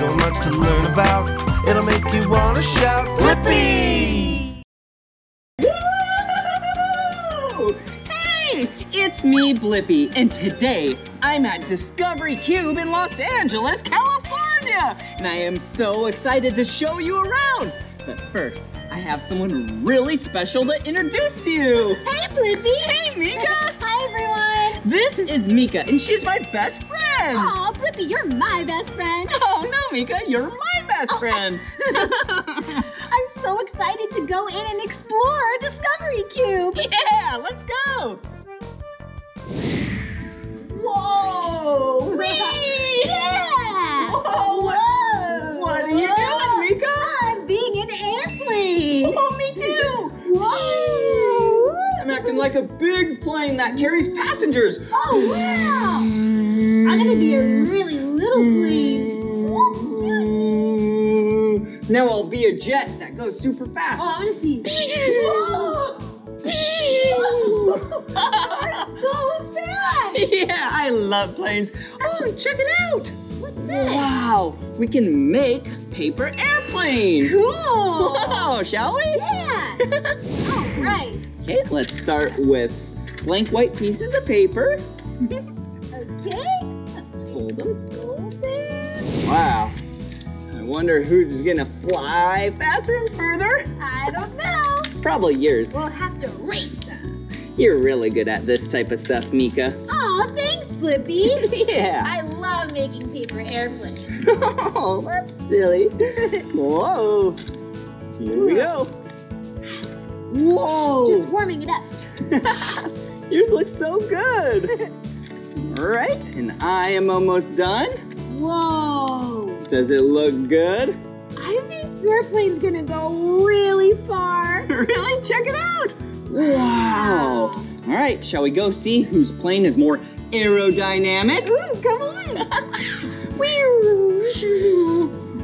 so much to learn about. It'll make you want to shout, Blippi! Hey, it's me, Blippi, and today I'm at Discovery Cube in Los Angeles, California, and I am so excited to show you around. But first, I have someone really special to introduce to you. Hey, Blippi! Hey, Meekah! Hi, everyone! This is Meekah, and she's my best friend. Aw, Blippi, you're my best friend. Oh no, Meekah, you're my best oh. friend. I'm so excited to go in and explore Discovery Cube. yeah, let's go. Whoa! Whee! Yeah! Oh, me too. Whoa! I'm acting like a big plane that carries passengers. Oh, wow! I'm gonna be a really little plane. Oh, excuse me. Now I'll be a jet that goes super fast. Oh, I wanna see. so fast! yeah, I love planes. Oh, check it out. What's this? Wow, we can make paper airplanes. Cool! Whoa, shall we? Yeah! All right. Okay, let's start with blank white pieces of paper. Okay. Let's fold them. Open. Wow. I wonder whose is gonna fly faster and further. I don't know. Probably yours. We'll have to race. You're really good at this type of stuff, Meekah. Aw, thanks, Blippi. yeah. I love making paper airplanes. Oh, that's silly. Whoa. Here we go. Whoa. Just warming it up. Yours looks so good. All right, and I am almost done. Whoa. Does it look good? I think your plane's gonna go really far. really? Check it out. Wow. All right, shall we go see whose plane is more aerodynamic? Ooh, come on.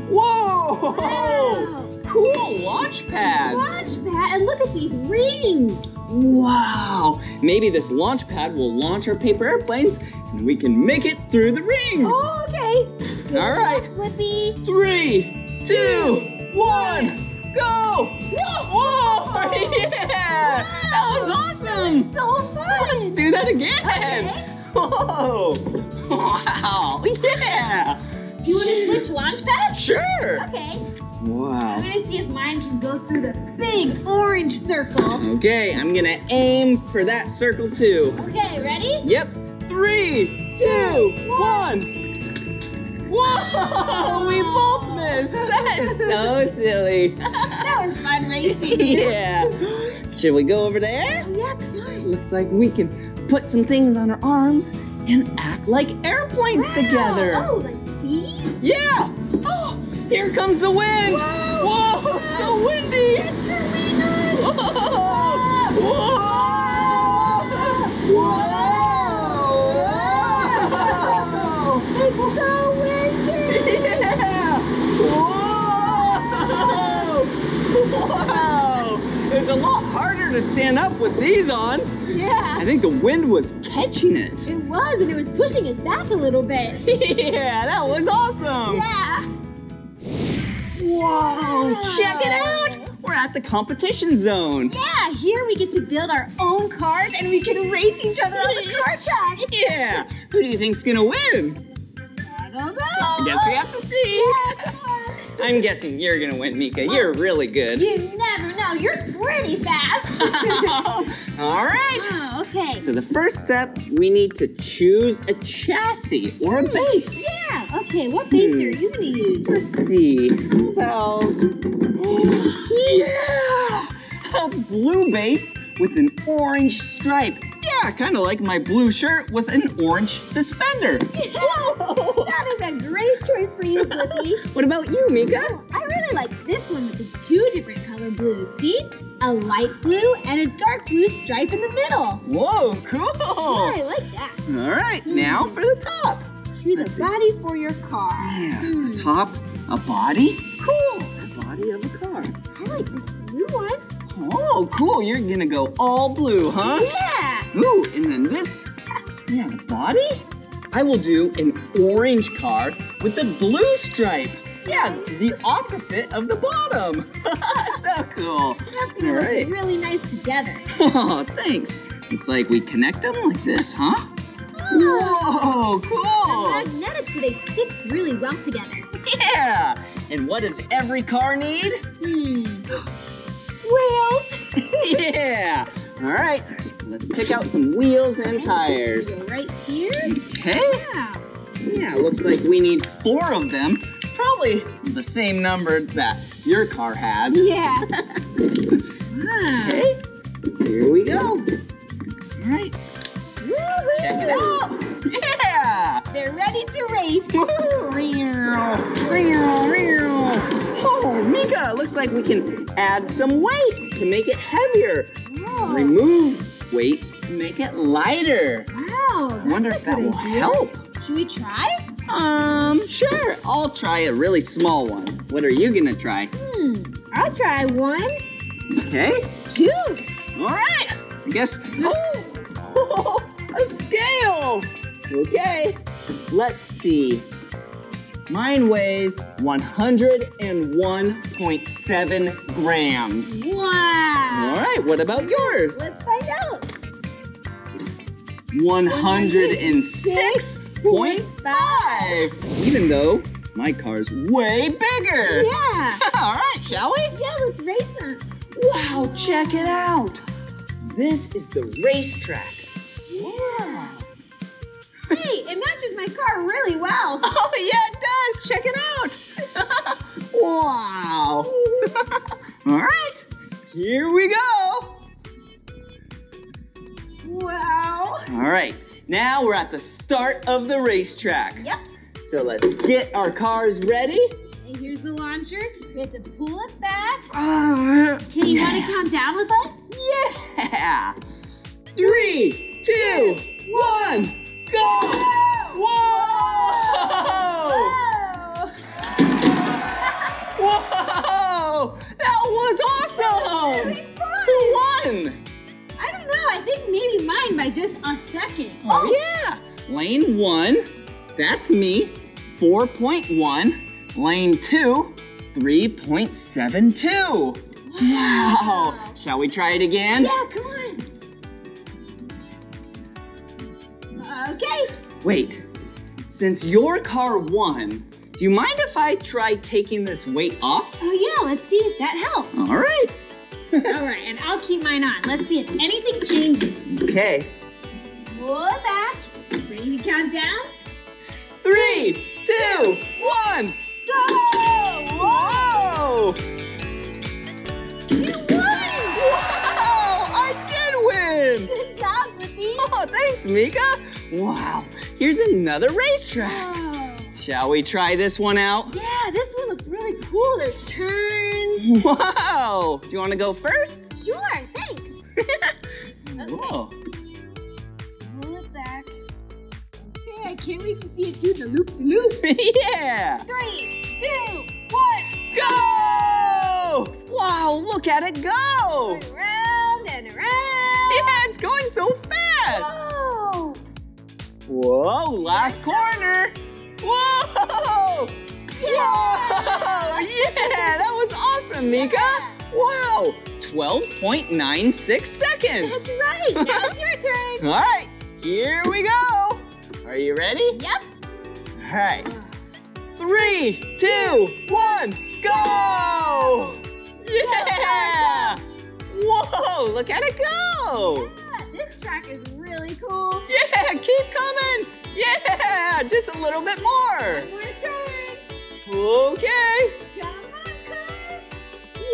Whoa! Wow. Cool launch pads. Launch pad, and look at these rings. Wow! Maybe this launch pad will launch our paper airplanes and we can make it through the rings. Oh, okay. Good All right. luck. Three, two, one, go! Whoa! Oh, yeah! That was awesome! So fun. Let's do that again! Okay. Whoa! Wow! Yeah! Do you want to switch launch pads? Sure! Okay. Wow. I'm gonna see if mine can go through the big orange circle. Okay, I'm gonna aim for that circle too. Okay, ready? Yep. Three, two, one. Whoa! We both missed. That is so silly. That was fun racing. yeah. Should we go over there? Yeah, come on. Looks like we can put some things on our arms and act like airplanes together. Oh, like these? Yeah. Oh, here comes the wind. Whoa. Whoa, it's so windy. Get your wing on. Whoa! Whoa! It's so windy. Yeah! Whoa! Wow! It's a lot harder to stand up with these on. Yeah. I think the wind was catching it. It was, and it was pushing us back a little bit. yeah, that was awesome. Yeah. Whoa! Check it out. We're at the competition zone. Yeah, here we get to build our own cars and we can race each other on the car tracks. Yeah. Who do you think's gonna win? I don't know. I guess we have to see. Yeah. I'm guessing you're gonna win, Meekah. You're really good. You never know. You're pretty fast. All right. oh, okay. So the first step, we need to choose a chassis or a base. Yeah. Okay. What base Hmm. are you gonna use? Let's see. Well, yeah, a blue base with an orange stripe. Yeah, kind of like my blue shirt with an orange suspender. Whoa! That is a great choice for you, Blippi. What about you, Meekah? I really like this one with the two different color blues. See? A light blue and a dark blue stripe in the middle. Whoa, cool! I like that. All right, now for the top. Choose Let's a body for your car. Yeah, Hmm. top, a body. Cool. A body of a car. I like this blue one. Oh, cool. You're gonna go all blue, huh? Yeah. Ooh, and then this. Yeah, the body? I will do an orange car with a blue stripe. Yeah, the opposite of the bottom. so cool. That's gonna look right. really nice together. Oh, thanks. Looks like we connect them like this, huh? Whoa, cool. Magnetic, so they stick really well together. Yeah. And what does every car need? Hmm. Wheels. yeah. All right. Let's pick out some wheels and tires. Right here. Okay. Yeah. Yeah, looks like we need four of them. Probably the same number that your car has. Yeah. wow. Ah. Okay. Here we go. All right. Check it out. Yeah. They're ready to race. Oh, Meekah, looks like we can add some weight to make it heavier. Whoa. Remove weights to make it lighter. Wow. I wonder that's if that will idea. help. Should we try? Um, sure. I'll try a really small one. What are you gonna try? Hmm. I'll try one, Okay. two. All right. I guess. Oh, a scale. Okay. Let's see. Mine weighs 101.7 grams. Wow. All right. What about yours? Let's find out. 106.5. Even though my car's way bigger. Yeah. All right, shall we? Yeah, let's race them. Wow, check it out. This is the racetrack. Yeah. Hey, it matches my car really well. Oh, yeah, it does. Check it out. wow. All right, here we go. Wow. All right, now we're at the start of the racetrack. Yep. So let's get our cars ready. And here's the launcher. We have to pull it back. Uh, Okay, you want to count down with us? Yeah. Three, two, one, go! Whoa! Whoa. Whoa! That was awesome! Really. Who won? I don't know. I think maybe mine by just a second. Oh, oh yeah. Lane one, that's me, 4.1. Lane two, 3.72. Wow. Shall we try it again? Yeah, come on. Okay. Wait, since your car won, do you mind if I try taking this weight off? Oh yeah, let's see if that helps. All right. All right, and I'll keep mine on. Let's see if anything changes. Okay. It back. Ready to count down? Three, two, one. Go! Whoa! You won! Wow! I did win! Good job, Blippi. Oh, thanks, Meekah. Wow. Here's another racetrack. Oh. Shall we try this one out? Yeah, this one looks really cool. There's turns. Wow! Do you want to go first? Sure, thanks. Whoa. Pull it back. Okay, I can't wait to see it do the loop the loop. yeah! Three, two, one. Go! Wow, look at it go! Around and around. Yeah, it's going so fast! Whoa! Whoa, last corner! Whoa! Whoa! Yeah, that was awesome, Meekah! Wow! 12.96 seconds! That's right. Now it's your turn. All right, here we go! Are you ready? Yep. All right. Three, two, one, go! Yeah! Whoa, look at it go! Yeah, this track is really cool. Yeah, keep coming! Yeah, just a little bit more! One more turn. Okay! Come on.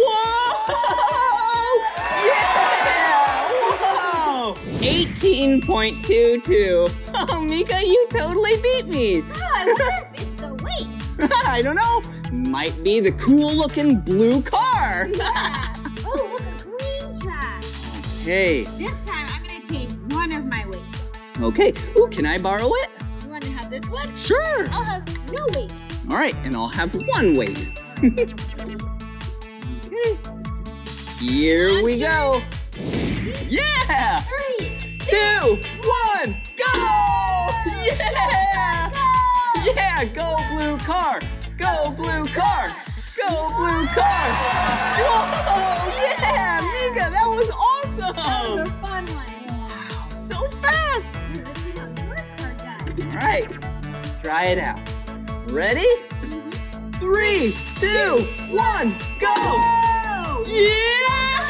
Whoa! Yeah! Whoa! 18.22. Oh, Meekah, you totally beat me! Oh, I wonder if it's the weight. I don't know. Might be the cool looking blue car. Yeah. oh, look, a green track. Hey, This okay. Ooh, can I borrow it? You want to have this one? Sure. I'll have no weight. All right, and I'll have one weight. okay. Here we go. Yeah! Three. Two, one, go! Yeah! Go. Yeah, go blue car! Go blue car! Go blue car. Whoa! Yeah, Meekah, that was awesome! That was a fun one. So fast. Let's see how your car does. All right, try it out. Ready? Three, two, one, go! Go! Yeah!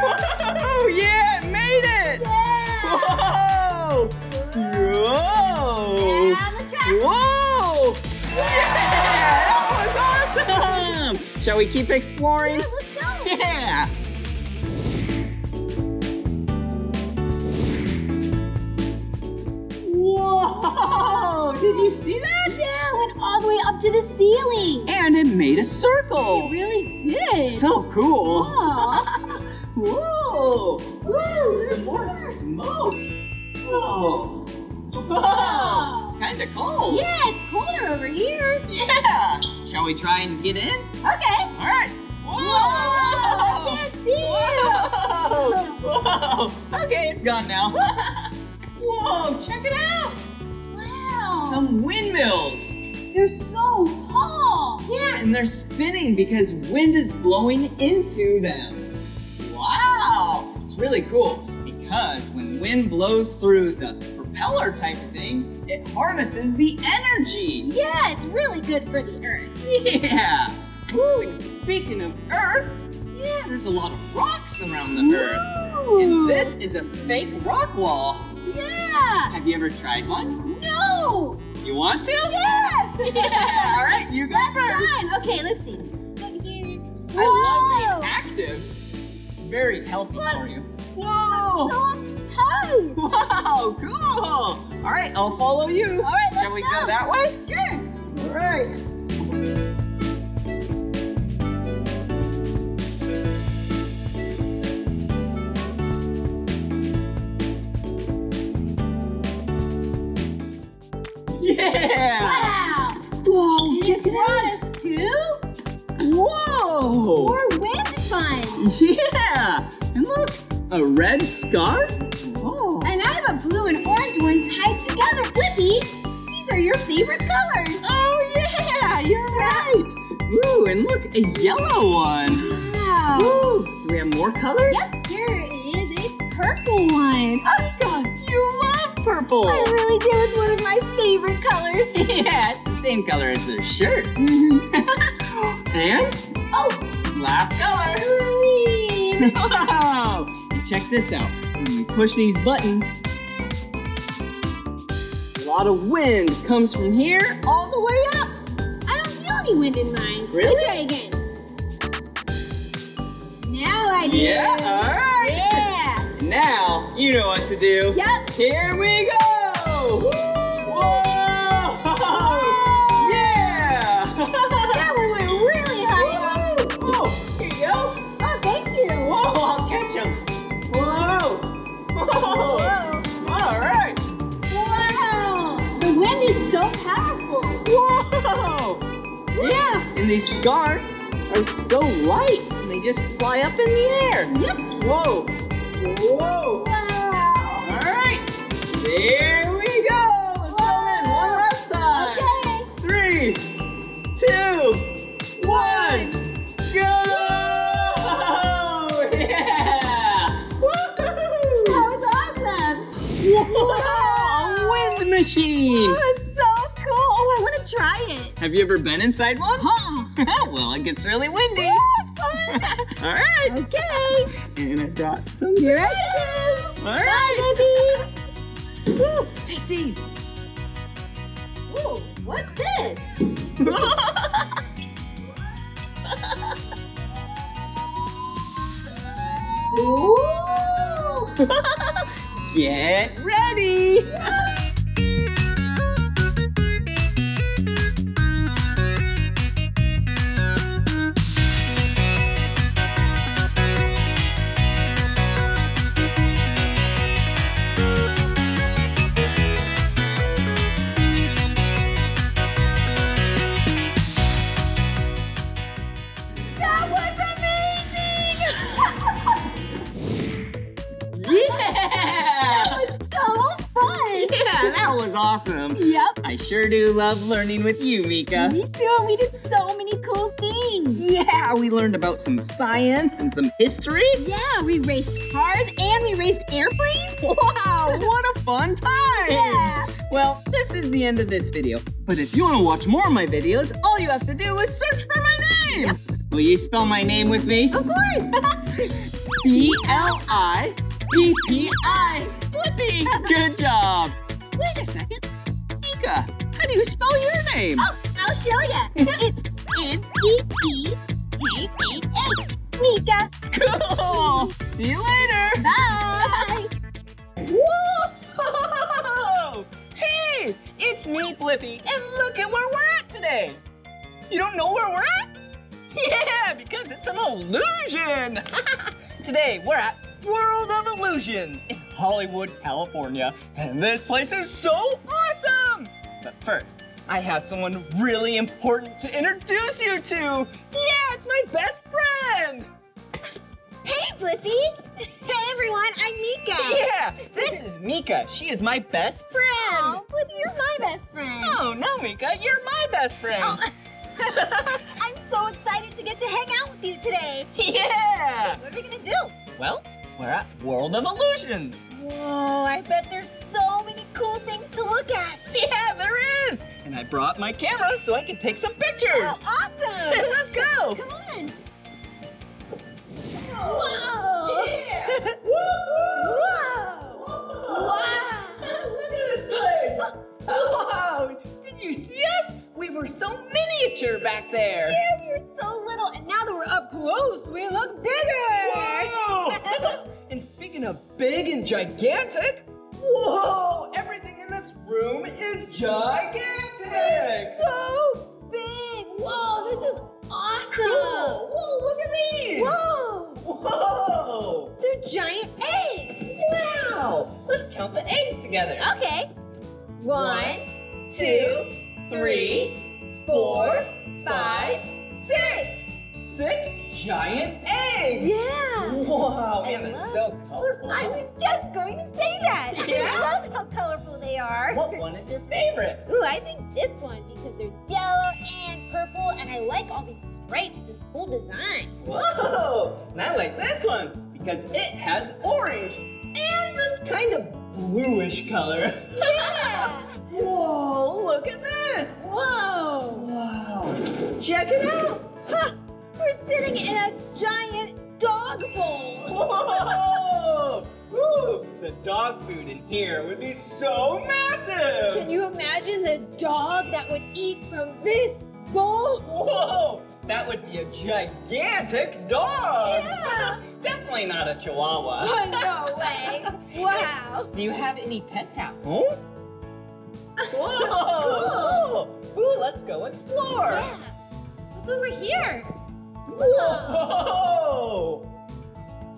Whoa! Yeah, it made it! Yeah! Whoa! Whoa! Down. Whoa! Yeah! That was awesome! Shall we keep exploring? Yeah, Whoa! Did you see that? Yeah, it went all the way up to the ceiling. And it made a circle. It really did. So cool. Whoa! Whoa! Some more smoke. Whoa! Whoa! It's kind of cold. yeah, it's colder over here. Yeah. Shall we try and get in? Okay. All right. Whoa! I can't see. Whoa! Whoa! Okay, it's gone now. Whoa! Check it out. Wow. Some windmills. They're so tall. Yeah, and they're spinning because wind is blowing into them. Wow! It's really cool because when wind blows through the propeller type of thing, it harnesses the energy. Yeah, it's really good for the earth. Yeah! Woo, and speaking of Earth, yeah, there's a lot of rocks around the Earth. And this is a fake rock wall. Yeah. Have you ever tried one? No. You want to? Yes. Yeah! All right, you go first. Fun. Okay, let's see. Look. I Whoa. love being active. Very healthy Look. for you. Whoa! So high. Wow, cool! All right, I'll follow you. All right, let's Shall we go. go that way? Sure. All right. Yeah! Wow. Whoa, And check it brought out! us to Whoa! more wind fun. Yeah! And look, a red scarf? Whoa! And I have a blue and orange one tied together. Blippi, these are your favorite colors. Oh yeah, you're right. Ooh, and look, a yellow one. Wow. Ooh, do we have more colors? Yep, here is a purple one. Oh God, you love purple. I really do. It's one of my favorite colors. yeah, it's the same color as their shirt. Mm-hmm. and oh, last color. green. Wow! And check this out. When we push these buttons, a lot of wind comes from here all the way up. I don't feel any wind in mine. Really? Let me try again. Now I do. Yeah, all right. Yeah. Now you know what to do. Yep. Here we go! Whoa! Yeah! That one went really high up. Whoa! Oh, here you go! Oh, thank you. Whoa! I'll catch him! Whoa! Whoa! All right! Wow. The wind is so powerful. Whoa! Yeah. And these scarves are so light, and they just fly up in the air. Yep. Whoa! Whoa! There we go! Let's go in one last time! Okay. Three, two, one, go! Yeah! Woohoo! That was awesome. Whoa! A wind machine! Oh, it's so cool. Oh, I want to try it. Have you ever been inside one? Huh. well, it gets really windy. fun. All right. Okay. And I brought some Here it is. All Bye, baby. Woo, take these. Ooh, what's this? Ooh. Get ready. Awesome. Yep. I sure do love learning with you, Meekah. Me too. We did so many cool things. Yeah, we learned about some science and some history. Yeah, we raced cars and we raced airplanes. Wow, what a fun time! Yeah. Well, this is the end of this video. But if you want to watch more of my videos, all you have to do is search for my name. Will you spell my name with me? Of course. B L I P P I. Blippi. Good job. Wait a second. Meekah, how do you spell your name? oh, I'll show ya. It's M E E K A H. Meekah. Cool. See you later. Bye. Whoa! Hey, it's me, Blippi, and look at where we're at today. You don't know where we're at? Yeah, because it's an illusion. today we're at World of Illusions in Hollywood, California, and this place is so awesome. But first, I have someone really important to introduce you to. Yeah, it's my best friend. Hey, Blippi. Hey, everyone. I'm Meekah. Yeah, this is Meekah. She is my best friend. Oh, Blippi, you're my best friend. Oh, no, Meekah, you're my best friend. Oh. I'm so excited to get to hang out with you today. Yeah. What are we gonna do? Well, we're at World of Illusions. Whoa, I bet there's so many cool things to look at. Yeah, there is. And I brought my camera so I can take some pictures. Oh, awesome. Let's go. Come on. Whoa. Yeah. Whoa. Wow. Look at this place. Wow. Did you see us? We were so miniature back there. Yeah, we were so little, and now that we're up close, we look bigger. Whoa! speaking of big and gigantic, whoa! Everything in this room is gigantic! so big. Whoa, this is awesome. Cool! Whoa, look at these! Whoa. Whoa! They're giant eggs. Wow! Let's count the eggs together. Okay. One, two, three, four, five, six. Six giant eggs! Yeah. Wow, I and they're so colorful. I was just going to say that. Yeah? I love how colorful they are. What one is your favorite? Ooh, I think this one because there's yellow and purple, and I like all these stripes, this cool design. Whoa! And I like this one because it has orange and this kind of bluish color. Yeah. Whoa! Look at this! Whoa. Wow! Check it out! Huh. We're sitting in a giant dog bowl. Whoa! Woo! The dog food in here would be so massive! Can you imagine the dog that would eat from this bowl? Whoa! That would be a gigantic dog! Yeah. Definitely not a chihuahua. Oh, no way. Wow. Do you have any pets at home? Whoa! cool. Ooh, let's go explore! Yeah. What's over here? Whoa!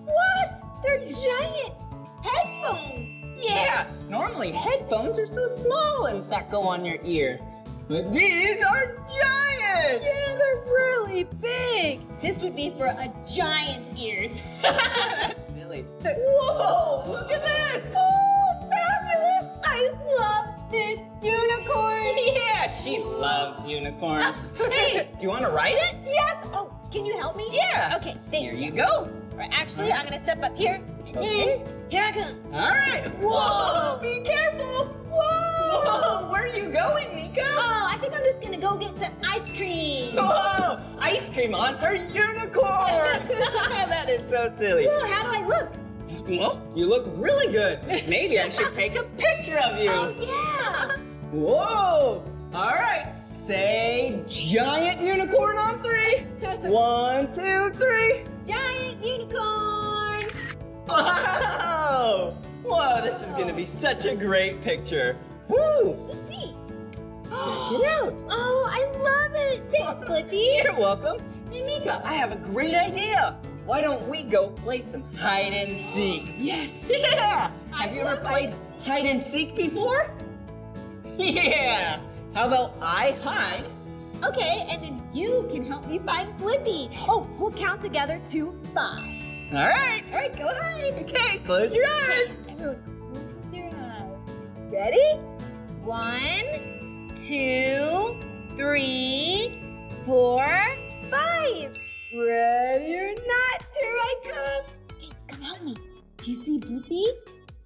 What? They're giant headphones. Yeah! Normally headphones are so small and that go on your ear. But these are giant! Yeah, they're really big. This would be for a giant's ears. That's silly. Whoa! Look at this! Oh, fabulous! I love this unicorn. Yeah, she loves unicorns. Hey. Do you want to ride it? Yes. Oh, can you help me? Yeah. Okay, thank Here you. you go. Right, actually, I'm gonna step up here. Okay. Here I come. All right. Whoa! Be careful! Whoa! Whoa! Where are you going, Meekah? Oh, I think I'm just gonna go get some ice cream. Whoa! Ice cream on her unicorn! that is so silly. Whoa, how do I look? Well, you look really good. Maybe I should take a picture of you. Oh, yeah. Whoa! All right. Say giant unicorn on three. One, two, three. Giant unicorn. Wow! Whoa, this is gonna be such a great picture. Woo! Let's see. Check it oh, out. Oh, I love it. Thanks, Blippi. You're welcome. Hey, Meekah, I have a great idea. Why don't we go play some hide and seek? Yes. Yeah. I Have you ever played hide and seek before? Yeah. How about I hide? Okay, and then you can help me find Blippi. Oh, we'll count together to five. All right. All right, go hide. Okay, close your eyes. Everyone, close your eyes. Ready? One, two, three, four, five. Ready or not, here I come. Hey, come help me. Do you see Blippi?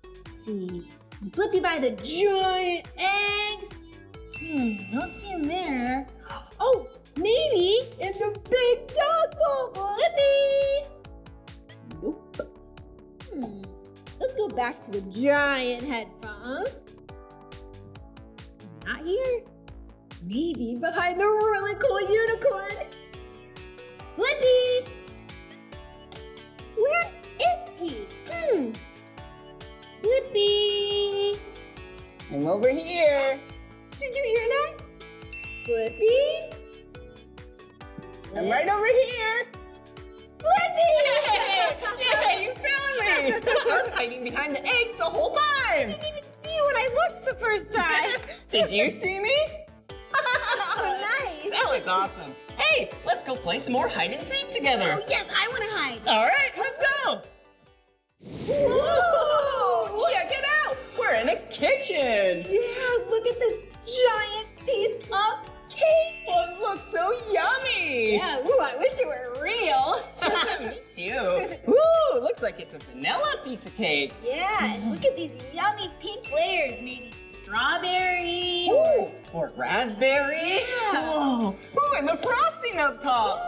Let's see. Is Blippi by the giant eggs? Hmm, don't see him there. Oh, maybe in the big dog bowl. Blippi! Nope. Hmm. Let's go back to the giant headphones. Not here. Maybe behind the really cool unicorn. Blippi! Where is he? Hmm. Blippi! I'm over here. Did you hear that? Blippi? I'm right over here. Blippi! yeah, you found me. I was hiding behind the eggs the whole time. I didn't even see you when I looked the first time. Did you see me? oh, nice. That was awesome. Hey, let's go play some more hide and seek together. Oh, yes, I want to hide. All right, let's go. Whoa! Check it out. We're in a kitchen. Yeah, look at this giant piece of cake. Oh, it looks so yummy. Yeah, ooh, I wish it were real. Me too. Ooh, looks like it's a vanilla piece of cake. yeah, look at these yummy pink layers. Maybe strawberry. Ooh, or raspberry. Yeah. Whoa. Ooh, and the frosting up top.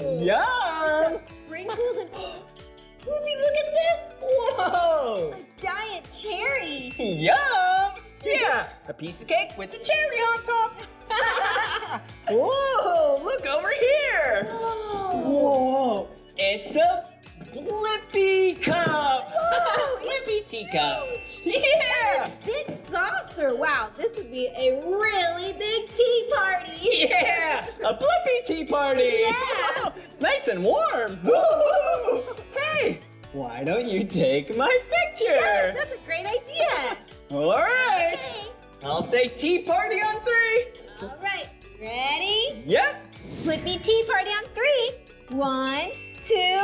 Ooh. Yum. Sprinkles and. Ruby, look at this! Whoa. A giant cherry! Yum. Yeah, a piece of cake with a cherry on top. Whoa, look over here. Whoa, it's a Blippi cup. Whoa, Blippi teacup. Yeah. Big saucer! Wow, this would be a really big tea party! Yeah, a Blippi tea party. Yeah. nice and warm. Woo! Hey, why don't you take my picture? Yes, that's a great idea! All right. Okay, I'll say tea party on three. all right, ready? Yep. Blippi tea party on three. One, two,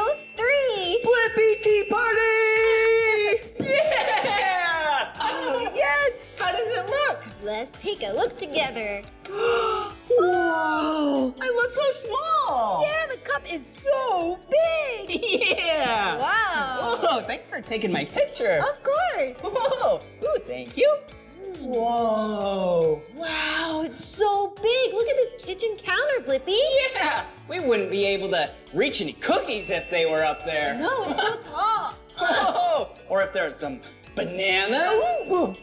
take a look together. Whoa! I look so small! Yeah, the cup is so big! Yeah! Wow! Whoa, thanks for taking my picture. Of course! Whoa! Ooh, thank you. Whoa! Wow, it's so big! Look at this kitchen counter, Blippi! Yeah! We wouldn't be able to reach any cookies if they were up there. No, it's so tall! Oh, or if there's some bananas.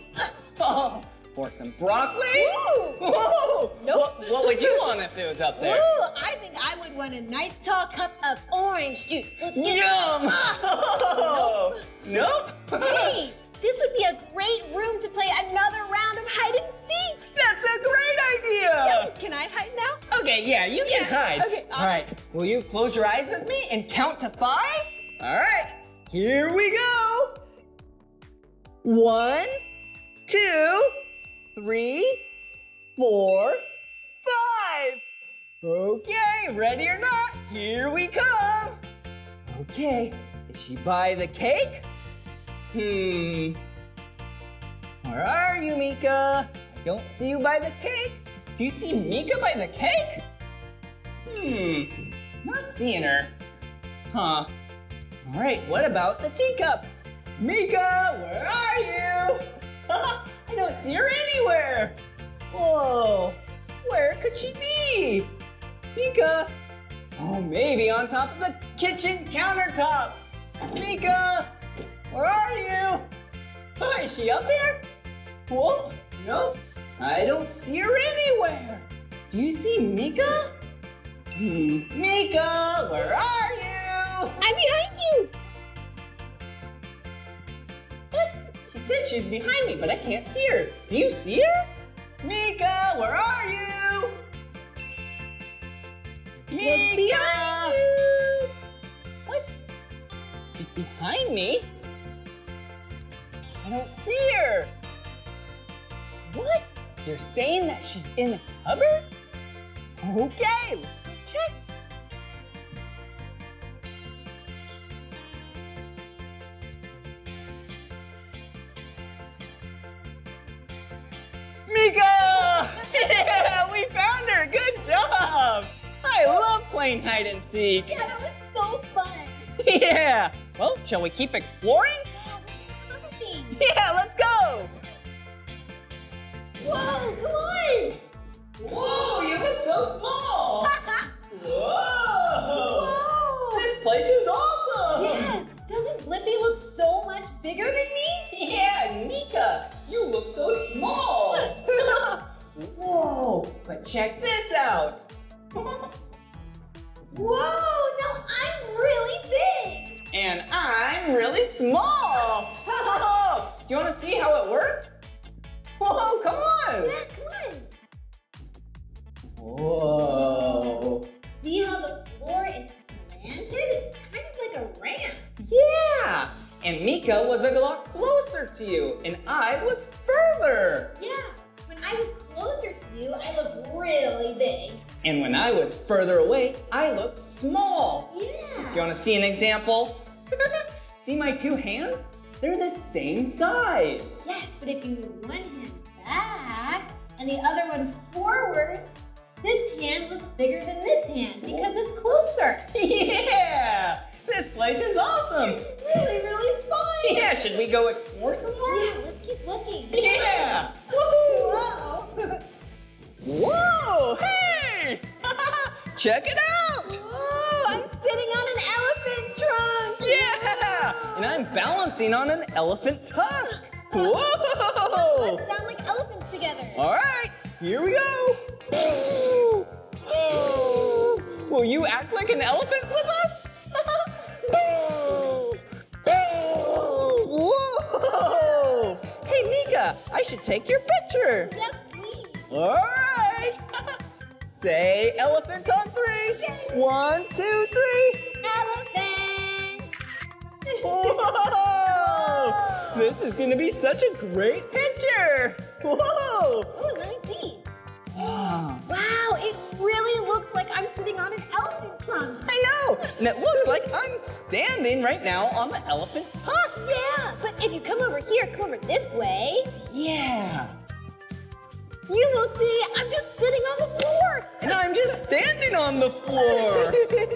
Oh, or some broccoli. Whoa. Nope. What, what would you want if it was up there? Ooh, I think I would want a nice tall cup of orange juice. Let's get Yum! Oh, nope. Hey, this would be a great room to play another round of hide and seek. That's a great idea. Can I hide now? Okay, yeah, you can hide. okay, All right, will you close your eyes with me and count to five? All right, here we go. One, two, three, four, five. Okay, ready or not, here we come. Okay, did she buy the cake? Hmm. Where are you, Meekah? I don't see you by the cake. Do you see Meekah by the cake? Hmm, not seeing her. Huh. All right, what about the teacup? Meekah, where are you? I don't see her anywhere. Whoa, where could she be? Meekah. Oh, maybe on top of the kitchen countertop. Meekah, where are you? Oh, is she up here? Whoa, no, I don't see her anywhere. Do you see Meekah? Hmm, Meekah, where are you? I'm behind you. What? Said she's behind me, but I can't see her. Do you see her? Meekah, where are you? Meekah! You. What? She's behind me? I don't see her. What? You're saying that she's in the cupboard? Okay, let's go check. Yeah, we found her. Good job. I love playing hide and seek. Yeah, that was so fun. Yeah. Well, shall we keep exploring? Yeah, let's do some other things. Yeah, let's go. Whoa, come on. Whoa, you look so small. Whoa. Whoa. This place is awesome. Yeah, doesn't Blippi look so much bigger than me? Yeah, Meekah, you look so small. Whoa, but check this out. Whoa, no, I'm really big. And I'm really small. Do you want to see how it works? Whoa, come on. Yeah, come on. Whoa. See how the floor is It's kind of like a ramp. Yeah. And Meekah was a lot closer to you, and I was further. Yeah, when I was closer to you, I looked really big. And when I was further away, I looked small. Yeah. Do you want to see an example? see my two hands? They're the same size. Yes, but if you move one hand back and the other one forward, this hand looks bigger than this hand because it's closer. yeah! This place is awesome. It's really, really fun. Yeah, should we go explore some more? Yeah, let's keep looking. Yeah! Woohoo! Whoa. Whoa! Hey! Check it out! Whoa, I'm sitting on an elephant trunk. Yeah! And I'm balancing on an elephant tusk. Whoa! Let's sound like elephants together. All right, here we go. Oh. Will you act like an elephant with us? Oh. Whoa! Hey, Meekah, I should take your picture. Yes, please. All right. Say elephant on three. One, two, three. Elephant. Whoa! This is gonna be such a great picture. Whoa! Ooh, let me see. Wow. Wow, it really looks like I'm sitting on an elephant trunk. I know! And it looks like I'm standing right now on the elephant tusk. Yeah, but if you come over here, come over this way, Yeah. You will see I'm just sitting on the floor. And I'm just standing on the floor.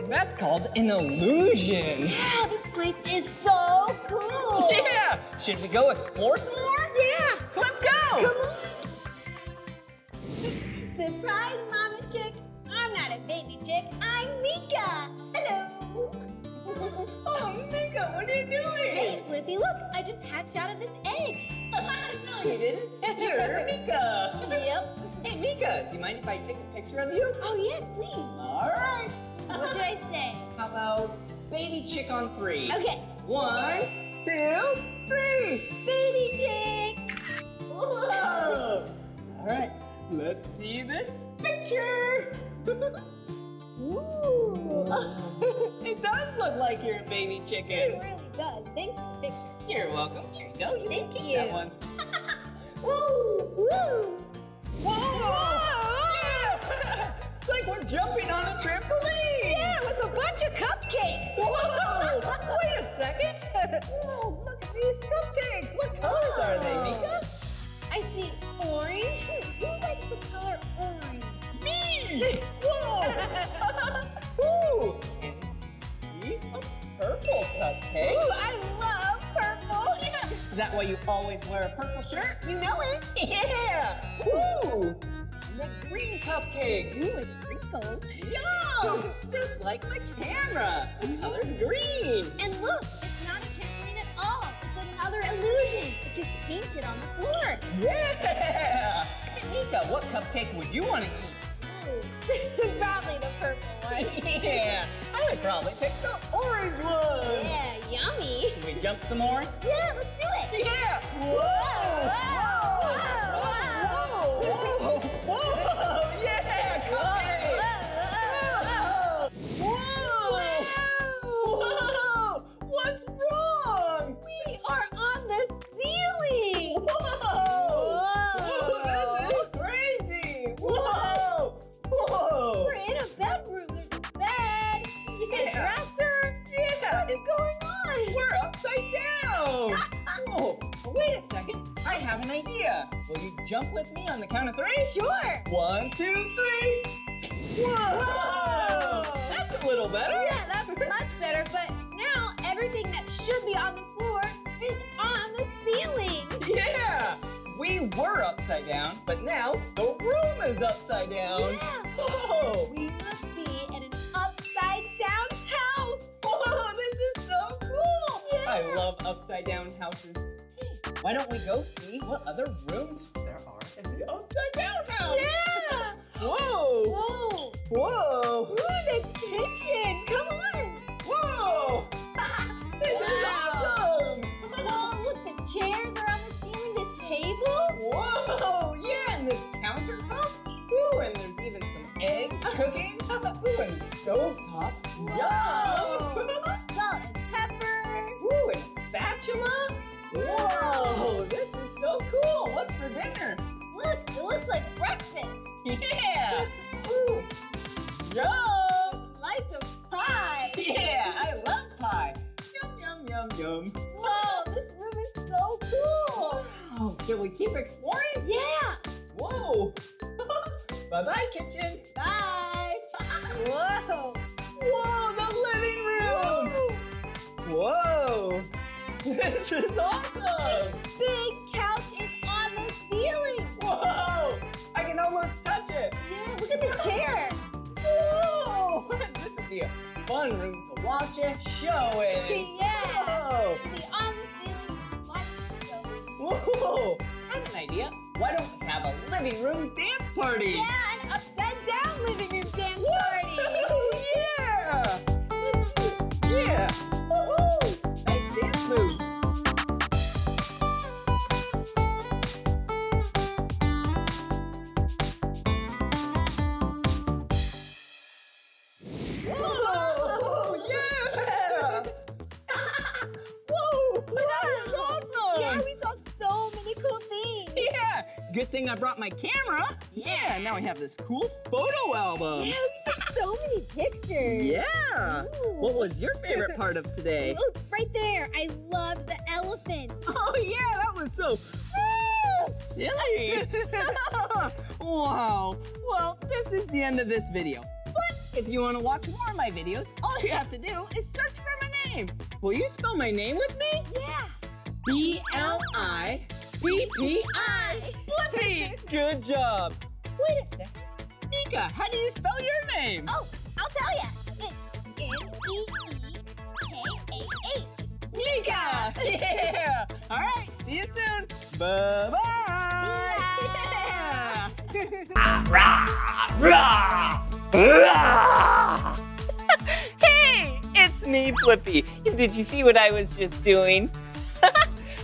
That's called an illusion. Yeah, this place is so cool. Yeah! Should we go explore some more? Yeah. Let's go! Come on. Surprise, Mama Chick. I'm not a baby chick. I'm Meekah. Hello. Oh, Meekah, what are you doing? hey, Blippi, look. I just hatched out of this egg. no, you didn't. You're Meekah. Do you mind if I take a picture of you? Oh, yes, please. All right. What should I say? How about baby chick on three? Okay. One, two, three. Baby chick. Whoa! All right, let's see this picture. Ooh. it does look like you're a baby chicken. It really does. Thanks for the picture. You're welcome. Here you go. You Thank can keep you. that one. Woo! Woo! Whoa! Yeah! we're jumping on a trampoline. Yeah, with a bunch of cupcakes. Whoa! Wait a second. Whoa! Look at these cupcakes. What colors are they, Meekah? I see orange. Who likes the color orange? Me! Whoa! Ooh! And see a purple cupcake. Ooh, I love purple. Is that why you always wear a purple shirt? You know it. Yeah! Ooh! A green cupcake. Ooh, it's wrinkles. Yum! Just like my camera. The color green. And look, it's not a trampoline at all. It's another illusion. It's just painted on the floor. Yeah! Hey, Meekah, what cupcake would you want to eat? Probably the purple one. Yeah! I would probably pick the orange one. Yeah, yummy. Should we jump some more? Yeah, let's do it. Yeah! Whoa! Whoa! Whoa! Whoa! Whoa! Yeah! I have an idea. Will you jump with me on the count of three? Sure. One, two, three. Whoa! Whoa. That's a little better. Yeah, that's much better, but now everything that should be on the floor is on the ceiling. Yeah! We were upside down, but now the room is upside down. Yeah. Whoa! We must be in an upside down house. Whoa, this is so cool! Yeah. I love upside down houses. Why don't we go see what other rooms there are in the upside down house? Yeah. Whoa! Whoa. Whoa! Ooh, the kitchen. Come on. Whoa! This is awesome! Whoa, look, the chairs are on the ceiling, the table. Whoa! Yeah, and this countertop. Ooh, and there's even some eggs cooking. Ooh, and the stove top. Yum! Salt and pepper. Ooh, and a spatula. Whoa! This is so cool. What's for dinner? Look, it looks like breakfast. Yeah! Ooh! Yum! Slice of pie. Yeah, I love pie. Yum, yum, yum, yum. Whoa, this room is so cool. Can we keep exploring? Yeah. Whoa! Bye-bye, kitchen. Bye. Whoa. Whoa, the living room! Whoa! This is awesome! This Big couch is on the ceiling. Whoa! I can almost touch it! Yeah, look at the chair. Whoa! This would be a fun room to watch a show in! Yeah. Whoa! To be on the ceiling and watch the show. Whoa! I have an idea. Why don't we have a living room dance party? Yeah, an upside down living room dance party. Woo! Yeah! Yeah! Good thing I brought my camera. Yeah, now I have this cool photo album. Yeah, we took so many pictures. Yeah! Ooh. What was your favorite part of today? Look, right there. I love the elephant. Oh yeah, that was so silly. wow. Well, this is the end of this video. But if you want to watch more of my videos, all you have to do is search for my name. Will you spell my name with me? Yeah. B I P I. Blippi. Good job. Wait a second. Meekah, how do you spell your name? Oh, I'll tell ya. It's M-E-E-K-A-H. Meekah! Yeah! All right, see you soon. Bye bye. hey, it's me, Blippi. Did you see what I was just doing?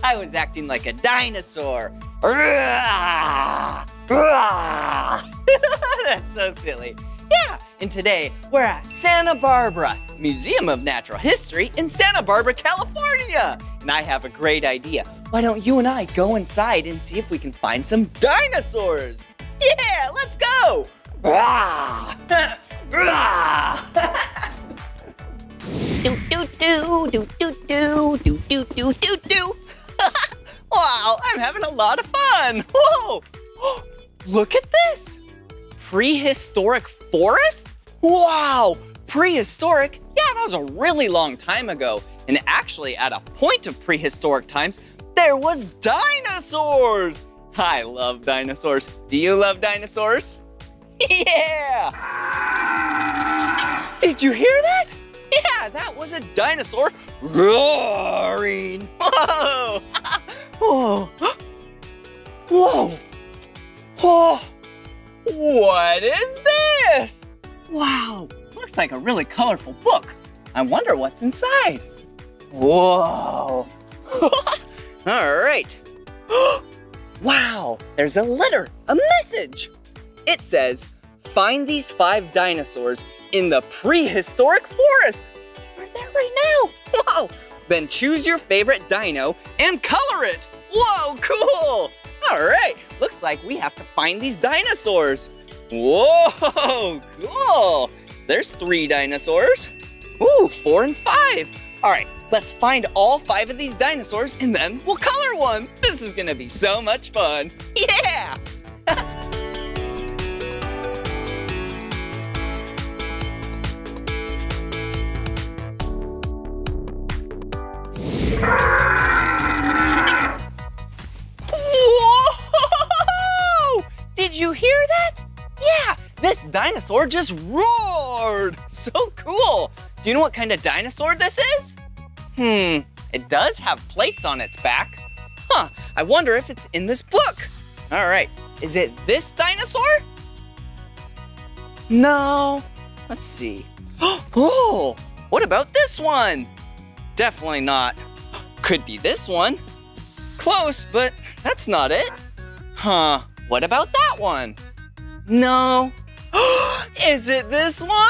I was acting like a dinosaur. That's so silly. Yeah, and today we're at Santa Barbara, Museum of Natural History in Santa Barbara, California. And I have a great idea. Why don't you and I go inside and see if we can find some dinosaurs? Yeah, let's go. do do do do do do do do do do do. Wow, I'm having a lot of fun. Whoa! Look at this. Prehistoric forest? Wow, prehistoric? Yeah, that was a really long time ago. And actually, at a point of prehistoric times, there was dinosaurs. I love dinosaurs. Do you love dinosaurs? Yeah! Did you hear that? Yeah, that was a dinosaur roaring. Oh. Whoa! Whoa! Whoa! Oh! What is this? Wow, looks like a really colorful book. I wonder what's inside. Whoa! All right. wow, there's a letter, a message. It says, find these five dinosaurs in the prehistoric forest. We're there right now. Whoa! Then choose your favorite dino and color it. Whoa, cool! All right, looks like we have to find these dinosaurs. Whoa, cool! There's three dinosaurs. Ooh, four and five. All right, let's find all five of these dinosaurs and then we'll color one. This is gonna be so much fun. Yeah! Whoa! Did you hear that? Yeah, this dinosaur just roared. So cool. Do you know what kind of dinosaur this is? Hmm, it does have plates on its back. Huh, I wonder if it's in this book. All right, is it this dinosaur? No, let's see. Oh, what about this one? Definitely not. Could be this one. Close, but that's not it. Huh, what about that one? No. Is it this one?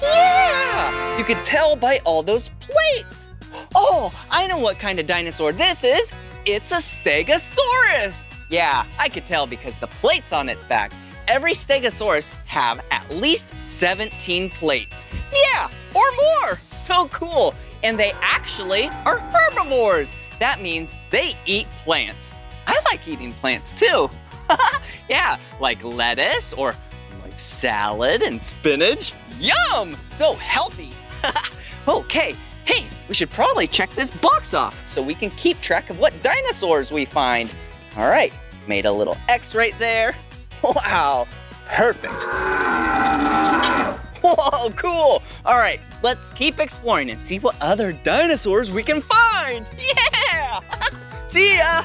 Yeah! You could tell by all those plates. Oh, I know what kind of dinosaur this is. It's a Stegosaurus. Yeah, I could tell because the plates on its back. Every Stegosaurus have at least 17 plates. Yeah, or more. So cool. And they actually are herbivores. That means they eat plants. I like eating plants too. yeah, like lettuce or like salad and spinach. Yum! So healthy. okay, hey, we should probably check this box off so we can keep track of what dinosaurs we find. All right, made a little X right there. Wow, perfect. Whoa, cool. All right, let's keep exploring and see what other dinosaurs we can find. Yeah! see ya!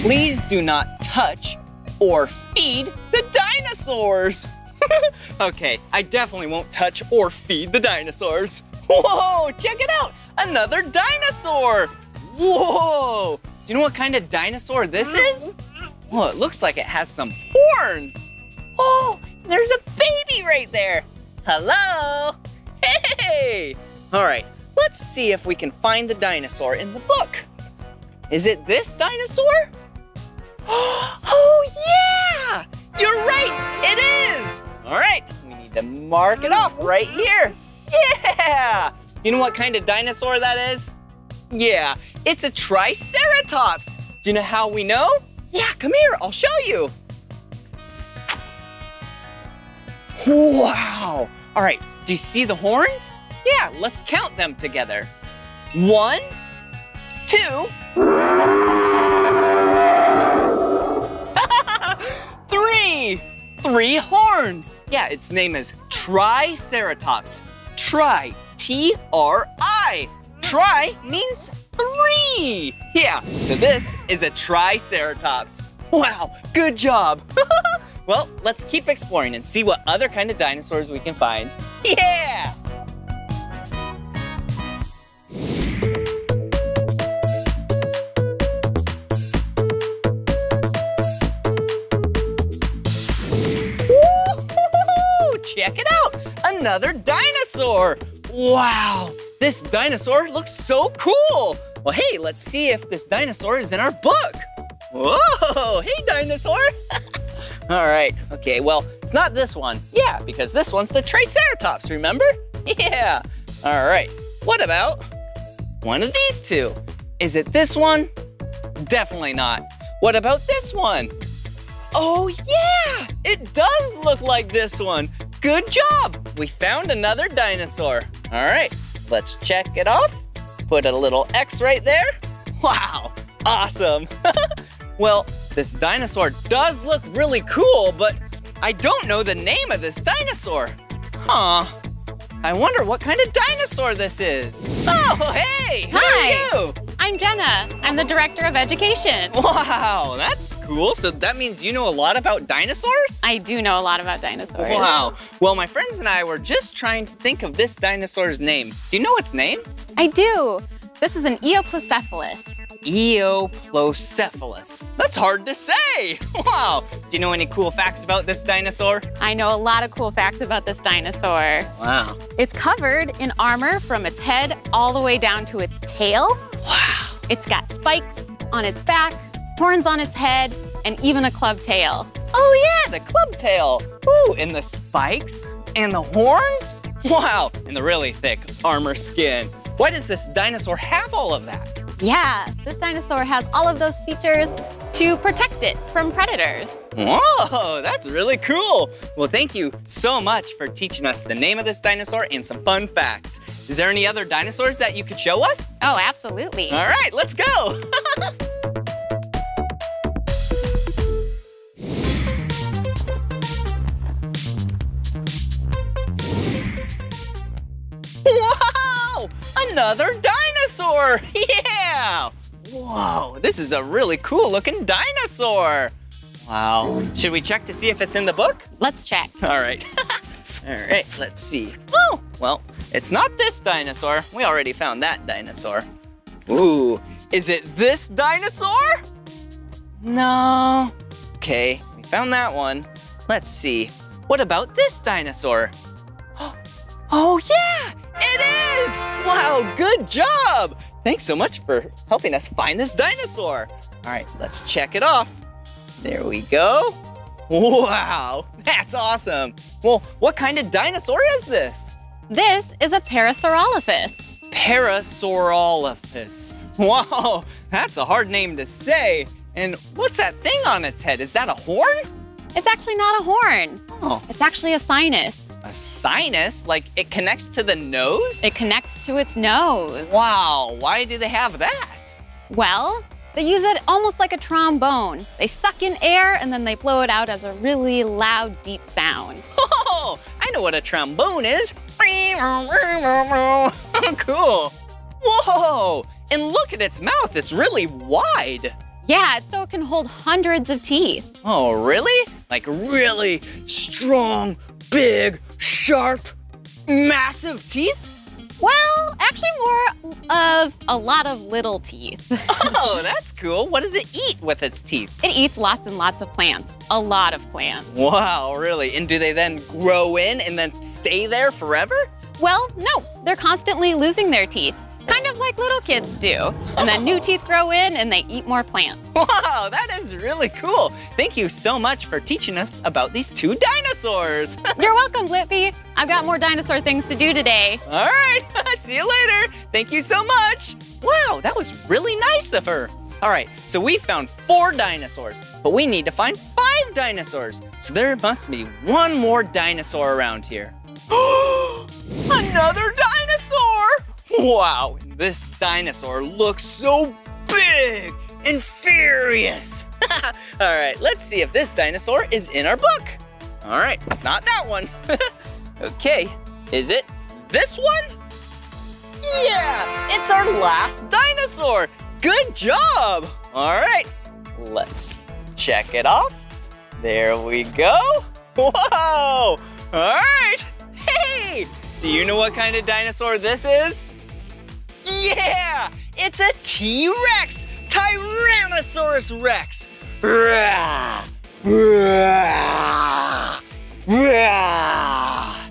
Please do not touch or feed the dinosaurs. okay, I definitely won't touch or feed the dinosaurs. Whoa, check it out, another dinosaur. Whoa, do you know what kind of dinosaur this mm-hmm. is? Well, it looks like it has some horns. Oh, there's a baby right there. Hello, hey. All right, let's see if we can find the dinosaur in the book. Is it this dinosaur? Oh, yeah! You're right, it is! All right, we need to mark it off right here. Yeah! Do you know what kind of dinosaur that is? Yeah, it's a Triceratops. Do you know how we know? Yeah, come here, I'll show you. Wow! All right, do you see the horns? Yeah, let's count them together. One, two, Three! Three horns! Yeah, its name is Triceratops. Tri, T-R-I. Tri means three. Yeah, so this is a Triceratops. Wow, good job. well, let's keep exploring and see what other kind of dinosaurs we can find. Yeah! Check it out! Another dinosaur! Wow, this dinosaur looks so cool! Well, hey, let's see if this dinosaur is in our book. Whoa, hey dinosaur! All right, okay, well, it's not this one. Yeah, because this one's the Triceratops, remember? Yeah, all right. What about one of these two? Is it this one? Definitely not. What about this one? Oh yeah, it does look like this one. Good job, we found another dinosaur. All right, let's check it off. Put a little X right there. Wow, awesome. well, this dinosaur does look really cool, but I don't know the name of this dinosaur. Huh. I wonder what kind of dinosaur this is. Oh, hey, Hi. I'm Jenna. I'm the director of education. Wow, that's cool. So that means you know a lot about dinosaurs? I do know a lot about dinosaurs. Wow. Well, my friends and I were just trying to think of this dinosaur's name. Do you know its name? I do. This is an Euoplocephalus. Euoplocephalus. That's hard to say. Wow. Do you know any cool facts about this dinosaur? I know a lot of cool facts about this dinosaur. Wow. It's covered in armor from its head all the way down to its tail. Wow. It's got spikes on its back, horns on its head, and even a club tail. Oh yeah, the club tail. Ooh, and the spikes and the horns. Wow, and the really thick armor skin. Why does this dinosaur have all of that? Yeah, this dinosaur has all of those features to protect it from predators. Whoa, that's really cool. Well, thank you so much for teaching us the name of this dinosaur and some fun facts. Is there any other dinosaurs that you could show us? Oh, absolutely. All right, let's go. Another dinosaur! Yeah! Whoa, this is a really cool looking dinosaur. Wow. Should we check to see if it's in the book? Let's check. All right. All right, let's see. Oh, well, it's not this dinosaur. We already found that dinosaur. Ooh, is it this dinosaur? No. Okay, we found that one. Let's see. What about this dinosaur? Oh, yeah, it is! Wow, good job! Thanks so much for helping us find this dinosaur. All right, let's check it off. There we go. Wow, that's awesome. Well, what kind of dinosaur is this? This is a Parasaurolophus. Parasaurolophus. Wow, that's a hard name to say. And what's that thing on its head? Is that a horn? It's actually not a horn. Oh, It's actually a sinus. A sinus? Like it connects to the nose? It connects to its nose. wow, why do they have that? Well, they use it almost like a trombone. They suck in air and then they blow it out as a really loud, deep sound. Oh, I know what a trombone is. cool. Whoa, and look at its mouth. It's really wide. Yeah, it's so it can hold hundreds of teeth. Oh, really? Like really strong, big, sharp, massive teeth? Well, actually, more of a lot of little teeth. Oh, that's cool. What does it eat with its teeth? it eats lots and lots of plants, a lot of plants. Wow, really? And do they then grow in and then stay there forever? Well, no, they're constantly losing their teeth, kind of like little kids do. And then new teeth grow in and they eat more plants. Wow, that is really cool. Thank you so much for teaching us about these two dinosaurs. You're welcome, Blippi. I've got more dinosaur things to do today. All right, see you later. Thank you so much. Wow, that was really nice of her. All right, so we found four dinosaurs, but we need to find five dinosaurs. So there must be one more dinosaur around here. Another dinosaur! Wow, this dinosaur looks so big and furious. All right, let's see if this dinosaur is in our book. All right, it's not that one. okay, is it this one? Yeah, it's our last dinosaur. Good job. All right, let's check it off. There we go. Whoa, all right. Hey, do you know what kind of dinosaur this is? Yeah, it's a T-Rex, Tyrannosaurus Rex.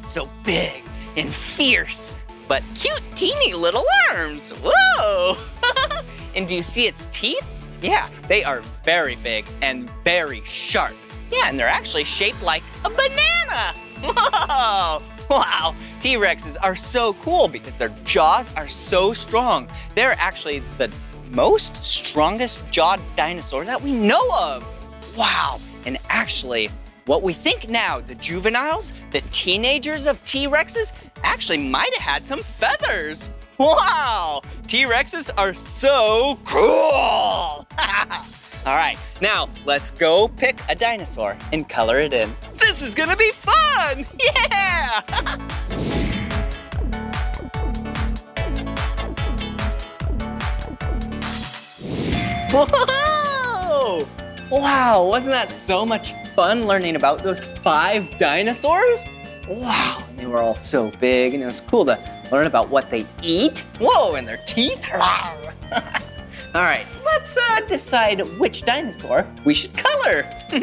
So big and fierce, but cute, teeny little arms. Whoa! and do you see its teeth? Yeah, they are very big and very sharp. Yeah, and they're actually shaped like a banana. Whoa! Wow, T-Rexes are so cool because their jaws are so strong. They're actually the most strongest jawed dinosaur that we know of. Wow, and actually, what we think now, the juveniles, the teenagers of T-Rexes, actually might have had some feathers. Wow, T-Rexes are so cool. All right, now let's go pick a dinosaur and color it in. This is gonna be fun! Yeah! Whoa! Wow, wasn't that so much fun learning about those five dinosaurs? Wow, they were all so big and it was cool to learn about what they eat. Whoa, and their teeth. all right, let's uh, decide which dinosaur we should color.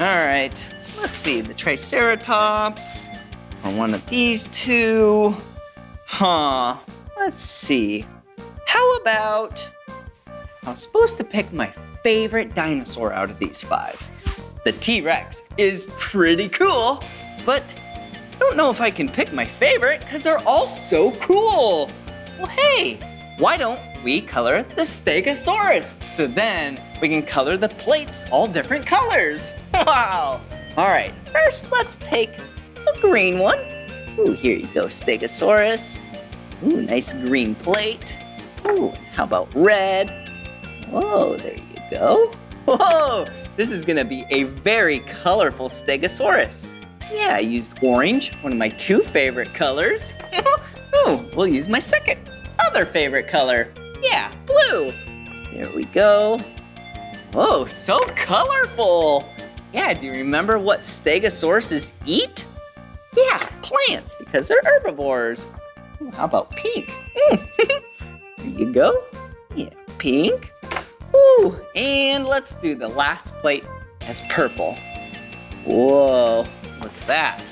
all right, let's see, the Triceratops, or one of these two. Huh, let's see. How about I was supposed to pick my favorite dinosaur out of these five. The T-Rex is pretty cool, but I don't know if I can pick my favorite because they're all so cool. Well, hey, why don't we color the Stegosaurus? So then we can color the plates all different colors. Wow. All right, first let's take the green one. Ooh, here you go, Stegosaurus. Ooh, nice green plate. Ooh, how about red? Whoa, there you go. Whoa, this is gonna be a very colorful Stegosaurus. Yeah, I used orange, one of my two favorite colors. Ooh, we'll use my second other favorite color. Yeah, blue. There we go. Whoa, so colorful. Yeah, do you remember what stegosauruses eat? Yeah, plants, because they're herbivores. Ooh, how about pink? Mm. there you go. Yeah, pink. Ooh, and let's do the last plate as purple. Whoa, look at that.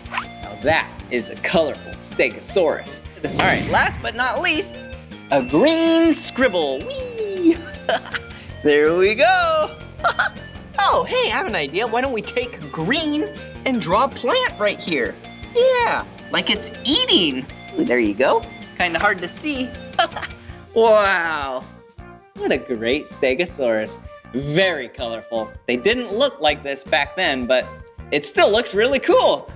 Now that is a colorful stegosaurus. All right, last but not least, a green scribble. Whee! there we go. oh, hey, I have an idea. Why don't we take green and draw a plant right here? Yeah, like it's eating. Ooh, there you go. Kind of hard to see. wow. What a great Stegosaurus. Very colorful. They didn't look like this back then, but it still looks really cool.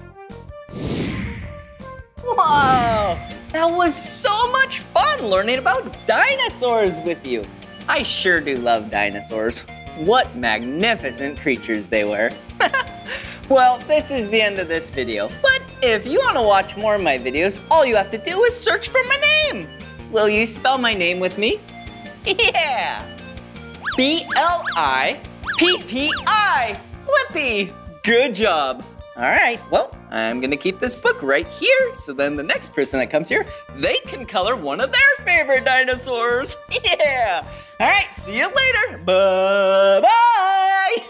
Whoa! That was so much fun learning about dinosaurs with you. I sure do love dinosaurs. What magnificent creatures they were. well, this is the end of this video, but if you want to watch more of my videos, all you have to do is search for my name. Will you spell my name with me? Yeah! B-L-I-P-P-I, Blippi. Good job. All right, well, I'm gonna keep this book right here, so then the next person that comes here, they can color one of their favorite dinosaurs. Yeah! All right, see you later. Bye-bye!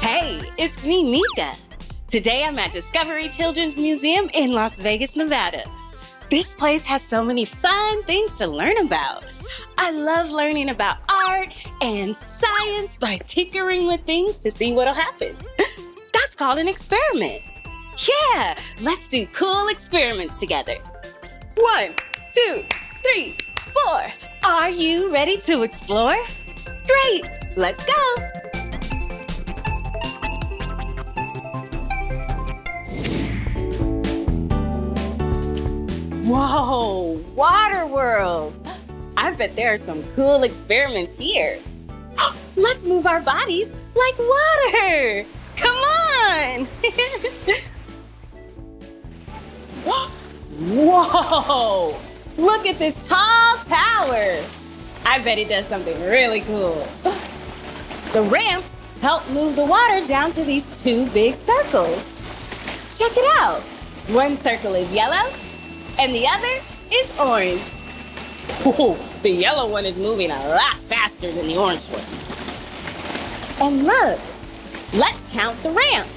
Hey, it's me, Meekah. Today I'm at Discovery Children's Museum in Las Vegas, Nevada. This place has so many fun things to learn about. I love learning about art and science by tinkering with things to see what'll happen. That's called an experiment. Yeah, let's do cool experiments together. One, two, three, four. Are you ready to explore? Great, let's go. Whoa, Water World! I bet there are some cool experiments here. Let's move our bodies like water! Come on! Whoa! Look at this tall tower! I bet it does something really cool. The ramps help move the water down to these two big circles. Check it out. One circle is yellow, and the other is orange. Ooh, the yellow one is moving a lot faster than the orange one. And look, let's count the ramps.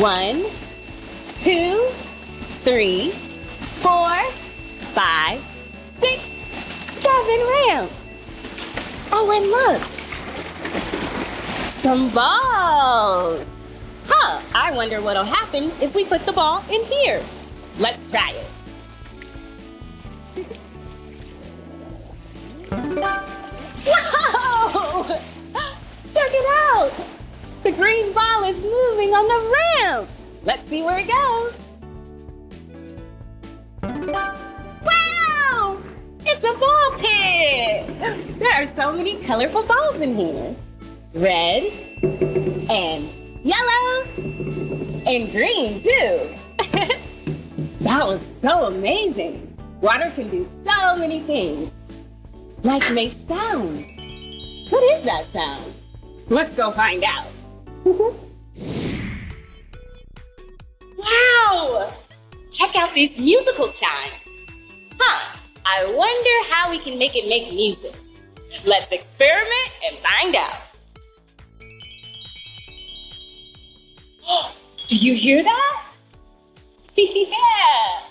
One, two, three, four, five, six, seven ramps. Oh, and look, some balls. Huh, I wonder what'll happen if we put the ball in here. Let's try it. Whoa! Check it out! The green ball is moving on the ramp. Let's see where it goes. Wow! It's a ball pit! There are so many colorful balls in here. Red and yellow and green too. that was so amazing. Water can do so many things like make sounds. What is that sound? Let's go find out. wow! Check out these musical chimes. Huh, I wonder how we can make it make music. Let's experiment and find out. Do you hear that? yeah!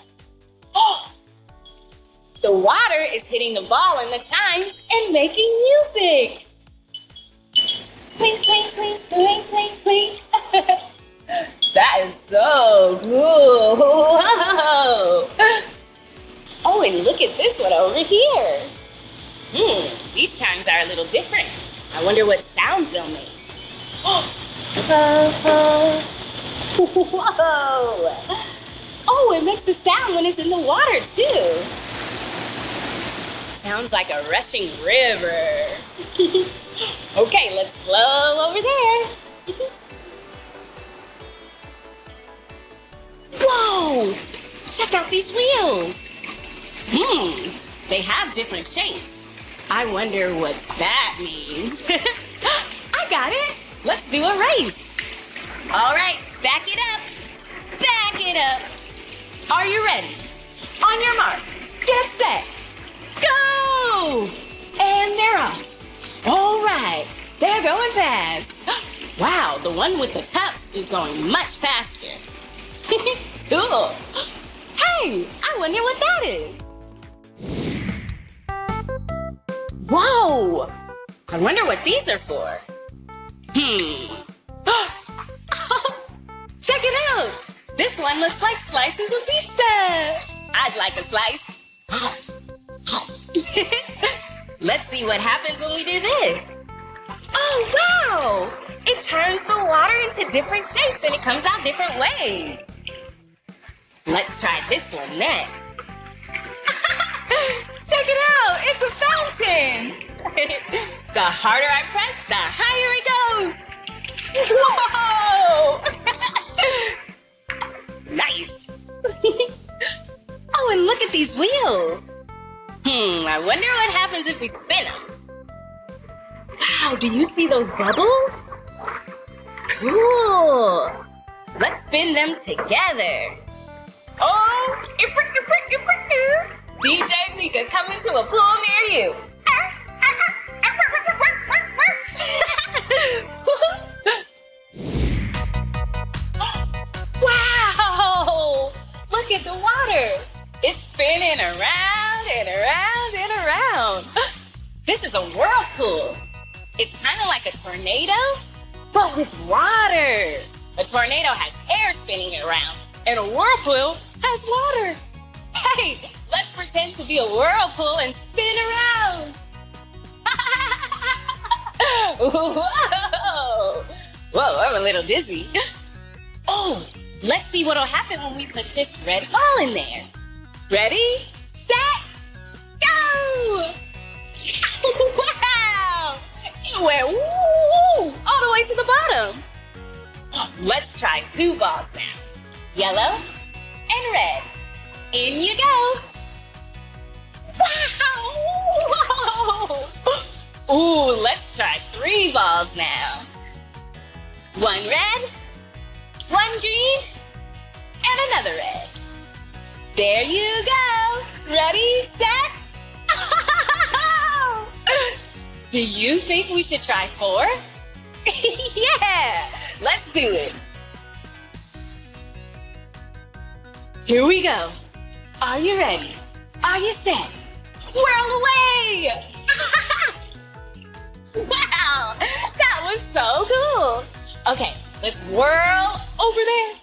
Oh, The water is hitting the ball and the chimes and making music. Clink, clink, clink, clink, clink, clink. that is so cool. Oh, and look at this one over here. Hmm, these chimes are a little different. I wonder what sounds they'll make. Whoa! Oh, it makes a sound when it's in the water, too. Sounds like a rushing river. okay, let's flow over there. Whoa! Check out these wheels. Hmm, they have different shapes. I wonder what that means. I got it. Let's do a race. All right, back it up. Back it up. Are you ready? On your mark, get set, And they're off. All right, they're going fast. Wow, the one with the cups is going much faster. cool. Hey, I wonder what that is. Whoa! I wonder what these are for. Hmm. Check it out! This one looks like slices of pizza. I'd like a slice. Let's see what happens when we do this. Oh, wow! It turns the water into different shapes and it comes out different ways. Let's try this one next. Check it out! It's a fountain! the harder I press, the higher it goes! Whoa! nice! oh, and look at these wheels! Hmm, I wonder what happens if we spin them. Wow, do you see those bubbles? Cool! Let's spin them together. Oh, ifrick, ifrick, ifrick, DJ Meekah coming to a pool near you. wow! Look at the water. It's spinning around and around and around. This is a whirlpool. It's kind of like a tornado, but with water. A tornado has air spinning around, and a whirlpool has water. Hey, let's pretend to be a whirlpool and spin around. Whoa! Whoa, I'm a little dizzy. Oh, let's see what'll happen when we put this red ball in there. Ready, set, go! wow! It went woo, all the way to the bottom. Let's try two balls now. Yellow and red. In you go. Wow! Ooh, let's try three balls now. One red, one green, and another red. There you go. Ready, set? Do you think we should try four? yeah, let's do it. Here we go. Are you ready? Are you set? Whirl away! wow, that was so cool. Okay, let's whirl over there.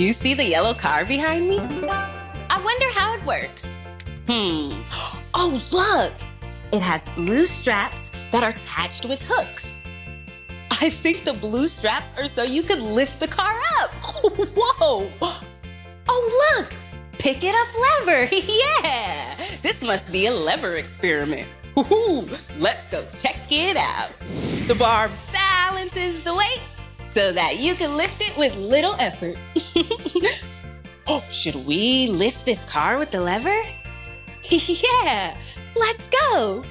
Do you see the yellow car behind me? I wonder how it works. Hmm. Oh, look! It has blue straps that are attached with hooks. I think the blue straps are so you can lift the car up. Whoa! Oh, look! Pick it up lever. yeah! This must be a lever experiment. Woohoo! Let's go check it out. The bar balances the weight so that you can lift it with little effort. oh, should we lift this car with the lever? yeah, let's go.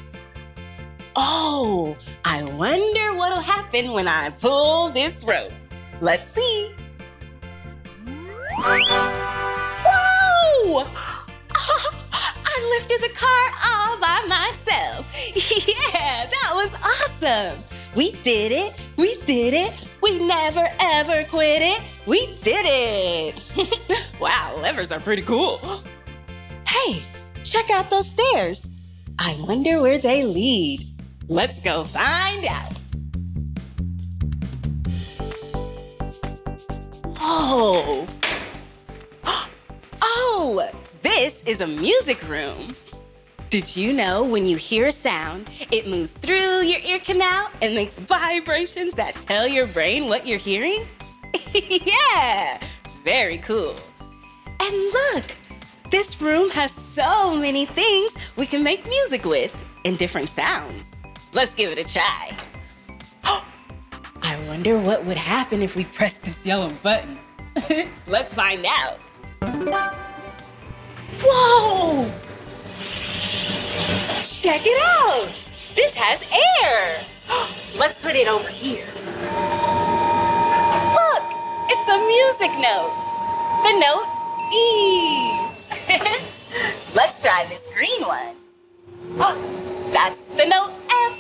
Oh, I wonder what'll happen when I pull this rope. Let's see. Whoa! I lifted the car all by myself. Yeah, that was awesome. We did it. We did it. We never ever quit it. We did it. wow, levers are pretty cool. Hey, check out those stairs. I wonder where they lead. Let's go find out. Oh. Oh, this is a music room. Did you know when you hear a sound, it moves through your ear canal and makes vibrations that tell your brain what you're hearing? yeah, very cool. And look, this room has so many things we can make music with and different sounds. Let's give it a try. I wonder what would happen if we press this yellow button. Let's find out. Whoa! Check it out! This has air! Let's put it over here. Look! It's a music note. The note E. Let's try this green one. Oh, that's the note F.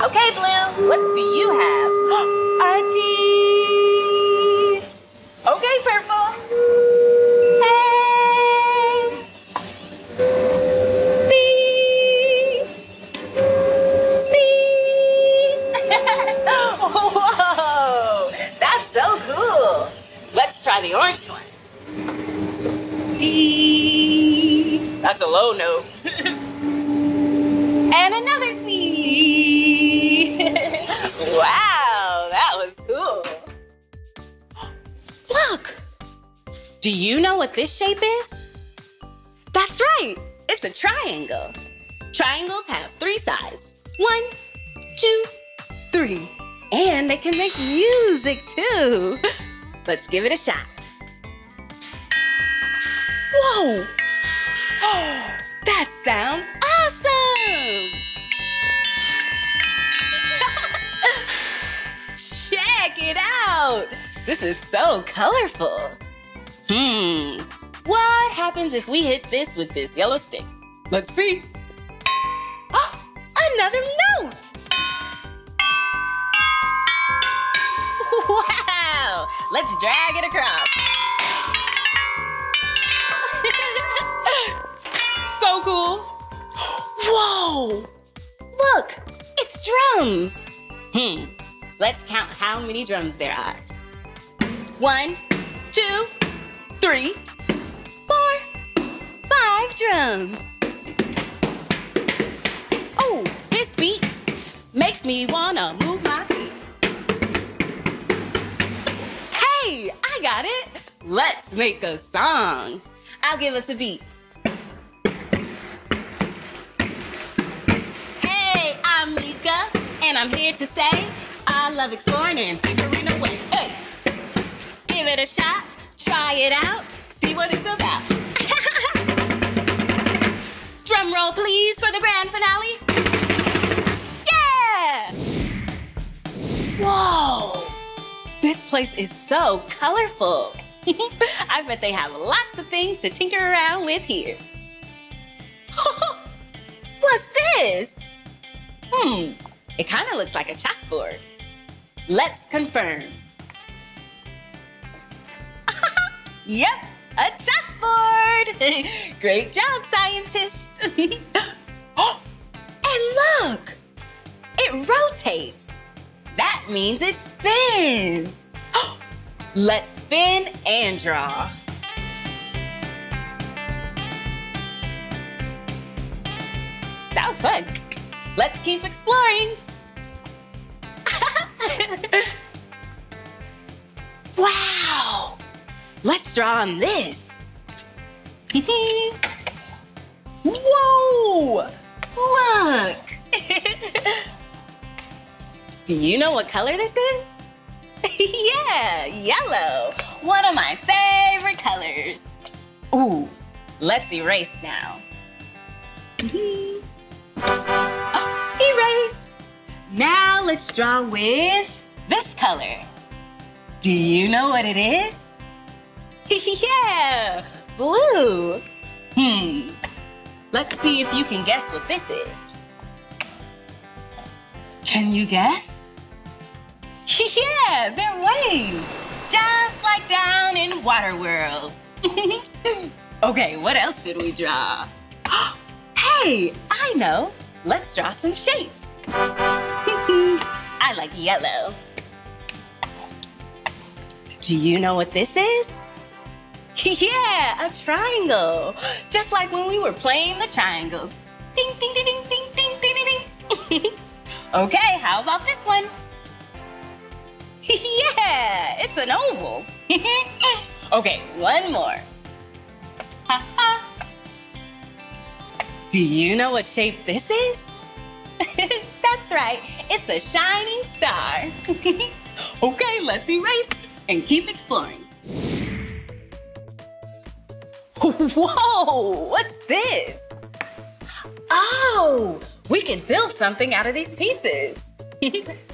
Okay, Blue, what do you have? A G. Okay, Purple. Let's try the orange one. D. That's a low note. and another C. wow, that was cool. Look! Do you know what this shape is? That's right, it's a triangle. Triangles have three sides. One, two, three. And they can make music too. Let's give it a shot. Whoa! that sounds awesome! Check it out! This is so colorful. Hmm. What happens if we hit this with this yellow stick? Let's see. Oh, another note! Let's drag it across. so cool. Whoa! Look, it's drums. Hmm. Let's count how many drums there are. One, two, three, four, five drums. Oh, this beat makes me wanna move Let's make a song. I'll give us a beat. Hey, I'm Meekah, and I'm here to say I love exploring and tinkering away. Hey, give it a shot, try it out, see what it's about. Drum roll, please, for the grand finale. Yeah! Whoa! This place is so colorful. I bet they have lots of things to tinker around with here. What's this? Hmm, it kind of looks like a chalkboard. Let's confirm. yep, a chalkboard. Great job, scientist. and look, it rotates. That means it spins. Let's spin and draw. That was fun. Let's keep exploring. wow! Let's draw on this. Whoa! Look! Do you know what color this is? yeah, yellow. One of my favorite colors. Ooh, let's erase now. Oh, erase. Now let's draw with this color. Do you know what it is? yeah, blue. Hmm. Let's see if you can guess what this is. Can you guess? yeah, they're waves. Just like down in Waterworld. Okay, what else should we draw? hey, I know. Let's draw some shapes. I like yellow. Do you know what this is? yeah, a triangle. Just like when we were playing the triangles. Ding, ding, ding, ding, ding, ding, ding, ding. okay, how about this one? yeah, it's an oval. okay, one more. Do you know what shape this is? That's right, it's a shining star. okay, let's erase and keep exploring. Whoa, what's this? Oh, we can build something out of these pieces.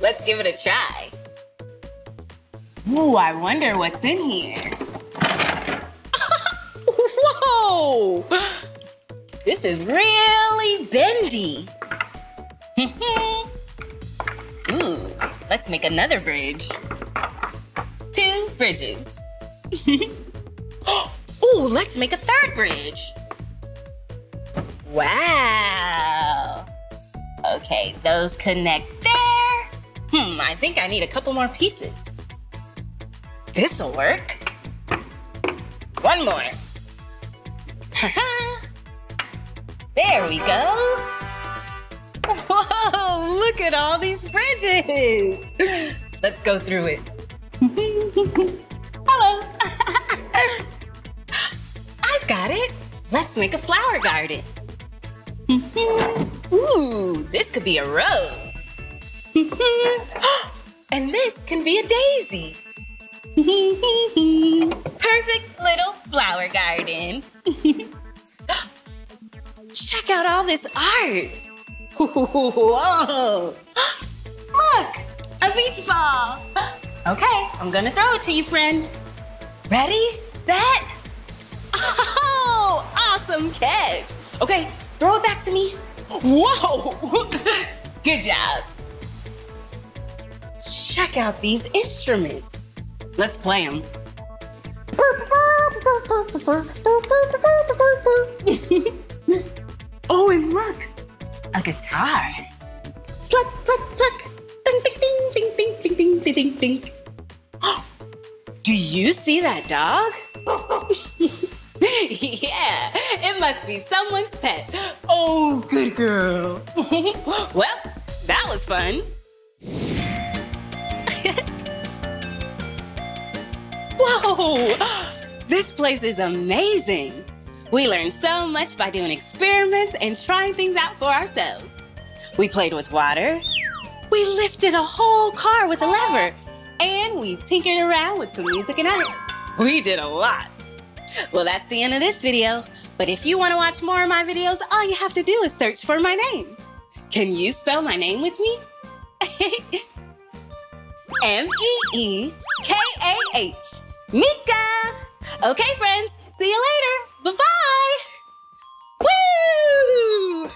Let's give it a try. Ooh, I wonder what's in here. Whoa! This is really bendy. Ooh, let's make another bridge. Two bridges. Ooh, let's make a third bridge. Wow. Okay, those connect there. Hmm, I think I need a couple more pieces. This'll work. One more. there we go. Whoa, look at all these bridges. Let's go through it. Hello. I've got it. Let's make a flower garden. Ooh, this could be a rose. and this can be a daisy. Perfect little flower garden. Check out all this art. Whoa! Look, a beach ball. Okay, I'm gonna throw it to you, friend. Ready, set. Oh, awesome catch. Okay, throw it back to me. Whoa! Good job. Check out these instruments. Let's play them. oh, and look, a guitar. Pluck, pluck, pluck. Ding, ding, ding, ding, ding, ding, ding, ding, ding. Do you see that dog? yeah, it must be someone's pet. Oh, good girl. well, that was fun. Whoa! This place is amazing. We learned so much by doing experiments and trying things out for ourselves. We played with water. We lifted a whole car with a lever. And we tinkered around with some music and art. We did a lot. Well, that's the end of this video. But if you want to watch more of my videos, all you have to do is search for my name. Can you spell my name with me? M-E-E-K-A-H. Meekah! Okay, friends, see you later. Bye-bye! Woo!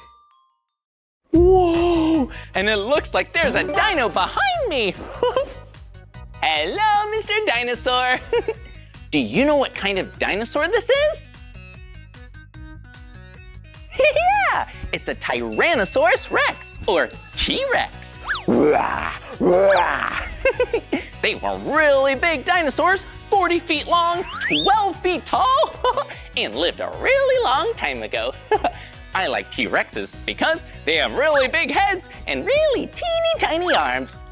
Whoa! And it looks like there's a dino behind me. Hello, Mr. Dinosaur. Do you know what kind of dinosaur this is? yeah, it's a Tyrannosaurus Rex, or T-Rex. they were really big dinosaurs, 40 feet long, 12 feet tall, and lived a really long time ago. I like T-Rexes because they have really big heads and really teeny tiny arms.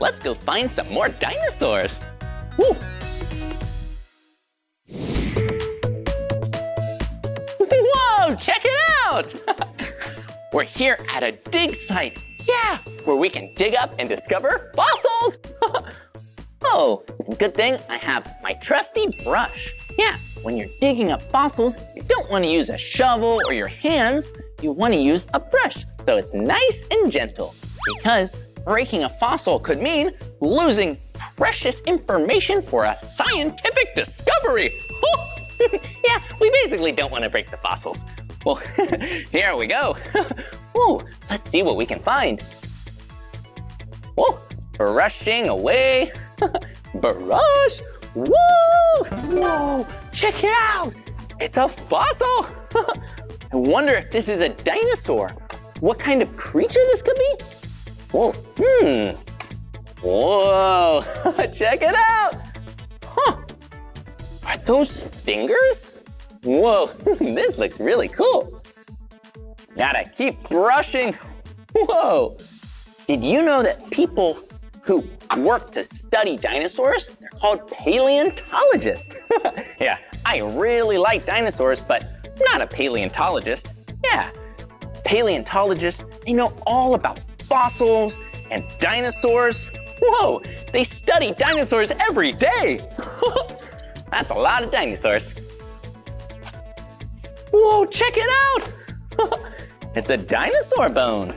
Let's go find some more dinosaurs. Woo. Whoa, check it out! We're here at a dig site. Yeah, where we can dig up and discover fossils. oh, good thing I have my trusty brush. Yeah, when you're digging up fossils, you don't want to use a shovel or your hands. You want to use a brush so it's nice and gentle because breaking a fossil could mean losing precious information for a scientific discovery. yeah, we basically don't want to break the fossils. Well, here we go. Ooh, let's see what we can find. Whoa, brushing away. Brush. Whoa! Whoa! Check it out! It's a fossil! I wonder if this is a dinosaur. What kind of creature this could be? Whoa, hmm. Whoa, check it out! Are those fingers? Whoa, this looks really cool. Gotta keep brushing. Whoa, did you know that people who work to study dinosaurs, they're called paleontologists. yeah, I really like dinosaurs, but not a paleontologist. Yeah, paleontologists, they know all about fossils and dinosaurs. Whoa, they study dinosaurs every day. That's a lot of dinosaurs. Whoa, check it out. it's a dinosaur bone.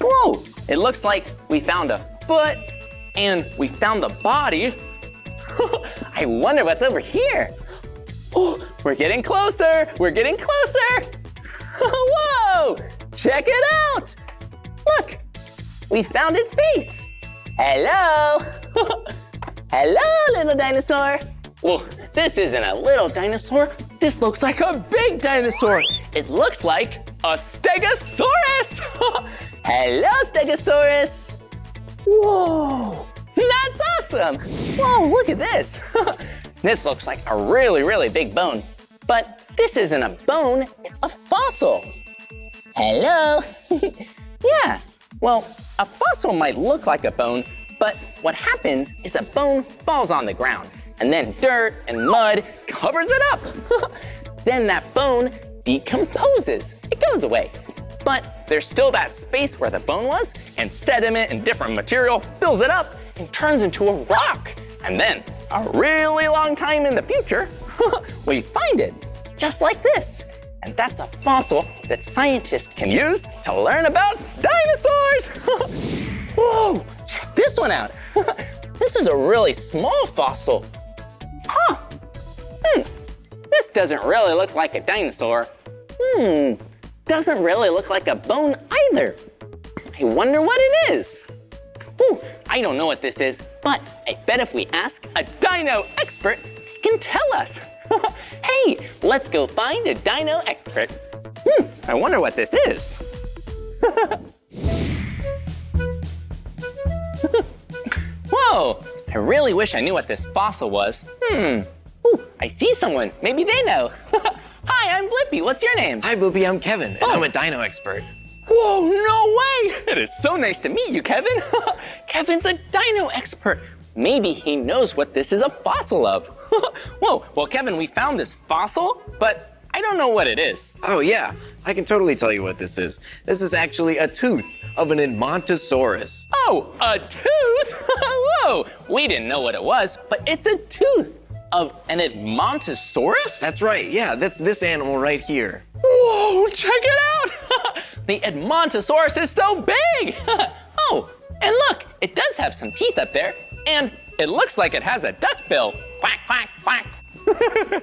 Whoa, it looks like we found a foot and we found the body. I wonder what's over here. Oh, we're getting closer. We're getting closer. Whoa, check it out. Look, we found its face. Hello. Hello, little dinosaur. Well, this isn't a little dinosaur. This looks like a big dinosaur. It looks like a stegosaurus. Hello, stegosaurus. Whoa, that's awesome. Whoa, look at this. this looks like a really, really big bone. But this isn't a bone, it's a fossil. Hello. yeah, well, a fossil might look like a bone, but what happens is a bone falls on the ground, and then dirt and mud covers it up. then that bone decomposes. It goes away. But there's still that space where the bone was, and sediment and different material fills it up and turns into a rock. And then, a really long time in the future, we find it, just like this. And that's a fossil that scientists can use to learn about dinosaurs. Whoa, check this one out. this is a really small fossil. Doesn't really look like a dinosaur. Hmm, doesn't really look like a bone either. I wonder what it is. Ooh, I don't know what this is, but I bet if we ask a dino expert, he can tell us. hey, let's go find a dino expert. Hmm, I wonder what this is. Whoa, I really wish I knew what this fossil was. Hmm, Ooh, I see someone, maybe they know. Hi, I'm Blippi, what's your name? Hi, Blippi, I'm Kevin, and I'm oh. a dino expert. Whoa, no way! It is so nice to meet you, Kevin. Kevin's a dino expert. Maybe he knows what this is a fossil of. Whoa, well, Kevin, we found this fossil, but I don't know what it is. Oh, yeah, I can totally tell you what this is. This is actually a tooth of an Edmontosaurus. Oh, a tooth? Whoa, we didn't know what it was, but it's a tooth of an Edmontosaurus? That's right, yeah, that's this animal right here. Whoa, check it out! the Edmontosaurus is so big! oh, and look, it does have some teeth up there, and it looks like it has a duckbill. Quack, quack, quack.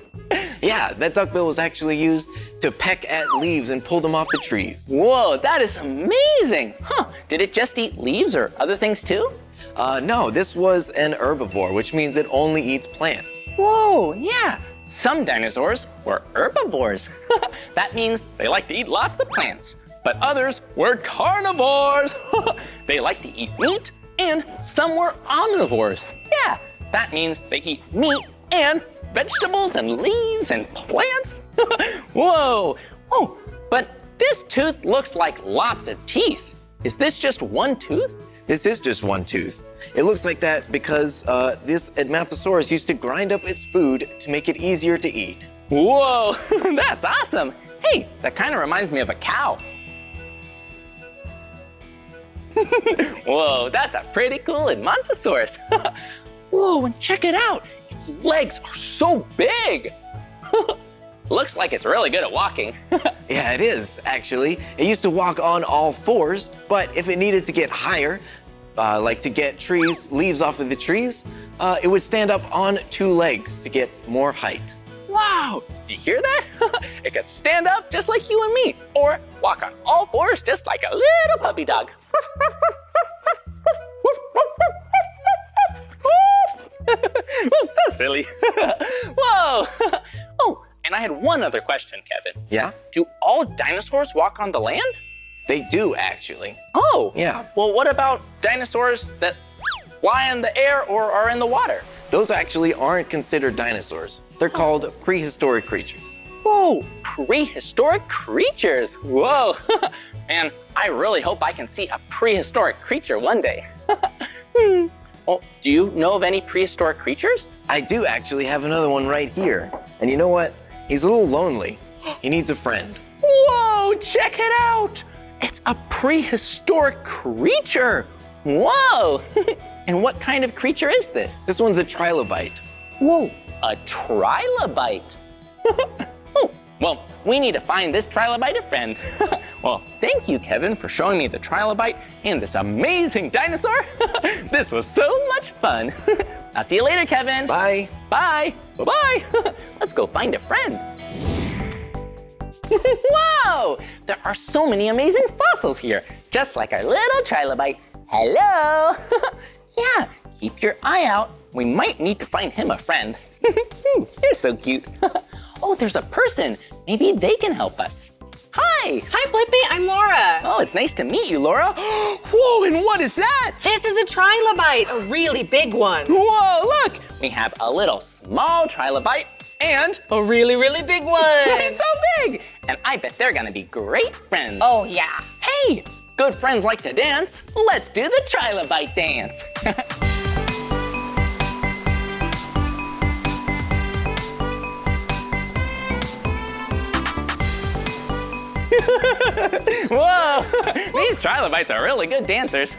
yeah, that duckbill was actually used to peck at leaves and pull them off the trees. Whoa, that is amazing. Huh, did it just eat leaves or other things too? Uh, no, this was an herbivore, which means it only eats plants. Whoa, yeah. Some dinosaurs were herbivores. that means they like to eat lots of plants. But others were carnivores. they like to eat meat, and some were omnivores. Yeah, that means they eat meat and vegetables and leaves and plants. Whoa, oh, but this tooth looks like lots of teeth. Is this just one tooth? This is just one tooth. It looks like that because uh, this Edmontosaurus used to grind up its food to make it easier to eat. Whoa, that's awesome. Hey, that kind of reminds me of a cow. Whoa, that's a pretty cool Edmontosaurus. Whoa, and check it out. Its legs are so big. Looks like it's really good at walking. yeah, it is, actually. It used to walk on all fours, but if it needed to get higher, uh, like to get trees, leaves off of the trees, uh, it would stand up on two legs to get more height. Wow, you hear that? it could stand up just like you and me, or walk on all fours just like a little puppy dog. well, so silly. Whoa. oh, and I had one other question, Kevin. Yeah? Do all dinosaurs walk on the land? They do, actually. Oh. Yeah. Well, what about dinosaurs that fly in the air or are in the water? Those actually aren't considered dinosaurs. They're called prehistoric creatures. Whoa, prehistoric creatures. Whoa. Man, I really hope I can see a prehistoric creature one day. hmm. Well, do you know of any prehistoric creatures? I do actually have another one right here. And you know what? He's a little lonely. He needs a friend. Whoa, check it out. It's a prehistoric creature. Whoa. and what kind of creature is this? This one's a trilobite. Whoa, a trilobite. oh, well, we need to find this trilobite a friend. well, thank you, Kevin, for showing me the trilobite and this amazing dinosaur. this was so much fun. I'll see you later, Kevin. Bye. Bye. Bye-bye. Let's go find a friend. Whoa! There are so many amazing fossils here, just like our little trilobite. Hello! yeah, keep your eye out. We might need to find him a friend. You're so cute. oh, there's a person. Maybe they can help us. Hi! Hi, Blippi. I'm Laura. Oh, it's nice to meet you, Laura. Whoa, and what is that? This is a trilobite, a really big one. Whoa, look! We have a little small trilobite and a really, really big one. it's so big! And I bet they're gonna be great friends. Oh, yeah. Hey, good friends like to dance. Let's do the trilobite dance. Whoa, these trilobites are really good dancers.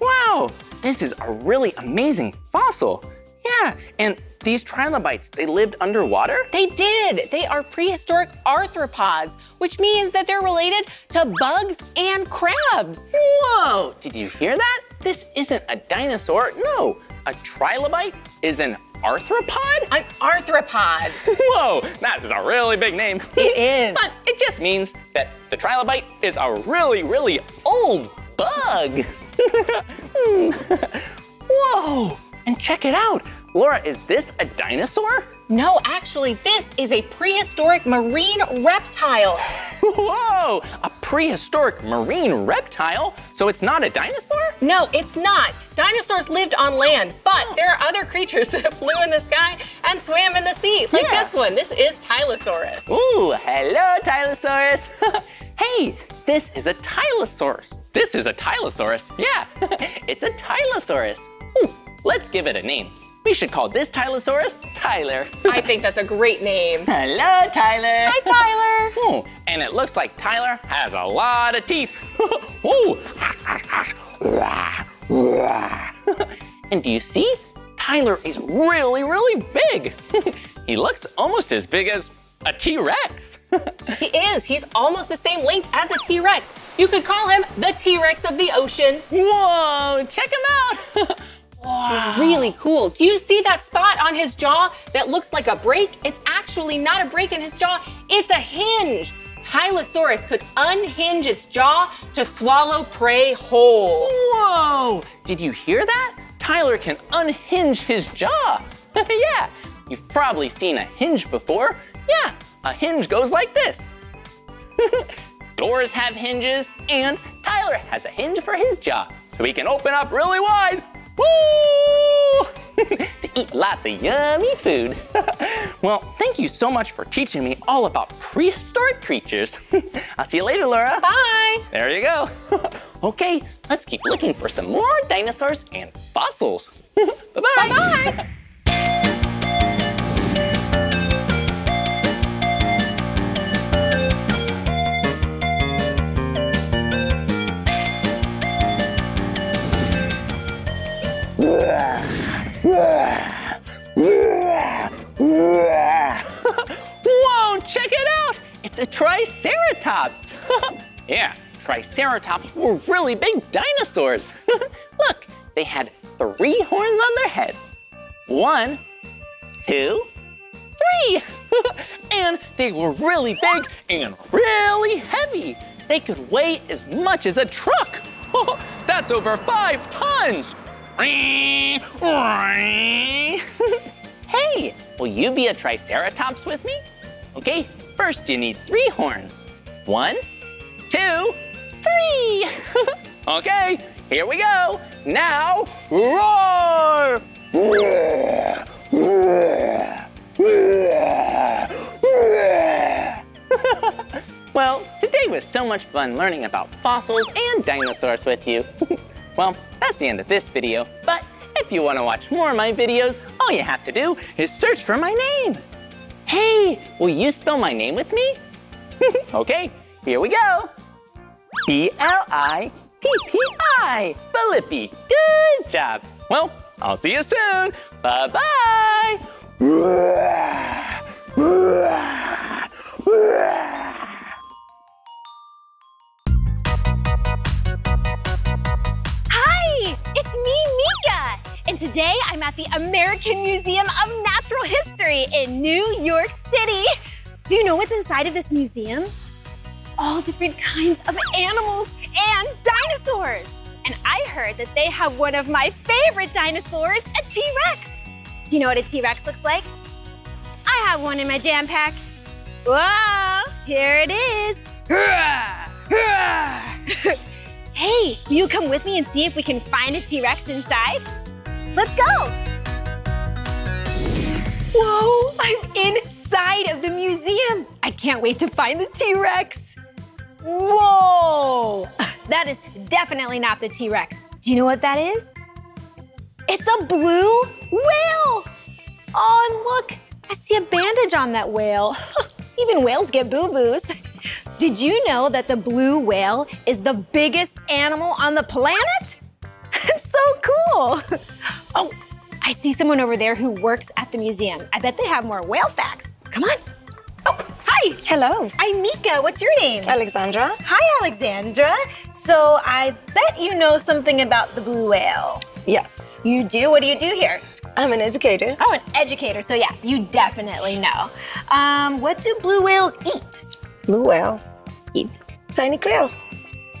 wow, this is a really amazing fossil. Yeah, and these trilobites, they lived underwater? They did. They are prehistoric arthropods, which means that they're related to bugs and crabs. Whoa, did you hear that? This isn't a dinosaur, no. A trilobite is an arthropod? An arthropod. Whoa, that is a really big name. It is. but it just means that the trilobite is a really, really old bug. Hmm. Whoa, and check it out. Laura, is this a dinosaur? No, actually, this is a prehistoric marine reptile. Whoa, a prehistoric marine reptile? So it's not a dinosaur? No, it's not. Dinosaurs lived on land, but there are other creatures that flew in the sky and swam in the sea, like Yeah. this one. This is Tylosaurus. Ooh, hello, Tylosaurus. hey, this is a Tylosaurus. This is a Tylosaurus. Yeah, it's a Tylosaurus. Ooh, let's give it a name. We should call this Tylosaurus Tyler. I think that's a great name. Hello, Tyler. Hi, Tyler. Oh, and it looks like Tyler has a lot of teeth. Ooh. and do you see? Tyler is really, really big. he looks almost as big as a T-Rex. He is. He's almost the same length as a T-Rex. You could call him the T-Rex of the ocean. Whoa, check him out. He's really cool. Do you see that spot on his jaw that looks like a break? It's actually not a break in his jaw, it's a hinge. Tylosaurus could unhinge its jaw to swallow prey whole. Whoa, did you hear that? Tyler can unhinge his jaw. yeah, you've probably seen a hinge before. Yeah, a hinge goes like this. Doors have hinges, and Tyler has a hinge for his jaw, so he can open up really wide. Woo! to eat lots of yummy food. well, thank you so much for teaching me all about prehistoric creatures. I'll see you later, Laura. Bye. There you go. okay, let's keep looking for some more dinosaurs and fossils. Bye-bye. Bye-bye. Whoa, check it out! It's a Triceratops! yeah, Triceratops were really big dinosaurs. Look, they had three horns on their head. One, two, three! and they were really big and really heavy. They could weigh as much as a truck. That's over five tons. hey, will you be a Triceratops with me? Okay, first you need three horns. One, two, three. okay, here we go. Now, roar! well, today was so much fun learning about fossils and dinosaurs with you. Well, that's the end of this video, but if you want to watch more of my videos, all you have to do is search for my name. Hey, will you spell my name with me? okay, here we go. B-L-I-P-P-I, Blippi. Good job. Well, I'll see you soon. Bye-bye. It's me, Meekah. And today I'm at the American Museum of Natural History in New York City. Do you know what's inside of this museum? All different kinds of animals and dinosaurs. And I heard that they have one of my favorite dinosaurs, a T-Rex. Do you know what a T-Rex looks like? I have one in my jam pack. Whoa, here it is. hey, will you come with me and see if we can find a T-Rex inside? Let's go. Whoa, I'm inside of the museum. I can't wait to find the T-Rex. Whoa, that is definitely not the T-Rex. Do you know what that is? It's a blue whale. Oh, and look, I see a bandage on that whale. Even whales get boo-boos. Did you know that the blue whale is the biggest animal on the planet? It's so cool. Oh, I see someone over there who works at the museum. I bet they have more whale facts. Come on. Oh, hi. Hello. I'm Meekah. What's your name? Alexandra. Hi, Alexandra. So I bet you know something about the blue whale. Yes. You do? What do you do here? I'm an educator. Oh, an educator. So yeah, you definitely know. Um, what do blue whales eat? Blue whales eat tiny krill.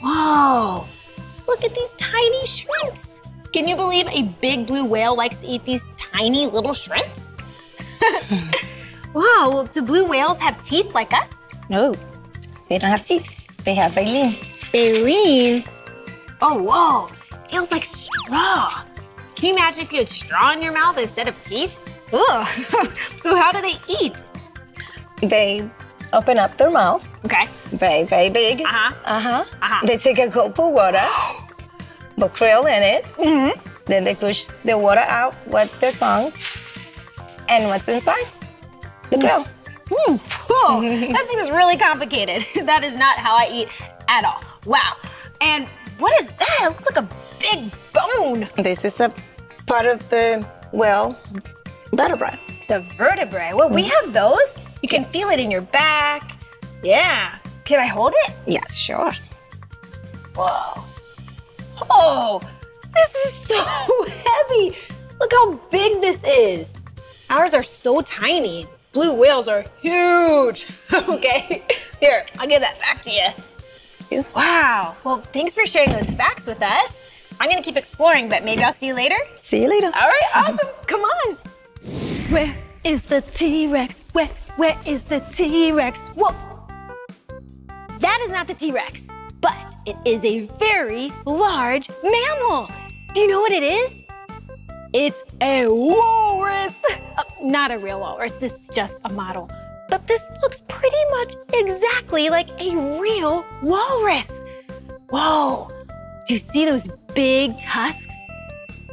Whoa! Look at these tiny shrimps. Can you believe a big blue whale likes to eat these tiny little shrimps? wow, well, do blue whales have teeth like us? No, they don't have teeth. They have baleen. Baleen? Oh, whoa. Feels like straw. Can you imagine if you had straw in your mouth instead of teeth? Ugh. so how do they eat? They open up their mouth. Okay. Very, very big. Uh-huh. Uh-huh. Uh-huh. They take a gulp of water, put krill in it. Mm-hmm. Then they push the water out with their tongue. And what's inside? The krill. Mm, cool. that seems really complicated. that is not how I eat at all. Wow. And what is that? It looks like a big bone. This is a part of the, well, vertebrae. The vertebrae. Well, we have those. You can feel it in your back. Yeah. Can I hold it? Yes, sure. Whoa. Oh, this is so heavy. Look how big this is. Ours are so tiny. Blue whales are huge. okay, here, I'll give that back to you. you. Wow. Well, thanks for sharing those facts with us. I'm gonna keep exploring, but maybe I'll see you later. See you later. All right, awesome. Come on. Where is the T-Rex? Where, where is the T-Rex? Whoa. That is not the T-Rex, but it is a very large mammal. Do you know what it is? It's a walrus. Uh, not a real walrus, this is just a model. But this looks pretty much exactly like a real walrus. Whoa, do you see those big tusks?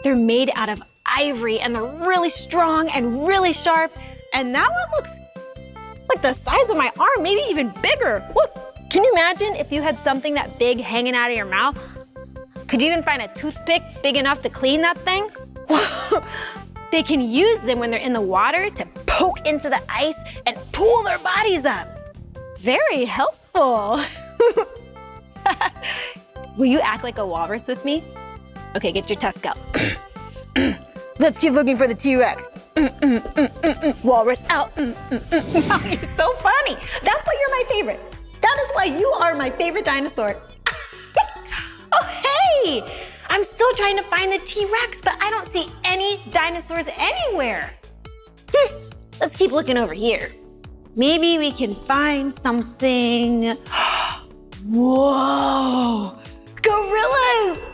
They're made out of ivory and they're really strong and really sharp. And that one looks like the size of my arm, maybe even bigger. Look, can you imagine if you had something that big hanging out of your mouth? Could you even find a toothpick big enough to clean that thing? they can use them when they're in the water to poke into the ice and pull their bodies up. Very helpful. Will you act like a walrus with me? Okay, get your tusk out. Let's keep looking for the T-Rex. Mm, mm, mm, Walrus out. Wow, you're so funny. That's why you're my favorite. That is why you are my favorite dinosaur. oh, hey! I'm still trying to find the T-Rex, but I don't see any dinosaurs anywhere. Hmm, Let's keep looking over here. Maybe we can find something. Whoa! Gorillas!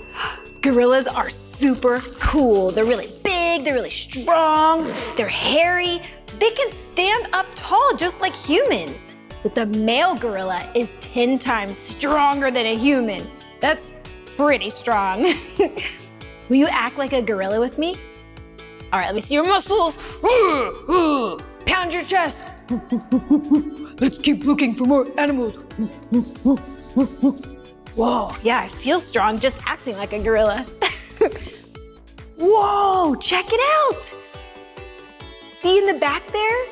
Gorillas are super cool. They're really big, they're really strong, they're hairy. They can stand up tall just like humans. But the male gorilla is 10 times stronger than a human. That's pretty strong. Will you act like a gorilla with me? All right, let me see your muscles. Pound your chest. Let's keep looking for more animals. Whoa, yeah, I feel strong just acting like a gorilla. Whoa, check it out. See in the back there?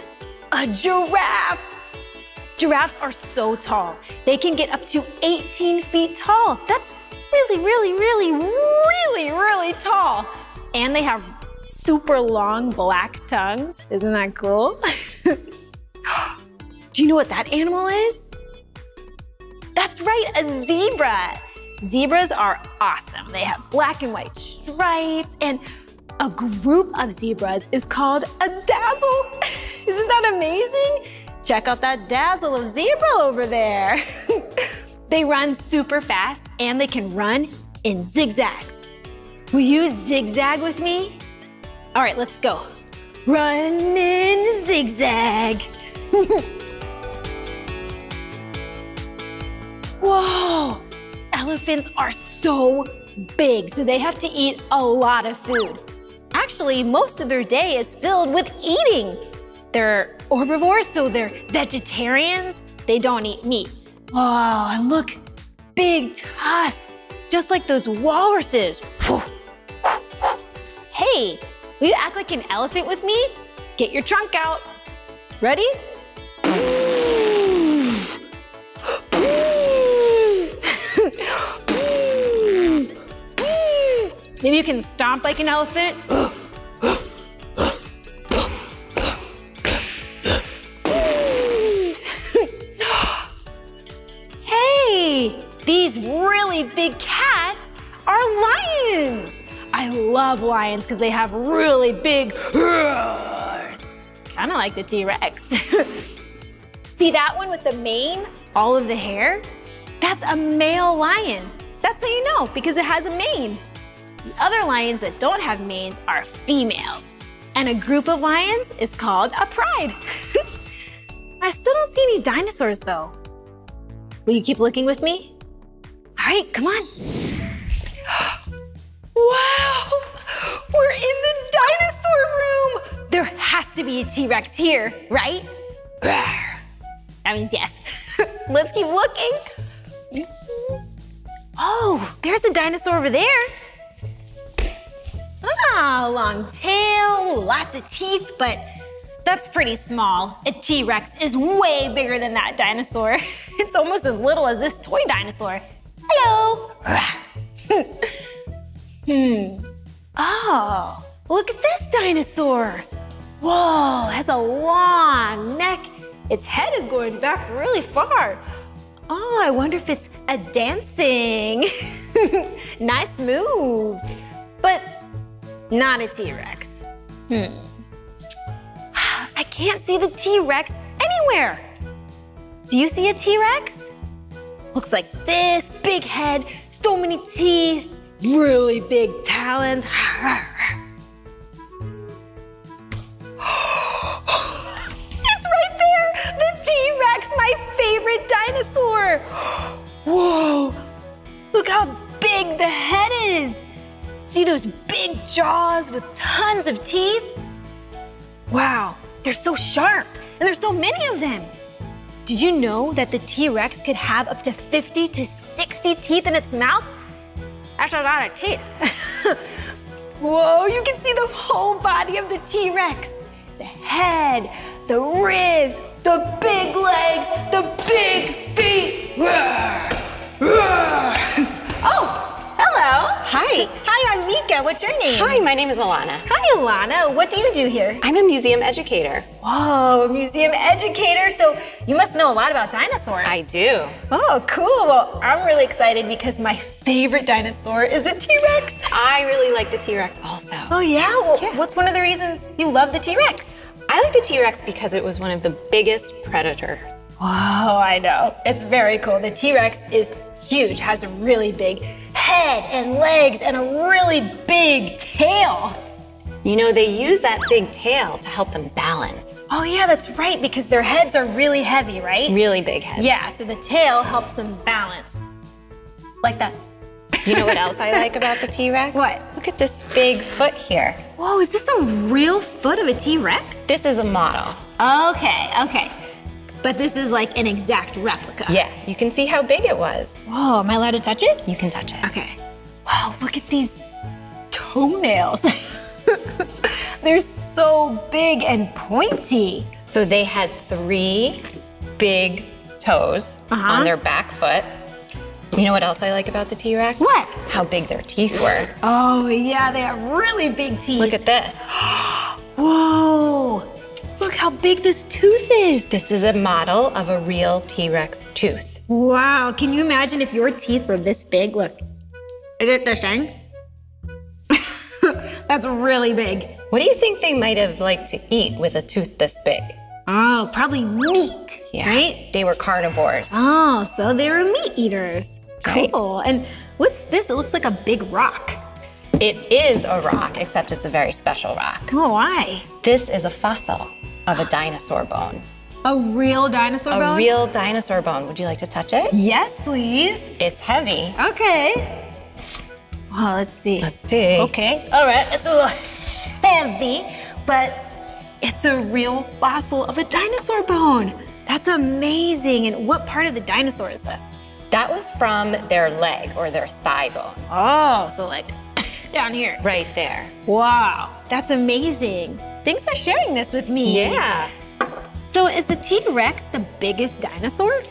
A giraffe. Giraffes are so tall. They can get up to 18 feet tall. That's really, really, really, really, really tall. And they have super long black tongues. Isn't that cool? Do you know what that animal is? That's right, a zebra. Zebras are awesome. They have black and white stripes, and a group of zebras is called a dazzle. Isn't that amazing? Check out that dazzle of zebra over there. they run super fast and they can run in zigzags. Will you zigzag with me? All right, let's go. Run in zigzag. Whoa! Elephants are so big, so they have to eat a lot of food. Actually, most of their day is filled with eating. They're herbivores, so they're vegetarians. They don't eat meat. Oh, and look, big tusks, just like those walruses. Hey, will you act like an elephant with me? Get your trunk out. Ready? Maybe you can stomp like an elephant. hey, these really big cats are lions. I love lions because they have really big roars. Kind of like the T-Rex. See that one with the mane, all of the hair? That's a male lion. That's how you know, because it has a mane. The other lions that don't have manes are females. And a group of lions is called a pride. I still don't see any dinosaurs though. Will you keep looking with me? All right, come on. Wow! We're in the dinosaur room! There has to be a T-Rex here, right? That means yes. Let's keep looking. Oh, there's a dinosaur over there. Ah, long tail, lots of teeth, but that's pretty small. A T-Rex is way bigger than that dinosaur. It's almost as little as this toy dinosaur. Hello. hmm. Oh, look at this dinosaur. Whoa, has a long neck. Its head is going back really far. Oh, I wonder if it's a dancing. nice moves. But not a T-Rex. Hmm. I can't see the T-Rex anywhere. Do you see a T-Rex? Looks like this, big head, so many teeth, really big talons. it's right there, the T-Rex, my favorite dinosaur. Whoa, look how big the head is. See those big jaws with tons of teeth? Wow, they're so sharp, and there's so many of them. Did you know that the T-Rex could have up to 50 to 60 teeth in its mouth? That's a lot of teeth. Whoa, you can see the whole body of the T-Rex. The head, the ribs, the big legs, the big feet. Roar, roar. Oh, hello. Hi. Hi, I'm Meekah. What's your name? Hi, my name is Alana. Hi, Alana. What do you do here? I'm a museum educator. Whoa, a museum educator. So you must know a lot about dinosaurs. I do. Oh, cool. Well, I'm really excited because my favorite dinosaur is the T-Rex. I really like the T-Rex also. Oh, yeah? Well, what's one of the reasons you love the T-Rex? I like the T-Rex because it was one of the biggest predators. Whoa, I know. It's very cool. The T-Rex is huge, has a really big head and legs and a really big tail. You know, they use that big tail to help them balance. Oh yeah, that's right, because their heads are really heavy, right? Really big heads. Yeah, so the tail helps them balance. Like that. You know what else I like about the T-Rex? What? Look at this big foot here. Whoa, is this a real foot of a T-Rex? This is a model. Okay, okay. But this is like an exact replica. Yeah, you can see how big it was. Whoa, am I allowed to touch it? You can touch it. Okay. Wow, look at these toenails. They're so big and pointy. So they had three big toes Uh-huh. on their back foot. You know what else I like about the T-Rex? What? How big their teeth were. Oh yeah, they have really big teeth. Look at this. Whoa! Look how big this tooth is. This is a model of a real T-Rex tooth. Wow, can you imagine if your teeth were this big? Look. Is it the same? That's really big. What do you think they might have liked to eat with a tooth this big? Oh, probably meat, Yeah. right? They were carnivores. Oh, so they were meat eaters. Right. Cool. And what's this? It looks like a big rock. It is a rock, except it's a very special rock. Oh, why? This is a fossil of a dinosaur bone. A real dinosaur A bone? real dinosaur bone. Would you like to touch it? Yes, please. It's heavy. Okay. Well, let's see. Let's see. Okay. All right. It's a little heavy, but it's a real fossil of a dinosaur bone. That's amazing. And what part of the dinosaur is this? That was from their leg or their thigh bone. Oh, so like down here. Right there. Wow. That's amazing. Thanks for sharing this with me. Yeah. So is the T-Rex the biggest dinosaur?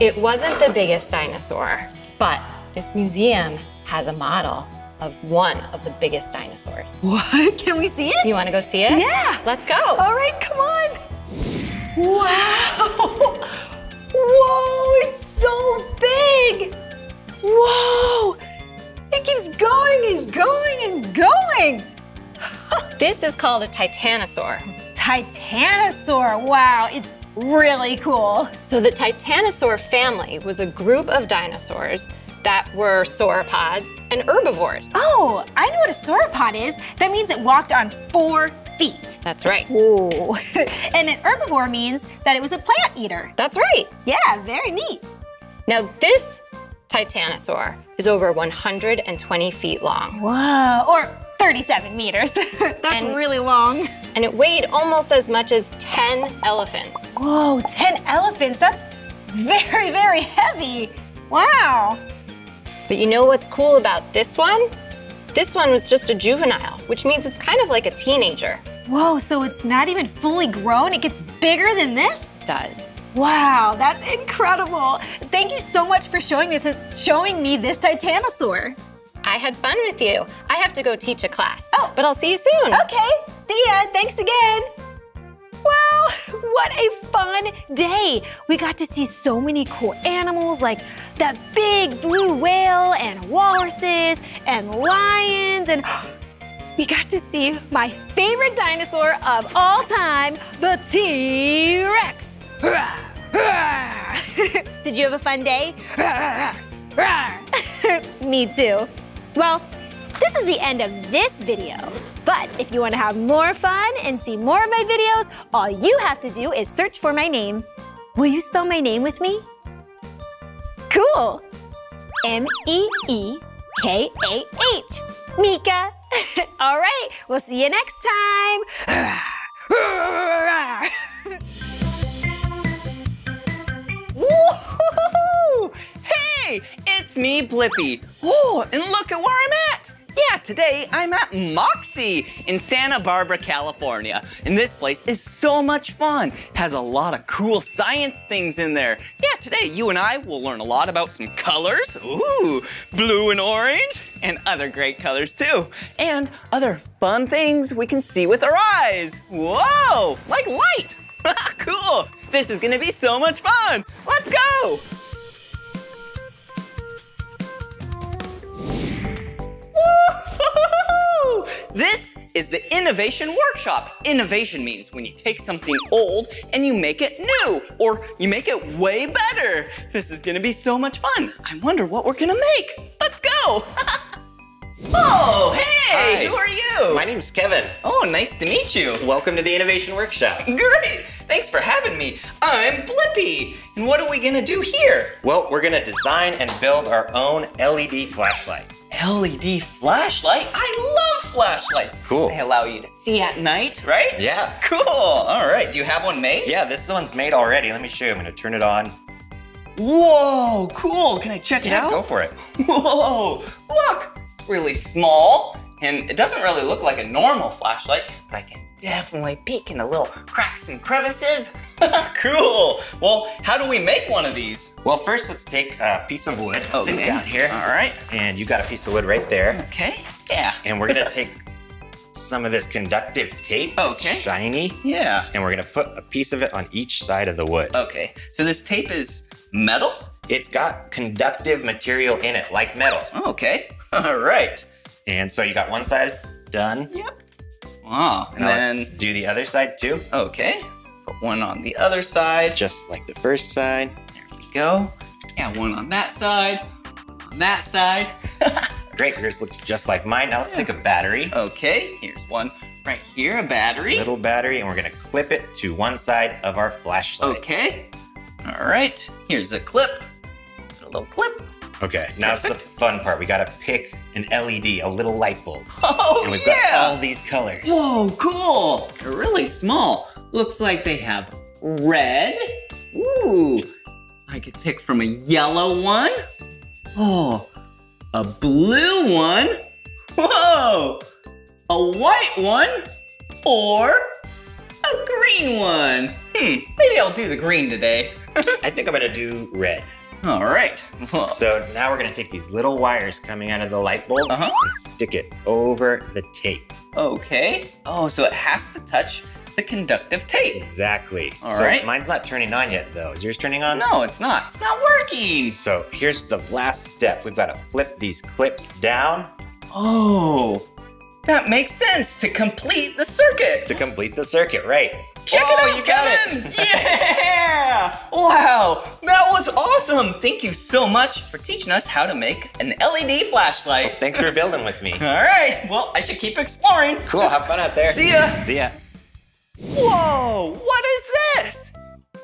It wasn't the biggest dinosaur, but this museum has a model of one of the biggest dinosaurs. What? Can we see it? You want to go see it? Yeah. Let's go. All right, come on. Wow. Whoa, it's so big. Whoa. It keeps going and going and going. This is called a titanosaur. Titanosaur. Wow, it's really cool. So the titanosaur family was a group of dinosaurs that were sauropods and herbivores. Oh, I know what a sauropod is. That means it walked on four feet. That's right. Whoa. and an herbivore means that it was a plant eater. That's right. Yeah, very neat. Now this titanosaur is over 120 feet long. Whoa, or 37 meters. That's And- really long. And it weighed almost as much as 10 elephants. Whoa, 10 elephants. That's very, very heavy. Wow. But you know what's cool about this one? This one was just a juvenile, which means it's kind of like a teenager. Whoa, so it's not even fully grown? It gets bigger than this? Does. Wow, that's incredible. Thank you so much for showing me, showing me this titanosaur. I had fun with you. I have to go teach a class. Oh. But I'll see you soon. Okay, see ya. Thanks again. Wow, what a fun day. We got to see so many cool animals like that big blue whale and walruses and lions and we got to see my favorite dinosaur of all time, the T-Rex. Did you have a fun day? Me too. Well, this is the end of this video. But if you want to have more fun and see more of my videos, all you have to do is search for my name. Will you spell my name with me? Cool. M-E-E-K-A-H. Meekah. all right, we'll see you next time. Woo! Hey, it's me, Blippi. Oh, and look at where I'm at. Yeah, today I'm at MOXI in Santa Barbara, California. And this place is so much fun. Has a lot of cool science things in there. Yeah, today you and I will learn a lot about some colors. Ooh, blue and orange, and other great colors too. And other fun things we can see with our eyes. Whoa, like light. cool. This is gonna be so much fun. Let's go. This is the Innovation Workshop. Innovation means when you take something old and you make it new, or you make it way better. This is gonna be so much fun. I wonder what we're gonna make. Let's go. oh, hey, Hi. who are you? My name's Kevin. Oh, nice to meet you. Welcome to the Innovation Workshop. Great, thanks for having me. I'm Blippi, and what are we gonna do here? Well, we're gonna design and build our own LED flashlight. LED flashlight? I love flashlights. Cool. They allow you to see at night, right? Yeah. Cool. All right. Do you have one made? Yeah, this one's made already. Let me show you. I'm gonna turn it on. Whoa, cool. Can I check it Yeah, out? go for it. Whoa, look. It's really small, and it doesn't really look like a normal flashlight, but I can definitely peek into little cracks and crevices. cool. Well, how do we make one of these? Well, first let's take a piece of wood. Sit Okay. down here. All right. And you got a piece of wood right there. Okay. Yeah. And we're gonna take some of this conductive tape. It's Okay. shiny. Yeah. And we're gonna put a piece of it on each side of the wood. Okay. So this tape is metal? It's got conductive material in it, like metal. Oh, okay. All right. And so you got one side done. Yep. Wow. And Now then, let's do the other side too. okay. Put one on the other side. Just like the first side. There we go. Yeah, one on that side. On that side. Great, yours looks just like mine. Now let's take a battery. Okay, here's one right here, a battery. Little battery, and we're gonna clip it to one side of our flashlight. Okay. All right, here's a clip. A little clip. Okay, now's the fun part. We gotta pick an LED, a little light bulb. Oh, and we've yeah. got all these colors. Whoa, cool. They're really small. Looks like they have red. Ooh. I could pick from a yellow one. Oh, a blue one. Whoa. A white one. Or a green one. Hmm, maybe I'll do the green today. I think I'm gonna do red. All right. So now we're gonna take these little wires coming out of the light bulb Uh-huh. and stick it over the tape. Okay. Oh, so it has to touch the conductive tape. Exactly. All so right. mine's not turning on yet though. Is yours turning on? No, it's not. It's not working. So here's the last step. We've gotta flip these clips down Oh, that makes sense to complete the circuit. to complete the circuit, right? Check oh, it out, you got it. Yeah! Wow, that was awesome. Thank you so much for teaching us how to make an LED flashlight. Thanks for building with me. All right, well, I should keep exploring. Cool, have fun out there. See ya. See ya. Whoa, what is this?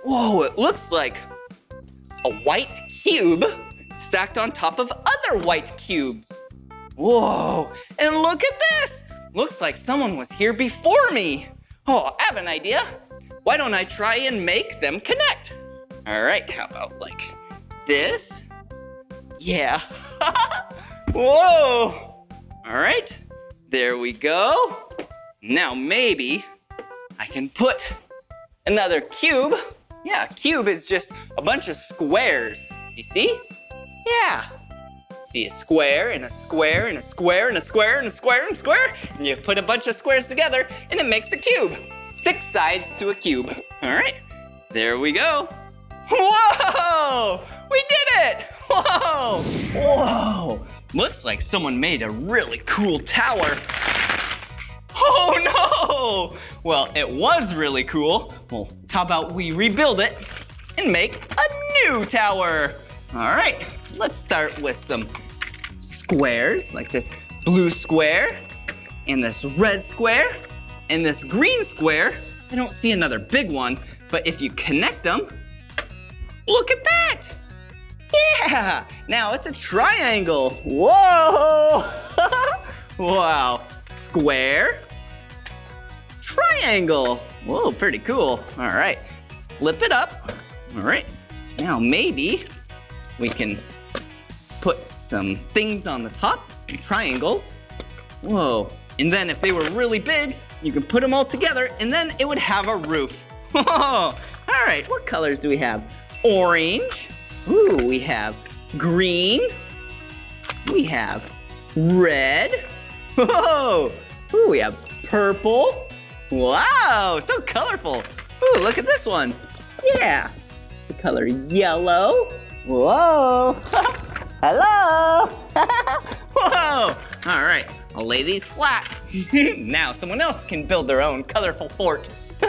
Whoa, it looks like a white cube stacked on top of other white cubes. Whoa, and look at this. Looks like someone was here before me. Oh, I have an idea. Why don't I try and make them connect? All right, how about like this? Yeah. Whoa. All right, there we go. Now maybe I can put another cube. Yeah, cube is just a bunch of squares. You see? Yeah. See a square and a square and a square and a square and a square and a square, and you put a bunch of squares together and it makes a cube. Six sides to a cube. All right, there we go. Whoa! We did it! Whoa! Whoa! Looks like someone made a really cool tower. Oh no! Well, it was really cool. Well, how about we rebuild it and make a new tower? All right, let's start with some squares, like this blue square, and this red square, and this green square. I don't see another big one, but if you connect them, look at that! Yeah! Now it's a triangle. Whoa! wow. Square. Triangle. Whoa, pretty cool. All right. Let's flip it up. All right. Now maybe we can put some things on the top, triangles. Whoa. And then if they were really big, you could put them all together and then it would have a roof. all right, what colors do we have? Orange. Ooh, we have green. We have red. Whoa. Ooh, we have purple. Wow, so colorful. Ooh, look at this one. Yeah. The color yellow. Whoa. Hello. Whoa. All right, I'll lay these flat. now someone else can build their own colorful fort.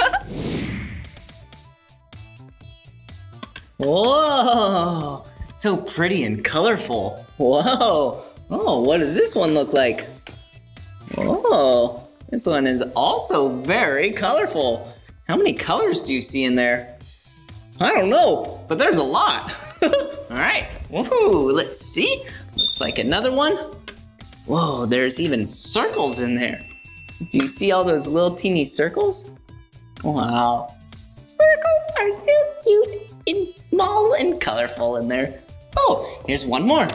Whoa, so pretty and colorful. Whoa, oh, what does this one look like? Oh, this one is also very colorful. How many colors do you see in there? I don't know, but there's a lot. All right, woohoo, let's see. Looks like another one. Whoa, there's even circles in there. Do you see all those little teeny circles? Wow, circles are so cute and small and colorful in there. Oh, here's one more.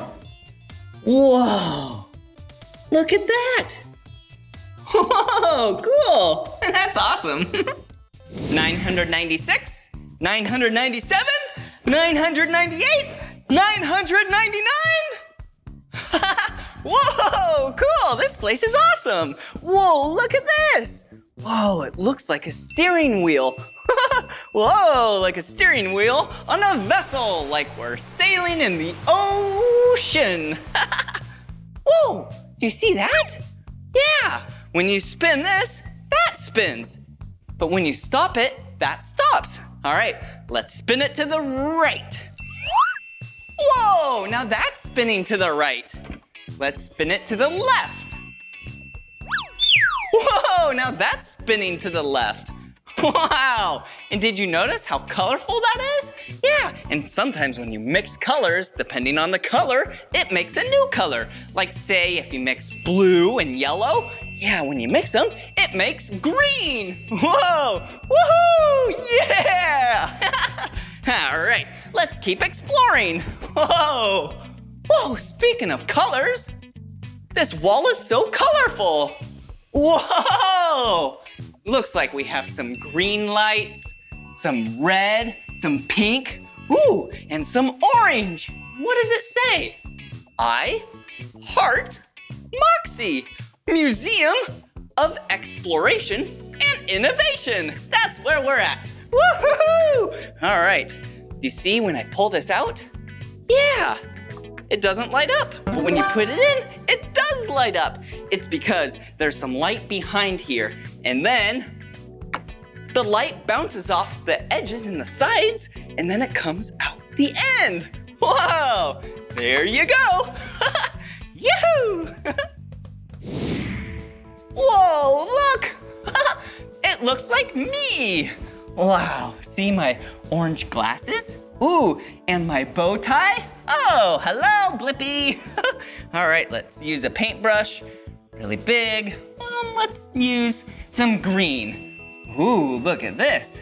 Whoa, look at that. Whoa, cool. That's awesome. 996, 997, 998, 999. Whoa, cool. This place is awesome. Whoa, look at this. Whoa, it looks like a steering wheel. Whoa, like a steering wheel on a vessel, like we're sailing in the ocean. Whoa, do you see that? Yeah, when you spin this, that spins. But when you stop it, that stops. All right, let's spin it to the right. Whoa, now that's spinning to the right. Let's spin it to the left. Whoa, now that's spinning to the left. Wow, and did you notice how colorful that is? Yeah, and sometimes when you mix colors, depending on the color, it makes a new color. Like say if you mix blue and yellow, yeah, when you mix them, it makes green. Whoa, woohoo, yeah. All right, let's keep exploring. Whoa, whoa, speaking of colors, this wall is so colorful. Whoa, looks like we have some green lights, some red, some pink, ooh, and some orange. What does it say? I heart MOXI, Museum of Exploration and Innovation. That's where we're at. Woohoo! All right, do you see when I pull this out? Yeah, it doesn't light up. But when you put it in, it does light up. It's because there's some light behind here. And then the light bounces off the edges and the sides, and then it comes out the end. Whoa, there you go. Yahoo! Whoa, look! it looks like me. Wow, see my orange glasses? Ooh, and my bow tie? Oh, hello, Blippi. All right, let's use a paintbrush, really big. Um, let's use some green. Ooh, look at this.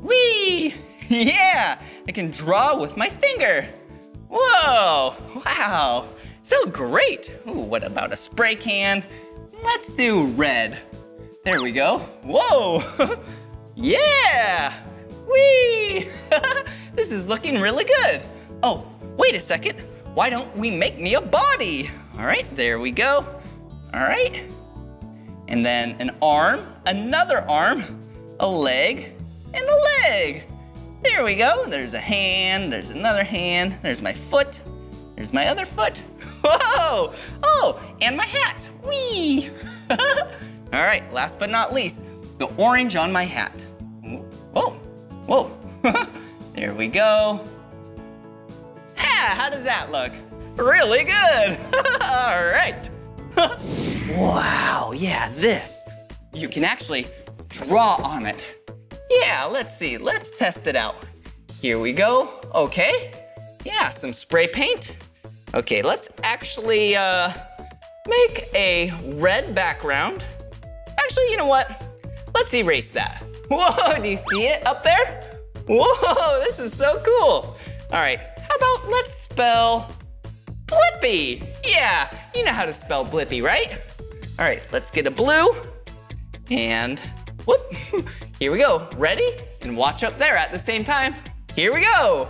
Whee! Yeah, I can draw with my finger. Whoa, wow, so great. Ooh, what about a spray can? Let's do red. There we go. Whoa, yeah, whee! this is looking really good. Oh, wait a second. Why don't we make me a body? All right, there we go. All right. And then an arm, another arm, a leg, and a leg. There we go. There's a hand, there's another hand, there's my foot, there's my other foot. Whoa! Oh, and my hat. Whee! All right, last but not least, the orange on my hat. Whoa, whoa. there we go. Ha, how does that look? Really good. All right. wow, yeah, this. You can actually draw on it. Yeah, let's see, let's test it out. Here we go, okay. Yeah, some spray paint. Okay, let's actually uh, make a red background. Actually, you know what? Let's erase that. Whoa, do you see it up there? Whoa, this is so cool. All right, how about let's spell Blippi. Yeah, you know how to spell Blippi, right? All right, let's get a blue. And whoop, here we go. Ready? And watch up there at the same time. Here we go.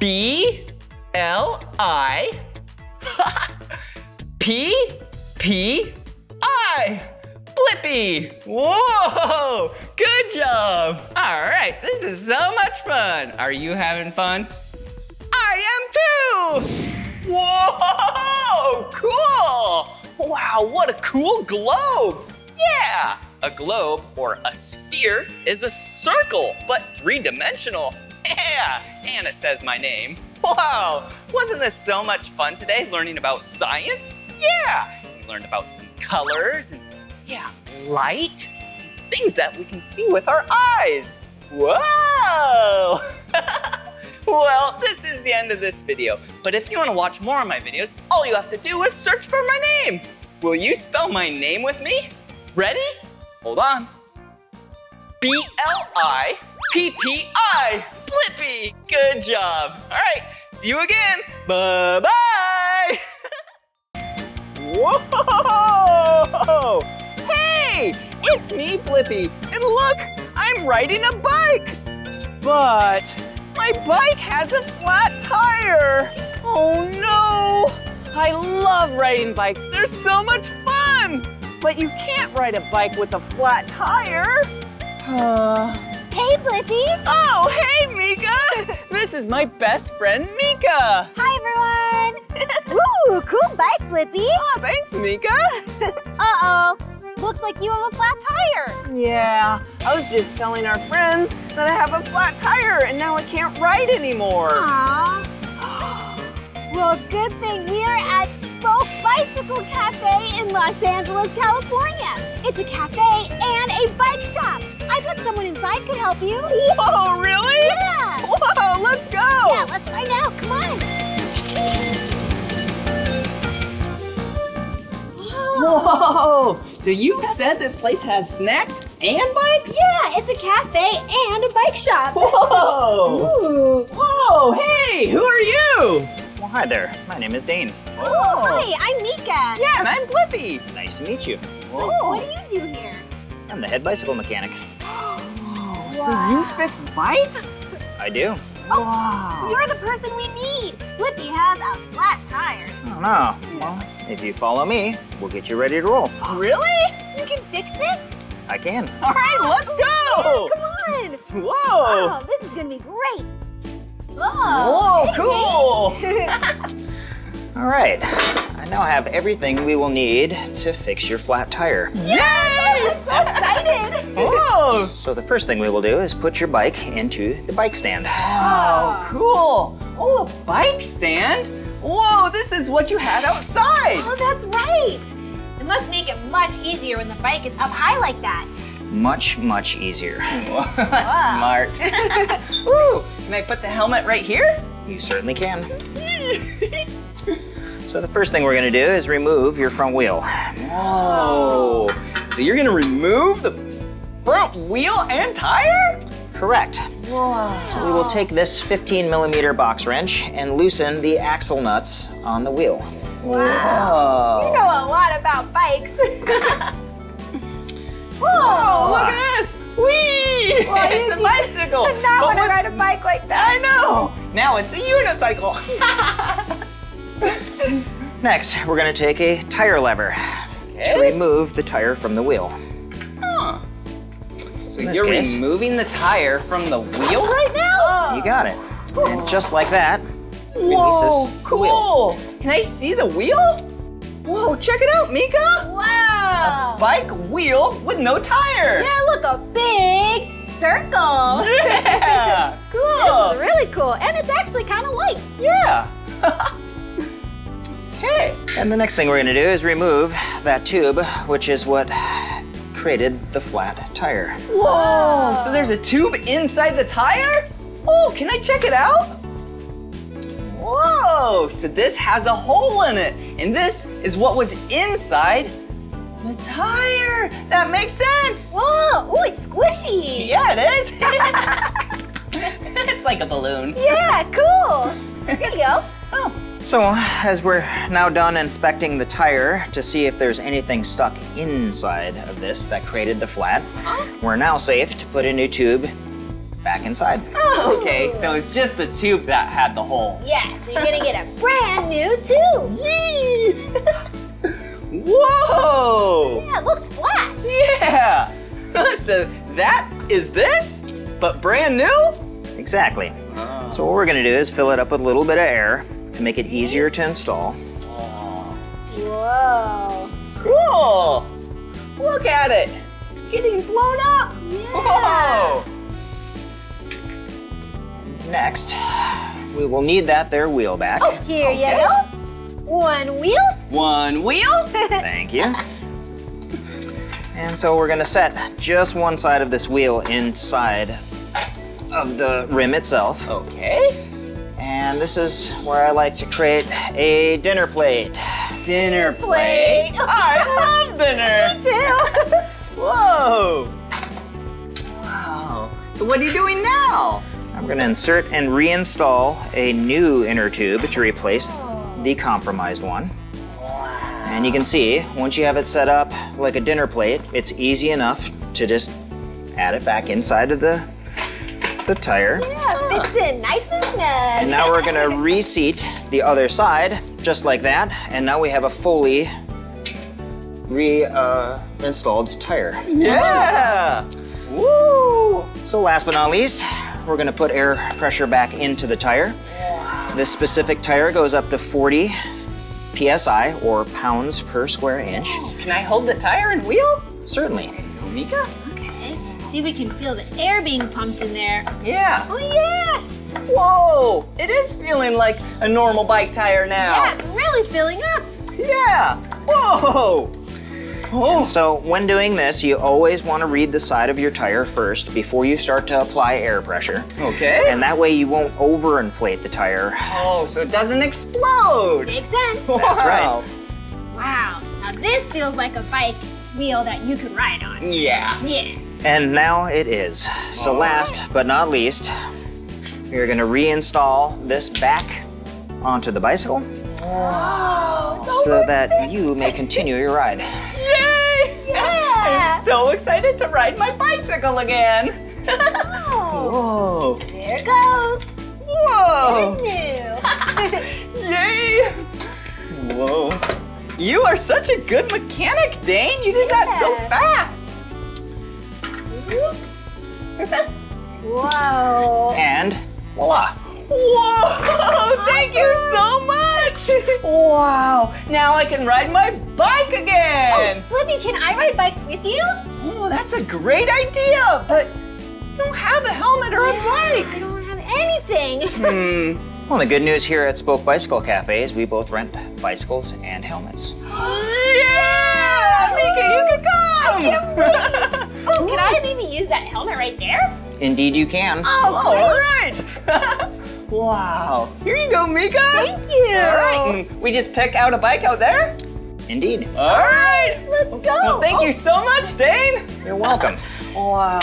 B L I P P I. Blippi. Whoa, good job. All right, this is so much fun. Are you having fun? I am too. Whoa, cool. Wow, what a cool globe. Yeah, a globe or a sphere is a circle, but three-dimensional. Yeah, and it says my name. Wow, wasn't this so much fun today learning about science? Yeah, we learned about some colors and yeah, light, things that we can see with our eyes. Whoa! well, this is the end of this video, but if you want to watch more of my videos, all you have to do is search for my name. Will you spell my name with me? Ready? Hold on. B-L-I-P-P-I, Blippi. Good job. All right, see you again. Bye-bye. Whoa! Hey, it's me, Blippi, and look, I'm riding a bike. But my bike has a flat tire. Oh no! I love riding bikes. They're so much fun. But you can't ride a bike with a flat tire. Uh, Hey, Blippi. oh, hey, Meekah! This is my best friend, Meekah. Hi, everyone. Ooh, cool bike, Blippi. Oh, thanks, Meekah. Uh-oh. Looks like you have a flat tire. Yeah, I was just telling our friends that I have a flat tire and now I can't ride anymore. Aww. well, good thing we are at Spoke Bicycle Cafe in Los Angeles, California. It's a cafe and a bike shop. I bet someone inside could help you. Whoa, really? Yeah. Whoa, let's go. Yeah, let's find out. Come on. Whoa! So you said this place has snacks and bikes? Yeah, it's a cafe and a bike shop. Whoa! Ooh. Whoa, hey, who are you? Well, hi there. My name is Dane. Oh, hi, I'm Meekah. Yeah, and I'm Blippi. Nice to meet you. So, what do you do here? I'm the head bicycle mechanic. Oh, so you fix bikes? I do. Wow. You're the person we need. Blippi has a flat tire. Oh, no. Well, if you follow me, we'll get you ready to roll. Really? You can fix it? I can. All right, let's go. Come on. Whoa. Oh, this is gonna be great. Whoa, Oh, cool. All right. I now have everything we will need to fix your flat tire. Yay! I'm so excited. oh! So the first thing we will do is put your bike into the bike stand. Wow, cool. Oh, a bike stand? Whoa, this is what you had outside. Oh, that's right. It must make it much easier when the bike is up high like that. Much, much easier. Smart. Ooh, can I put the helmet right here? You certainly can. So the first thing we're gonna do is remove your front wheel. Whoa. So you're gonna remove the front wheel and tire? Correct. Wow. So we will take this 15 millimeter box wrench and loosen the axle nuts on the wheel. Wow. You know a lot about bikes. Whoa, look at this. Whee! Well, it's a bicycle. not But want to ride a bike like that. I know. Now it's a unicycle. Next, we're gonna take a tire lever to eh? remove the tire from the wheel. Huh. So you're case- removing the tire from the wheel right now? Oh. You got it. And just like that, Whoa, releases the wheel. cool. Can I see the wheel? Whoa, check it out, Meekah. Wow. Bike wheel with no tire. Yeah, look, a big circle. Yeah, cool. is really cool, and it's actually kind of light. Yeah. okay. And the next thing we're gonna do is remove that tube, which is what created the flat tire. Whoa, so there's a tube inside the tire? Oh, can I check it out? Whoa, so this has a hole in it, and this is what was inside the tire. That makes sense. Whoa, ooh, it's squishy. Yeah, it is. it's like a balloon. Yeah, cool. Here you go. Oh, So, as we're now done inspecting the tire to see if there's anything stuck inside of this that created the flat, we're now safe to put a new tube back inside. Oh, okay, so it's just the tube that had the hole. Yeah, so you're gonna get a brand new tube. Whoa! Yeah, it looks flat. Yeah! so that is this, but brand new? Exactly. Oh. So what we're gonna do is fill it up with a little bit of air to make it easier to install. Whoa. Cool! Look at it! It's getting blown up! Whoa! Next, we will need that there wheel back. Oh, here you go. One wheel. One wheel? Thank you. And so we're gonna set just one side of this wheel inside of the rim itself. Okay. And this is where I like to create a dinner plate. Dinner Plate. I love dinner! Me too. Whoa! Wow. So what are you doing now? I'm gonna insert and reinstall a new inner tube to replace the compromised one. And you can see, once you have it set up like a dinner plate, it's easy enough to just add it back inside of the, the tire. Yeah, fits in nice and snug. And now we're gonna reseat the other side, just like that. And now we have a fully re-installed tire. Yeah! Woo! So last but not least, we're gonna put air pressure back into the tire. This specific tire goes up to 40 PSI, or pounds per square inch. Can I hold the tire and wheel? Certainly. Meekah? Okay. See if we can feel the air being pumped in there. Yeah. Oh yeah. Whoa! It is feeling like a normal bike tire now. Yeah, it's really filling up. Yeah! Whoa! Oh. And so when doing this, you always want to read the side of your tire first before you start to apply air pressure. Okay. And that way you won't overinflate the tire. Oh, so it doesn't explode. Makes sense. Wow. That's right. Wow. Now this feels like a bike wheel that you could ride on. Yeah. Yeah. And now it is. So last but not least, we're gonna reinstall this back onto the bicycle Oh, so that you may continue your ride. Yay! Yeah. I'm so excited to ride my bicycle again. Oh, Whoa! there it goes. Whoa! It's new. Yay! Whoa. You are such a good mechanic, Dane. You did that so fast. Whoa. And voila. Whoa! Thank you so much! Wow! Now I can ride my bike again! Blippi, can I ride bikes with you? Oh, that's a great idea, but you don't have a helmet or a bike. I don't have anything. Hmm. Well, the good news here at Spoke Bicycle Cafe is we both rent bicycles and helmets. Yeah! Meekah, you can come! Oh, oh, can I maybe use that helmet right there? Indeed, you can. Oh, oh All right! wow. Here you go, Meekah! Thank you. All right, and we just pick out a bike out there? Indeed. All right! Let's go. Well, thank you so much, Dane! You're welcome. Wow.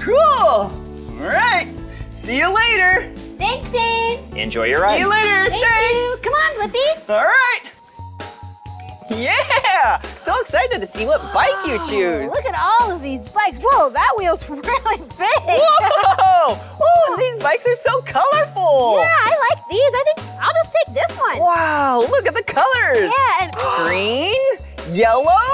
Cool! All right. See you later! Thanks, Dane. Enjoy your ride. See you later! Thank Thanks! you. Come on, Blippi. All right! Yeah! So excited to see what bike you choose! Look at all of these bikes. Whoa, that wheel's really big. Whoa! Oh, these bikes are so colorful! Yeah, I like these. I think I'll just take this one. Wow, look at the colors! Yeah, and Green, yellow,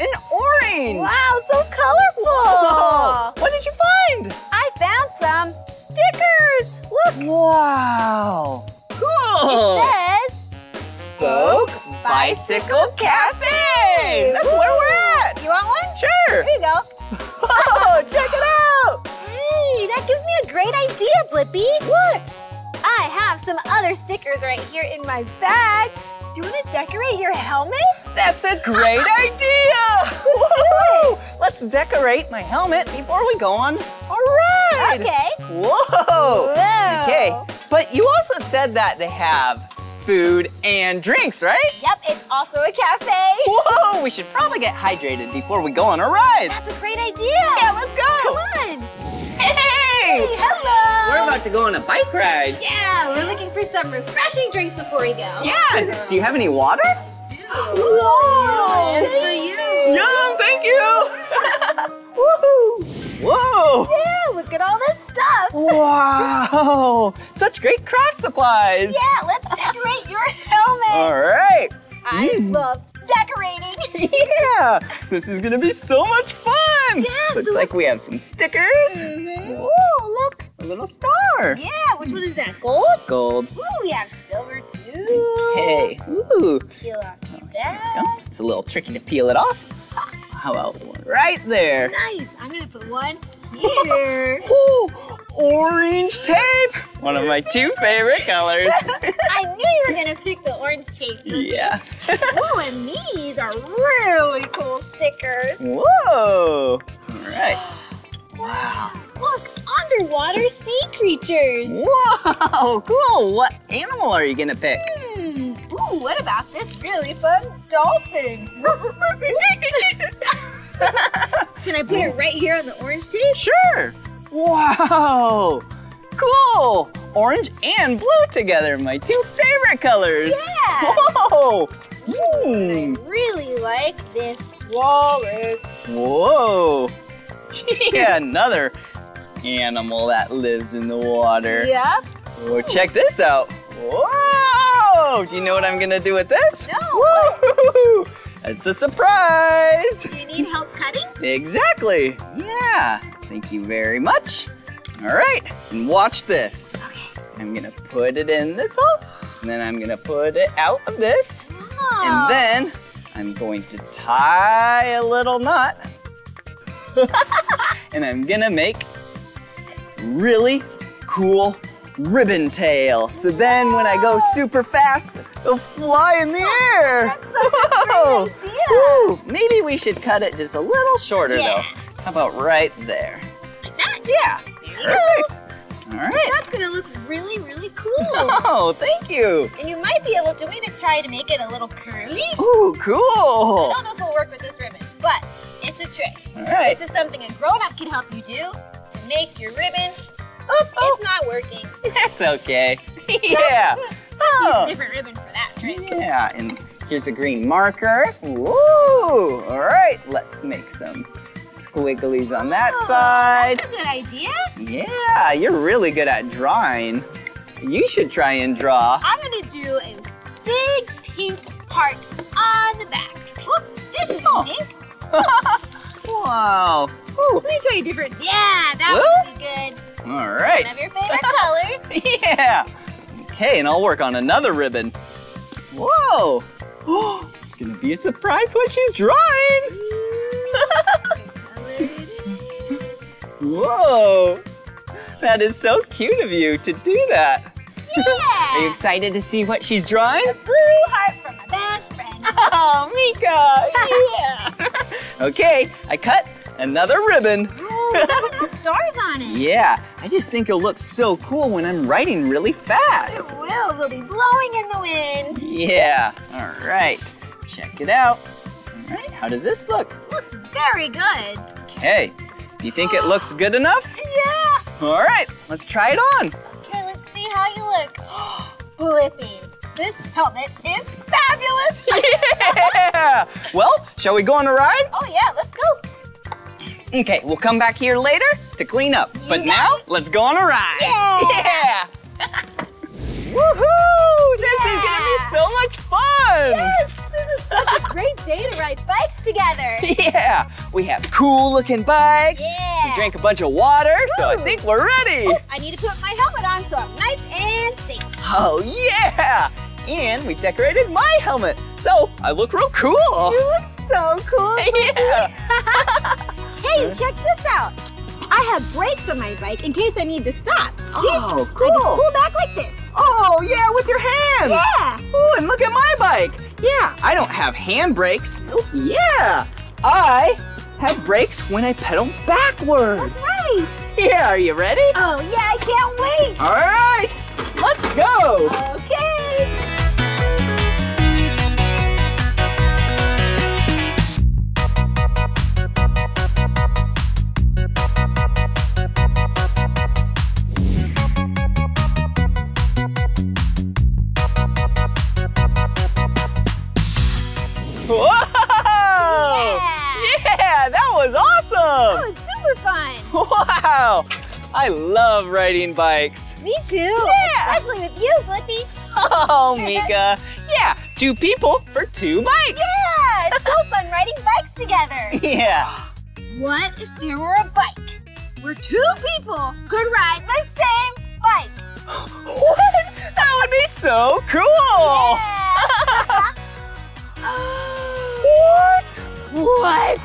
and orange! wow, so colorful. Whoa! What did you find? I found some stickers. Look, Wow! Cool! it says Spoke Bicycle Cafe! That's where we're at! Do you want one? Sure! Here you go. Oh, check it out! Hey, that gives me a great idea, Blippi. What? I have some other stickers right here in my bag. Do you want to decorate your helmet? That's a great idea! Woo! Let's decorate my helmet before we go on our ride! Okay. Whoa! Whoa. Okay, but you also said that they have food and drinks, right? Yep, it's also a cafe. Whoa! We should probably get hydrated before we go on a ride. That's a great idea. Yeah, let's go! Come on. Hey! Hey, hello. We're about to go on a bike ride. Yeah, we're looking for some refreshing drinks before we go. Yeah. Do you have any water? Whoa! And for you. Yum, thank you. Woohoo! Whoa! Yeah, look at all this stuff. Wow! Such great craft supplies. Yeah, let's decorate your helmet. All right. I Mm. love decorating. Yeah, this is gonna be so much fun. Yeah, Looks so like we have some stickers. Mhm. Whoa, look, a little star. Yeah, which one is that? Gold? Gold. Ooh, we have silver too. Okay. Ooh. Peel off that. Oh, it's a little tricky to peel it off. How about one right there? Nice. I'm gonna put one here. Ooh, orange tape. One of my two favorite colors. I knew you were gonna pick the orange tape. yeah. Ooh, and these are really cool stickers. Whoa. All right. Wow. Look, underwater sea creatures. Whoa, cool. What animal are you gonna pick? Hmm. Ooh, what about this really fun dolphin? Can I put it right here on the orange tape? Sure. Wow. Cool. Orange and blue together, my two favorite colors. Yeah. Whoa. I Hmm. really like this walrus. Whoa. Yeah, another animal that lives in the water. Yep. Oh, check this out. Whoa! Do you know what I'm gonna do with this? No. It's a surprise. Do you need help cutting? Exactly. Yeah. Thank you very much. All right. And watch this. Okay. I'm gonna put it in this hole, and then I'm gonna put it out of this, and then I'm going to tie a little knot, and I'm gonna make really cool ribbon tail. So then when I go super fast, it'll fly in the air. That's such a great idea. Woo. Maybe we should cut it just a little shorter Yeah. though. How about right there? Like that? Yeah. There you go. Perfect. All right. That's gonna look really, really cool. Oh, thank you. and you might be able to, to try to make it a little curly. Ooh, cool. I don't know if it'll work with this ribbon, but it's a trick. All right. This is something a grown-up can help you do to make your ribbon. Oh, It's not working. That's okay. yeah. Use Oh. different ribbon for that trick. Yeah, and here's a green marker. Woo! All right, let's make some squigglies on that Oh, side. That's a good idea. Yeah, you're really good at drawing. You should try and draw. I'm gonna do a big pink heart on the back. Oop, this is Oh. pink. Wow. Let me try a different. Yeah, that would be good. All One of your favorite colors. Yeah. Okay, and I'll work on another ribbon. Whoa. it's gonna be a surprise what she's drawing. Whoa. That is so cute of you to do that. Yeah. Are you excited to see what she's drawing? A blue heart from my best friend. Oh, Meekah! Yeah! okay, I cut another ribbon. Ooh, that one has stars on it. Yeah, I just think it'll look so cool when I'm writing really fast. It will. They'll be blowing in the wind. Yeah, all right. Check it out. All right, how does this look? Looks very good. Okay, do you think it looks good enough? Yeah. All right, let's try it on. Okay, let's see how you look. Blippi, this helmet is fabulous. Yeah! Well, shall we go on a ride? oh yeah, let's go. Okay, we'll come back here later to clean up. But now, let's go on a ride. Yeah. Yeah! Woohoo! This is gonna be so much fun! Yes, this is such a great day to ride bikes together. Yeah, we have cool looking bikes. Yeah. We drank a bunch of water, so I think we're ready. Oh, I need to put my helmet on so I'm nice and safe. Oh yeah! And we decorated my helmet, so I look real cool. So cool. Yeah. Hey, check this out. I have brakes on my bike in case I need to stop. See? Oh, I just pull back like this. Oh yeah, with your hands. Yeah. Oh, and look at my bike. Yeah, I don't have hand brakes. Nope. Yeah, I have brakes when I pedal backwards. That's right. Yeah, are you ready? Oh, yeah, I can't wait. All right, let's go. Okay. Whoa! Yeah! yeah! that was awesome! That was super fun! Wow! I love riding bikes. Me too! Yeah! Especially with you, Blippi. Oh, Meekah. yeah, two people for two bikes. Yeah, it's so fun riding bikes together. Yeah. What if there were a bike where two people could ride the same bike? what? That would be so cool. Yeah what? What?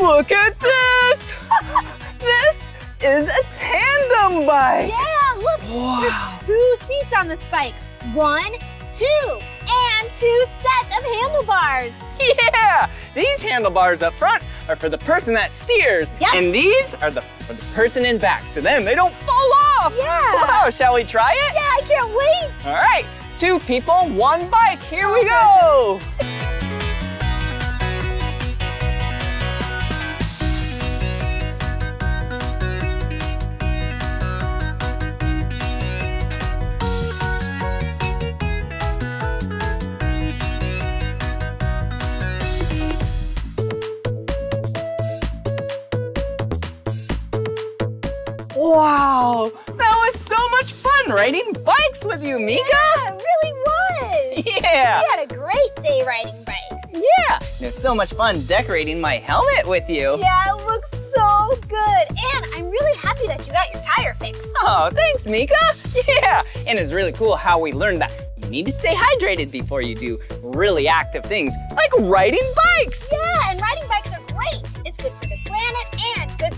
Look at this. this is a tandem bike. Yeah, look, there's two seats on this bike. One, two, and two sets of handlebars. Yeah, these handlebars up front are for the person that steers, Yep. and these are the for the person in back, so then they don't fall off. Yeah. Wow, shall we try it? Yeah, I can't wait. All right, two people, one bike. Here we go. Wow, that was so much fun riding bikes with you, Meekah. Yeah, it really was. Yeah. We had a great day riding bikes. Yeah, and it was so much fun decorating my helmet with you. Yeah, it looks so good. And I'm really happy that you got your tire fixed. Oh, thanks, Meekah. Yeah, and it's really cool how we learned that you need to stay hydrated before you do really active things like riding bikes. Yeah, and riding bikes are great. It's good for the planet and good for your body.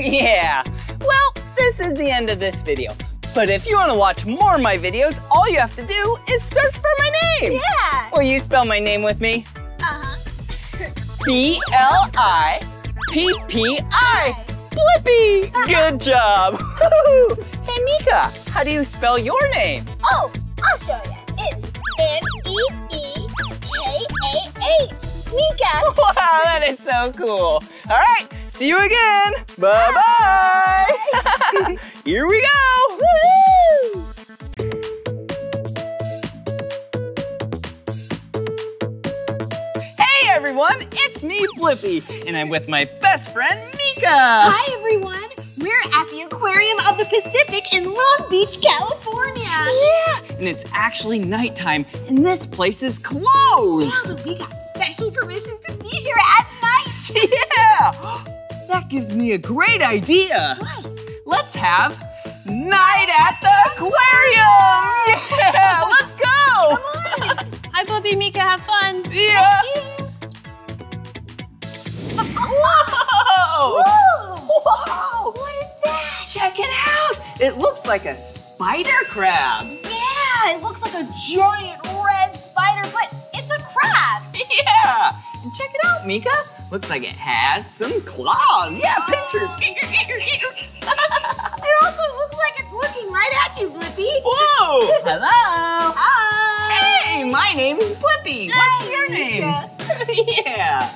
Yeah. Well, this is the end of this video. But if you want to watch more of my videos, all you have to do is search for my name. Yeah. Will you spell my name with me? Uh-huh. B L I P P I. Blippi! Good job! Hey Meekah, how do you spell your name? Oh, I'll show you. It's M-E-E-K-A-H. Meekah. Wow, that is so cool. All right, see you again. Bye-bye. Here we go. Woo! Hey everyone, it's me, Blippi, and I'm with my best friend, Meekah. Hi, everyone. We're at the Aquarium of the Pacific in Long Beach, California. Yeah, and it's actually nighttime, and this place is closed. Yeah, closed. so we got special permission to be here at night. Yeah, that gives me a great idea. Let's have night at the aquarium. Yeah, let's go. Come on. Hi, Blippi, Meekah, have fun. See ya. Like a spider crab. Yeah, it looks like a giant red spider, but it's a crab. Yeah! And check it out, Meekah. Looks like it has some claws. Yeah, pinchers. It also looks like it's looking right at you, Blippi. Whoa! Hello! Hi. Hey, my name's Blippi. What's your name? yeah.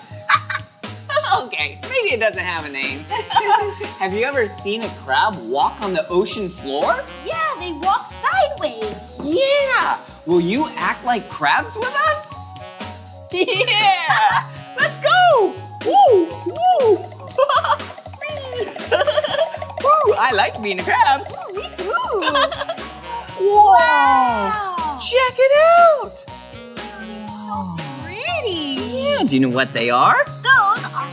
Okay, maybe it doesn't have a name. have you ever seen a crab walk on the ocean floor? Yeah, they walk sideways. Yeah! Will you act like crabs with us? Yeah! Let's go! Woo! Woo! Woo! I like being a crab. Oh, me too. Whoa! Wow. Check it out! Pretty. Yeah, do you know what they are? Those are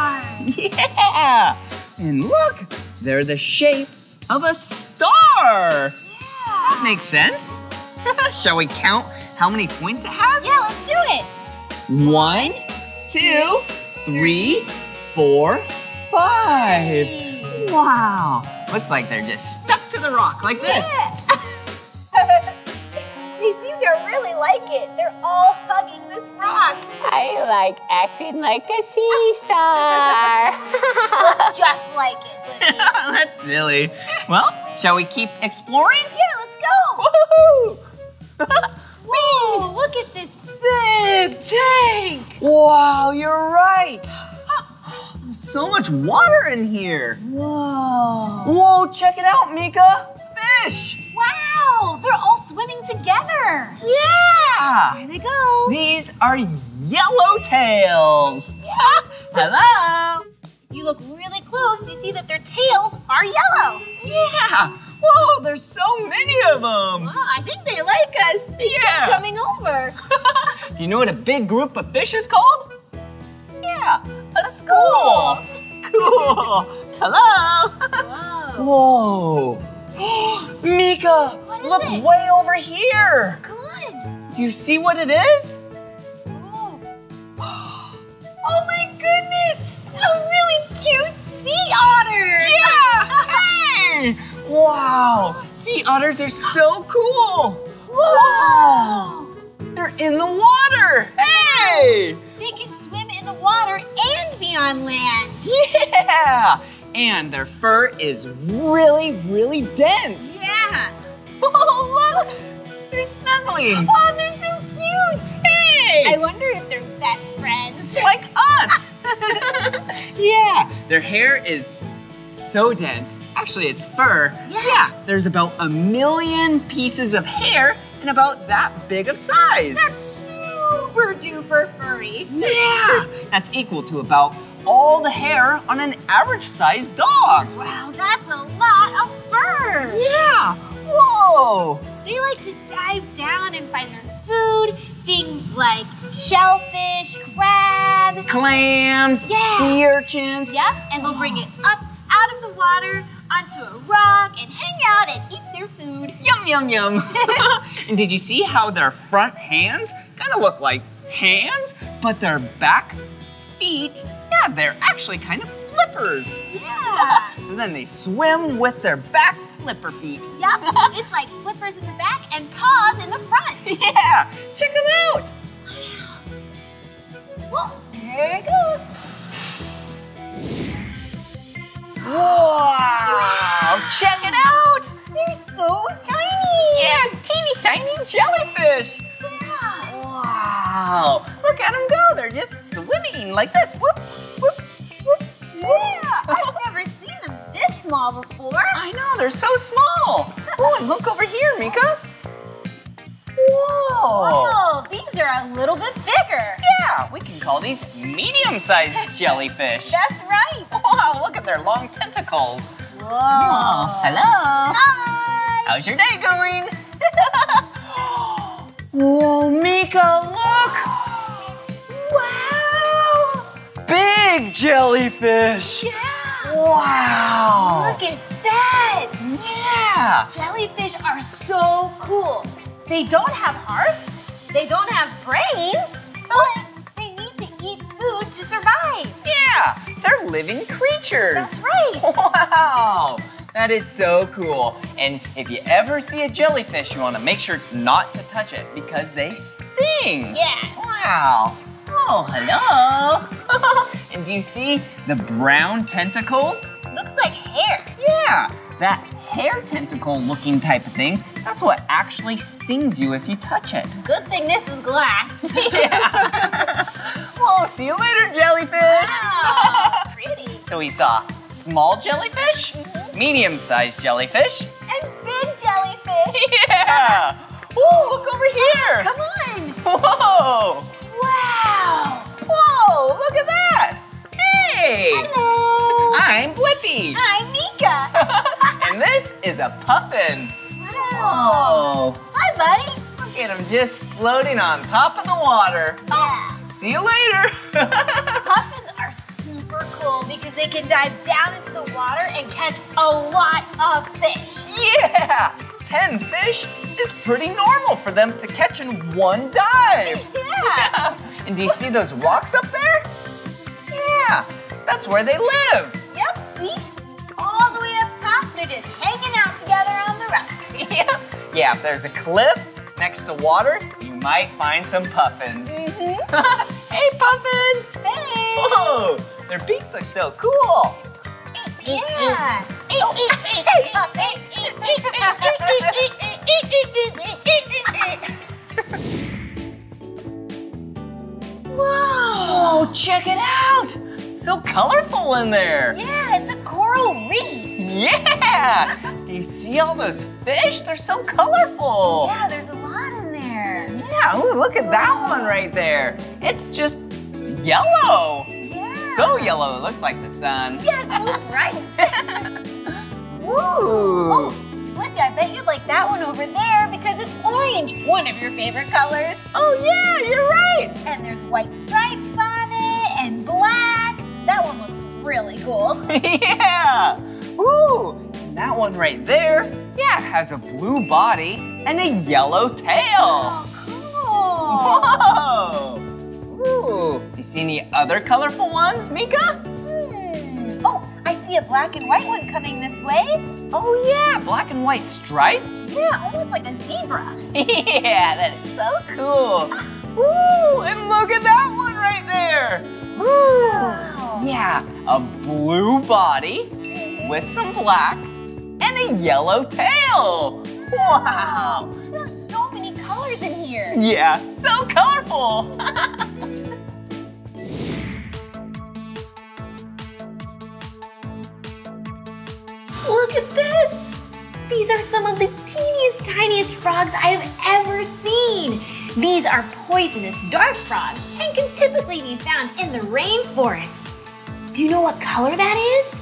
stars. Yeah! And look, they're the shape of a star. Yeah. That makes sense. Shall we count how many points it has? Yeah, let's do it. One, two, three, four, five. Wow. Looks like they're just stuck to the rock like this. they seem to really like it. They're all hugging this rock. I like acting like a sea star. Look just like it, Blippi. That's silly. Well, shall we keep exploring? yeah, let's go. Woohoo! Whoa, look at this big tank. Wow, you're right. So much water in here. Whoa. Whoa, check it out, Meekah. Fish. Wow, they're all swimming together. Yeah. There they go. These are yellowtails. Hello. If you look really close, you see that their tails are yellow. Yeah. Whoa, there's so many of them. Wow, I think they like us. They keep coming over. Do you know what a big group of fish is called? Yeah, a school. Cool. Hello. Whoa. Meekah, look way over here. Come on. Do you see what it is? Oh. oh my goodness! A really cute sea otter! Yeah! Hey! Wow! Sea otters are so cool! Wow! They're in the water! Hey! They can swim in the water and be on land. Yeah! And their fur is really, really dense. Yeah. Oh, look! They're snuggling! Oh, they're so cute! Hey! I wonder if they're best friends. like us! yeah! Their hair is so dense. Actually, it's fur. Yeah. There's about a million pieces of hair and about that big of size. That's super duper furry. Yeah! That's equal to about all the hair on an average sized dog. Wow, that's a lot of fur. Yeah! Whoa! They like to dive down and find their food. Things like shellfish, crab. Clams, Yeah. sea urchins. Yep, and they'll bring it up out of the water onto a rock and hang out and eat their food. Yum, yum, yum. and did you see how their front hands kind of look like hands, but their back feet, yeah, they're actually kind of flippers. Yeah. So then they swim with their back flipper feet. Yep, it's like flippers in the back and paws in the front. Yeah, check them out. Well, there it goes. Wow, check it out. They're so tiny. Yeah, teeny tiny jellyfish. Wow, look at them go. They're just swimming like this. Whoop, whoop, whoop. Yeah, I've never seen them this small before. I know, they're so small. Oh, and look over here, Meekah. Whoa. Oh, these are a little bit bigger. Yeah, we can call these medium-sized jellyfish. That's right. Wow, look at their long tentacles. Whoa. Oh, hello. Hi. How's your day going? Whoa, Meekah, look! Wow. Big jellyfish! Yeah. Wow! Look at that. Yeah! Jellyfish are so cool. They don't have hearts. They don't have brains. But they need to eat food to survive. Yeah! They're living creatures! That's right. Wow! That is so cool. And if you ever see a jellyfish, you want to make sure not to touch it because they sting. Yeah. Wow. Oh, hello. and do you see the brown tentacles? Looks like hair. Yeah, that hair tentacle looking type of things, that's what actually stings you if you touch it. Good thing this is glass. yeah. Whoa, see you later, jellyfish. Wow, pretty. So we saw small jellyfish, mm-hmm. Medium-sized jellyfish. And big jellyfish. Yeah! Whoa, look over here! Come on. Whoa! Wow. Whoa, look at that! Hey! Hello. I'm Blippi! I'm Meekah. And this is a puffin! Wow. Oh! Hi, buddy. Look at him just floating on top of the water. Yeah. See you later! Puffins cool because they can dive down into the water and catch a lot of fish. yeah! 10 fish is pretty normal for them to catch in one dive. Yeah. And do you see those rocks up there? Yeah, that's where they live. Yep, see? All the way up top, they're just hanging out together on the rocks. Yeah. Yeah, if there's a cliff next to water, you might find some puffins. Mm-hmm. hey, puffin! Hey. Whoa, their beaks look so cool. Yeah. Whoa. Whoa, check it out! So colorful in there. Yeah, it's a coral reef. Yeah! Do you see all those fish? They're so colorful. Yeah, there's a lot in there. Yeah, ooh, look at that one right there. It's just yellow. So yellow, it looks like the sun. Yeah, it's so bright. Ooh. Oh, Blippi, I bet you'd like that one over there because it's orange, one of your favorite colors. Oh yeah, you're right. And there's white stripes on it and black. That one looks really cool. yeah. Ooh, and that one right there, yeah, has a blue body and a yellow tail. Oh, Whoa. Ooh, you see any other colorful ones, Meekah? Hmm. Oh, I see a black and white one coming this way. Oh yeah, black and white stripes. Yeah, almost like a zebra. yeah, that is so cool. Ooh, and look at that one right there. Ooh. Wow. Yeah, a blue body with some black and a yellow tail. Wow. So colors in here. Yeah, so colorful. Look at this! These are some of the teeniest, tiniest frogs I have ever seen. These are poisonous dart frogs and can typically be found in the rainforest. Do you know what color that is?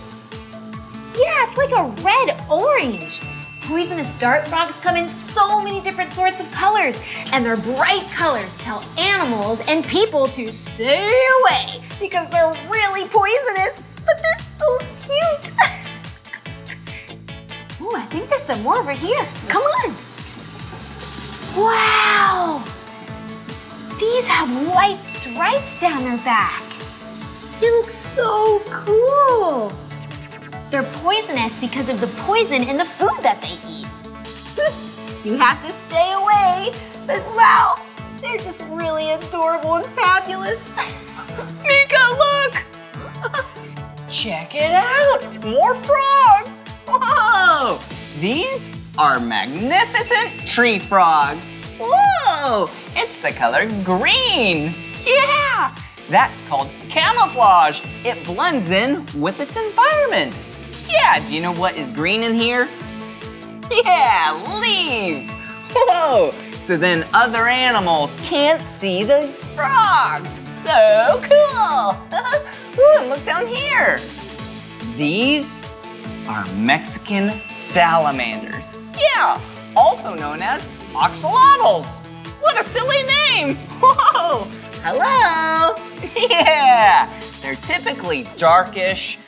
Yeah, it's like a red-orange. Poisonous dart frogs come in so many different sorts of colors, and their bright colors tell animals and people to stay away because they're really poisonous, but they're so cute. Ooh, I think there's some more over here. Come on. Wow! These have white stripes down their back. They look so cool. They're poisonous because of the poison in the food that they eat. you have to stay away, but wow, they're just really adorable and fabulous. Meekah, look! Check it out! More frogs! Whoa! These are magnificent tree frogs. Whoa! It's the color green. Yeah! That's called camouflage. It blends in with its environment. Yeah, do you know what is green in here? Yeah, leaves. Whoa! So then other animals can't see those frogs. So cool! Ooh, look down here. These are Mexican salamanders. Yeah, also known as axolotls. What a silly name! Whoa! Hello! Yeah! They're typically darkish,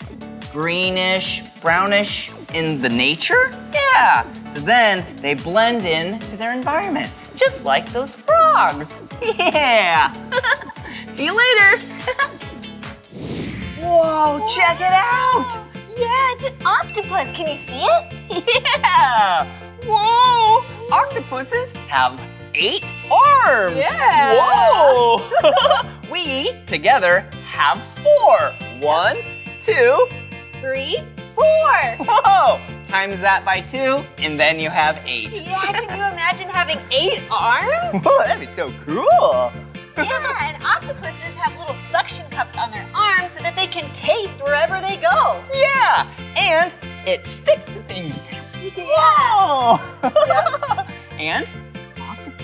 greenish, brownish in the nature. Yeah! So then they blend in to their environment, just like those frogs. Yeah! See you later! Whoa, check it out! Yeah, it's an octopus. Can you see it? Yeah! Whoa! Octopuses have eight arms! Yeah. Whoa! we together have four. One, two, Three, four. whoa! Times that by two, and then you have eight. Yeah, can you imagine having eight arms? Whoa, that'd be so cool! Yeah, and octopuses have little suction cups on their arms so that they can taste wherever they go. Yeah, and it sticks to things. Whoa! and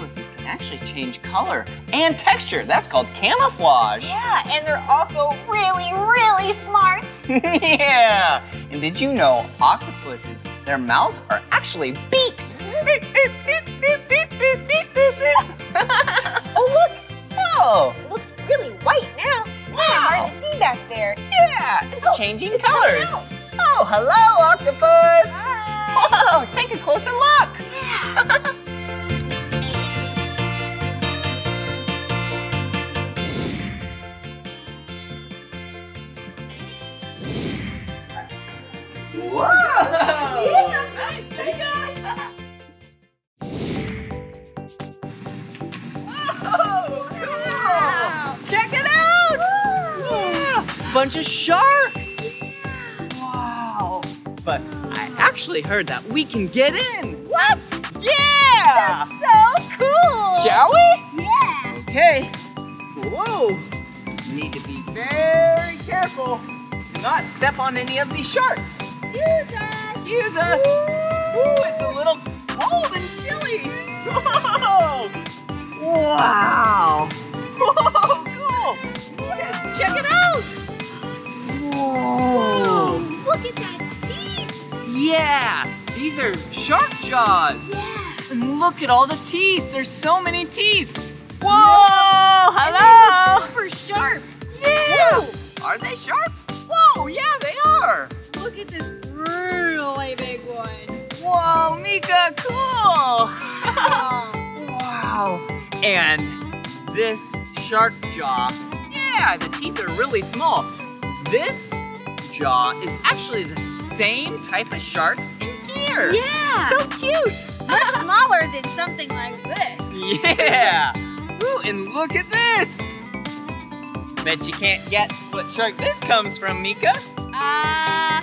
octopuses can actually change color and texture. That's called camouflage. Yeah, and they're also really, really smart. yeah. And did you know octopuses, their mouths are actually beaks? Oh, look, Oh, it looks really white now. Wow. Hard to see back there. yeah, it's Oh, changing it's colors. Oh, hello, octopus. Hi. Whoa, take a closer look. Whoa! Heard that we can get in. What? Yeah! So cool. Shall we? Yeah. Okay. Whoa. Need to be very careful. Do not step on any of these sharks. Excuse us. Excuse us. Ooh, it's a little cold and chilly. Whoa. Wow. Yeah, these are shark jaws. Yeah. And look at all the teeth. There's so many teeth. Whoa! Hello! Super sharp. Yeah! Are they sharp? Whoa, yeah, they are. Look at this really big one. Whoa, Meekah, cool! wow. And this shark jaw, yeah, the teeth are really small. This jaw is actually the same type of sharks in here. Yeah. So cute. Much smaller than something like this. Yeah. Ooh, and look at this. Bet you can't guess what shark this comes from, Meekah. Uh,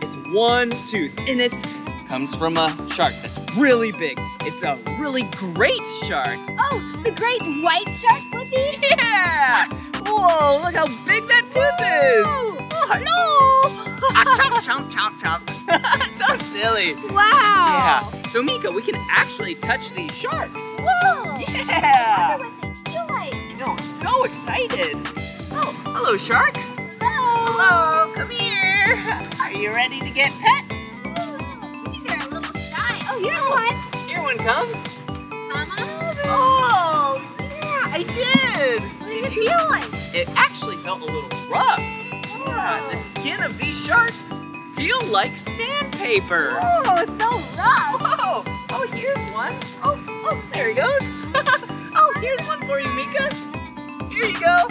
It's one tooth, and it's comes from a shark that's really big. It's a really great shark. oh, the great white shark, Blippi? Yeah! Whoa, look how big that tooth is! Oh, hello! ah, chomp, chomp, chomp, chomp. so silly. Wow. Yeah. So, Meekah, we can actually touch these sharks. Whoa. Yeah! I what they feel like. Know, I'm so excited. Oh, hello, shark. Hello. Hello, come here. Are you ready to get pet? These are a little shy. Oh, here's one. Here one comes. Come on. over. Oh, yeah, I did. What Did it you- feel like? It actually felt a little rough. Yeah, the skin of these sharks feel like sandpaper. Oh, it's so rough. Whoa! Oh, here's one. Oh, oh, there he goes. oh, here's one for you, Meekah. Here you go.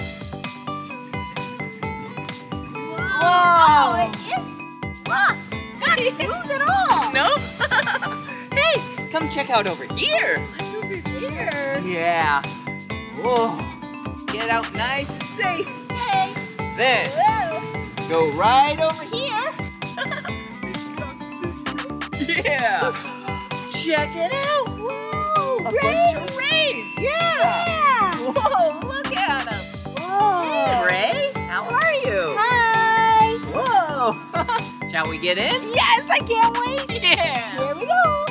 Whoa. Oh, it is rough. Not smooth at all. No? hey, come check out over here. What's over here? Yeah. Whoa. Get out nice and safe. Hey. Then Whoa. go right over here. yeah. Check it out. Whoa. A Ray. bunch of rays. Yeah. Yeah. Whoa, look at them. Whoa. Hey, Ray. How are you? Hi. Whoa. Shall we get in? Yes, I can't wait. Yeah. Here we go.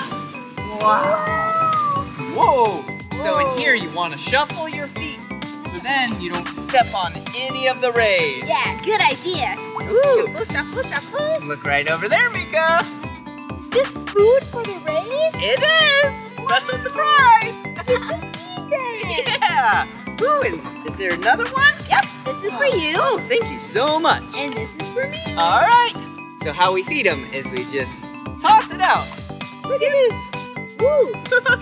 Wow. Whoa. So in here you want to shuffle your feet so then you don't step on any of the rays. Yeah, good idea. Ooh, shuffle, shuffle, shuffle. Look right over there, Meekah. Is this food for the rays? It is. Special surprise. yeah. Ooh, and is there another one? Yep, this is for oh, you. Oh, thank you so much. And this is for me. All right. So how we feed them is we just toss it out. Look at this. Woo.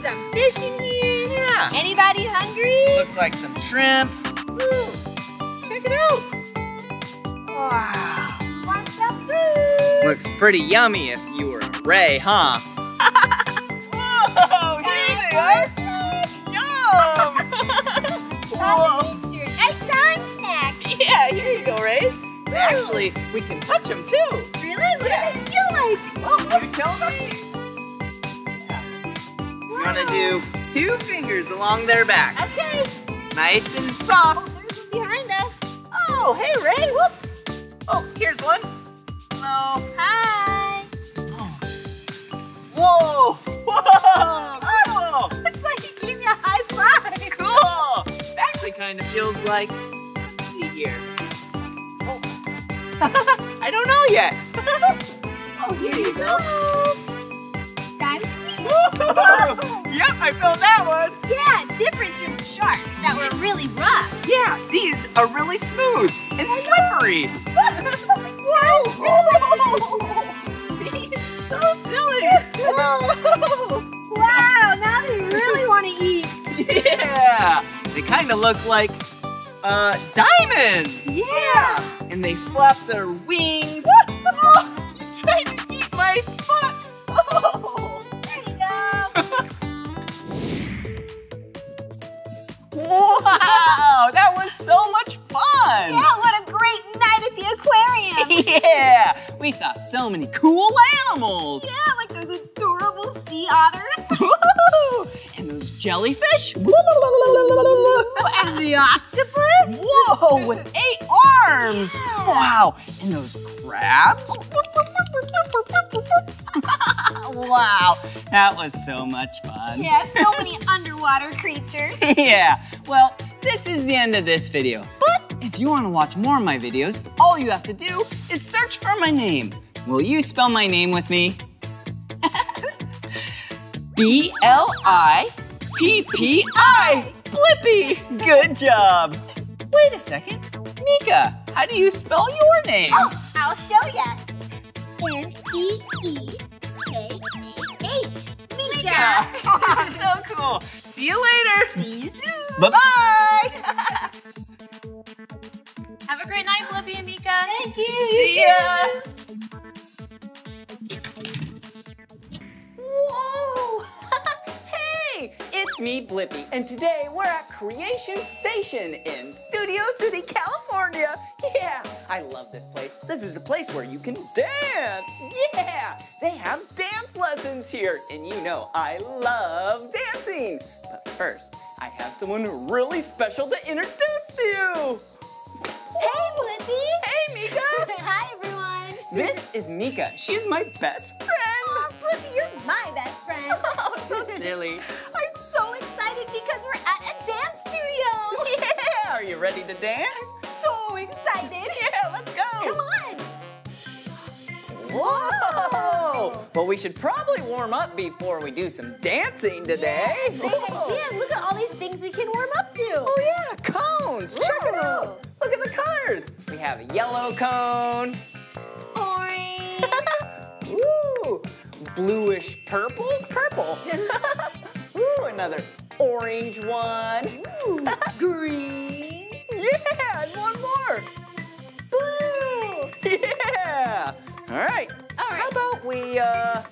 Some fish in here. Yeah. Anybody hungry? Looks like some shrimp. Ooh. Check it out. Wow. Want some food? Looks pretty yummy if you were a ray, huh? Whoa, here they are. Yum! Whoa. Your nighttime snack. Yeah, here you go, Rays. Actually, we can touch them too. Really? What do they feel like? Oh, you tell me. You want to do two fingers along their back. Okay. Nice and soft. Oh, there's one behind us. Oh, hey, Ray. Whoop. Oh, here's one. Hello. Hi. Oh. Whoa. Whoa. Cool. It's like you gave me a high five. Cool. It actually kind of feels like. Let's see here. Oh. I don't know yet. oh, here you go. Time to eat. yep, I felt that one. Yeah, different than the sharks that were really rough. Yeah, these are really smooth and slippery. Whoa! so silly. wow, now they really want to eat. Yeah, they kind of look like uh, diamonds. Yeah. And they flap their wings. oh, he's trying to eat my foot. Wow, that was so much fun. Yeah, what a great night at the aquarium. Yeah, we saw so many cool animals. yeah, like those adorable sea otters. And those jellyfish. and the octopus. Whoa, with eight arms. Wow, and those crabs. wow, that was so much fun. Yeah, so many underwater creatures. yeah, well, this is the end of this video. But if you want to watch more of my videos, all you have to do is search for my name. Will you spell my name with me? B-L-I-P-P-I, Blippi. Good job. Wait a second. Meekah, how do you spell your name? Oh, I'll show ya. M-E-E-K-A-H. Meekah. so cool. See you later. See you soon. Bye-bye. Have a great night, Blippi and Meekah. Thank you. See ya. Whoa! Hey, it's me, Blippi, and today we're at Creation Station in Studio City, California. Yeah, I love this place. This is a place where you can dance. Yeah, they have dance lessons here, and you know I love dancing. But first, I have someone really special to introduce to you. Hey, Blippi. Hey, Meekah. Hi, everyone. This is Meekah. She's my best friend. Aw, Blippi, you're my best friend. Oh, so silly. I'm so excited because we're at a dance studio. Yeah, are you ready to dance? So excited. Yeah, let's go. Come on. Whoa! Well, we should probably warm up before we do some dancing today. Great idea. Look at all these things we can warm up to. Oh yeah, cones. Check it out. Look at the colors. We have a yellow cone. Orange. Ooh, bluish purple. Purple. Ooh, another orange one. Ooh, green. Yeah, and one more. Blue. Yeah. All right. All right. How about we uh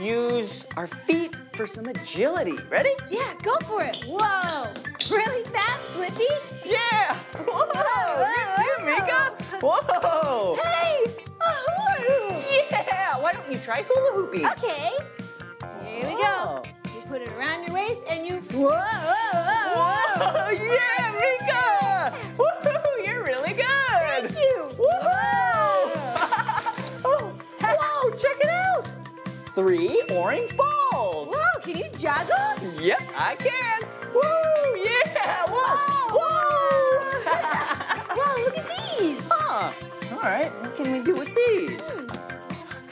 use our feet for some agility? Ready? Yeah, go for it. Whoa. Really fast, Blippi? Yeah. Whoa. Whoa, you, oh, you, Meekah. Oh. Whoa. Hey, a hula hoop. Yeah. Why don't you try hula hooping? Okay. Here we Oh. go. You put it around your waist and you. Whoa. Whoa. Yeah, Meekah. Three orange balls. Whoa, can you juggle? Yep, I can. Woo! Yeah! Whoa! Whoa! Wow, look at these. huh. All right, what can we do with these? Hmm,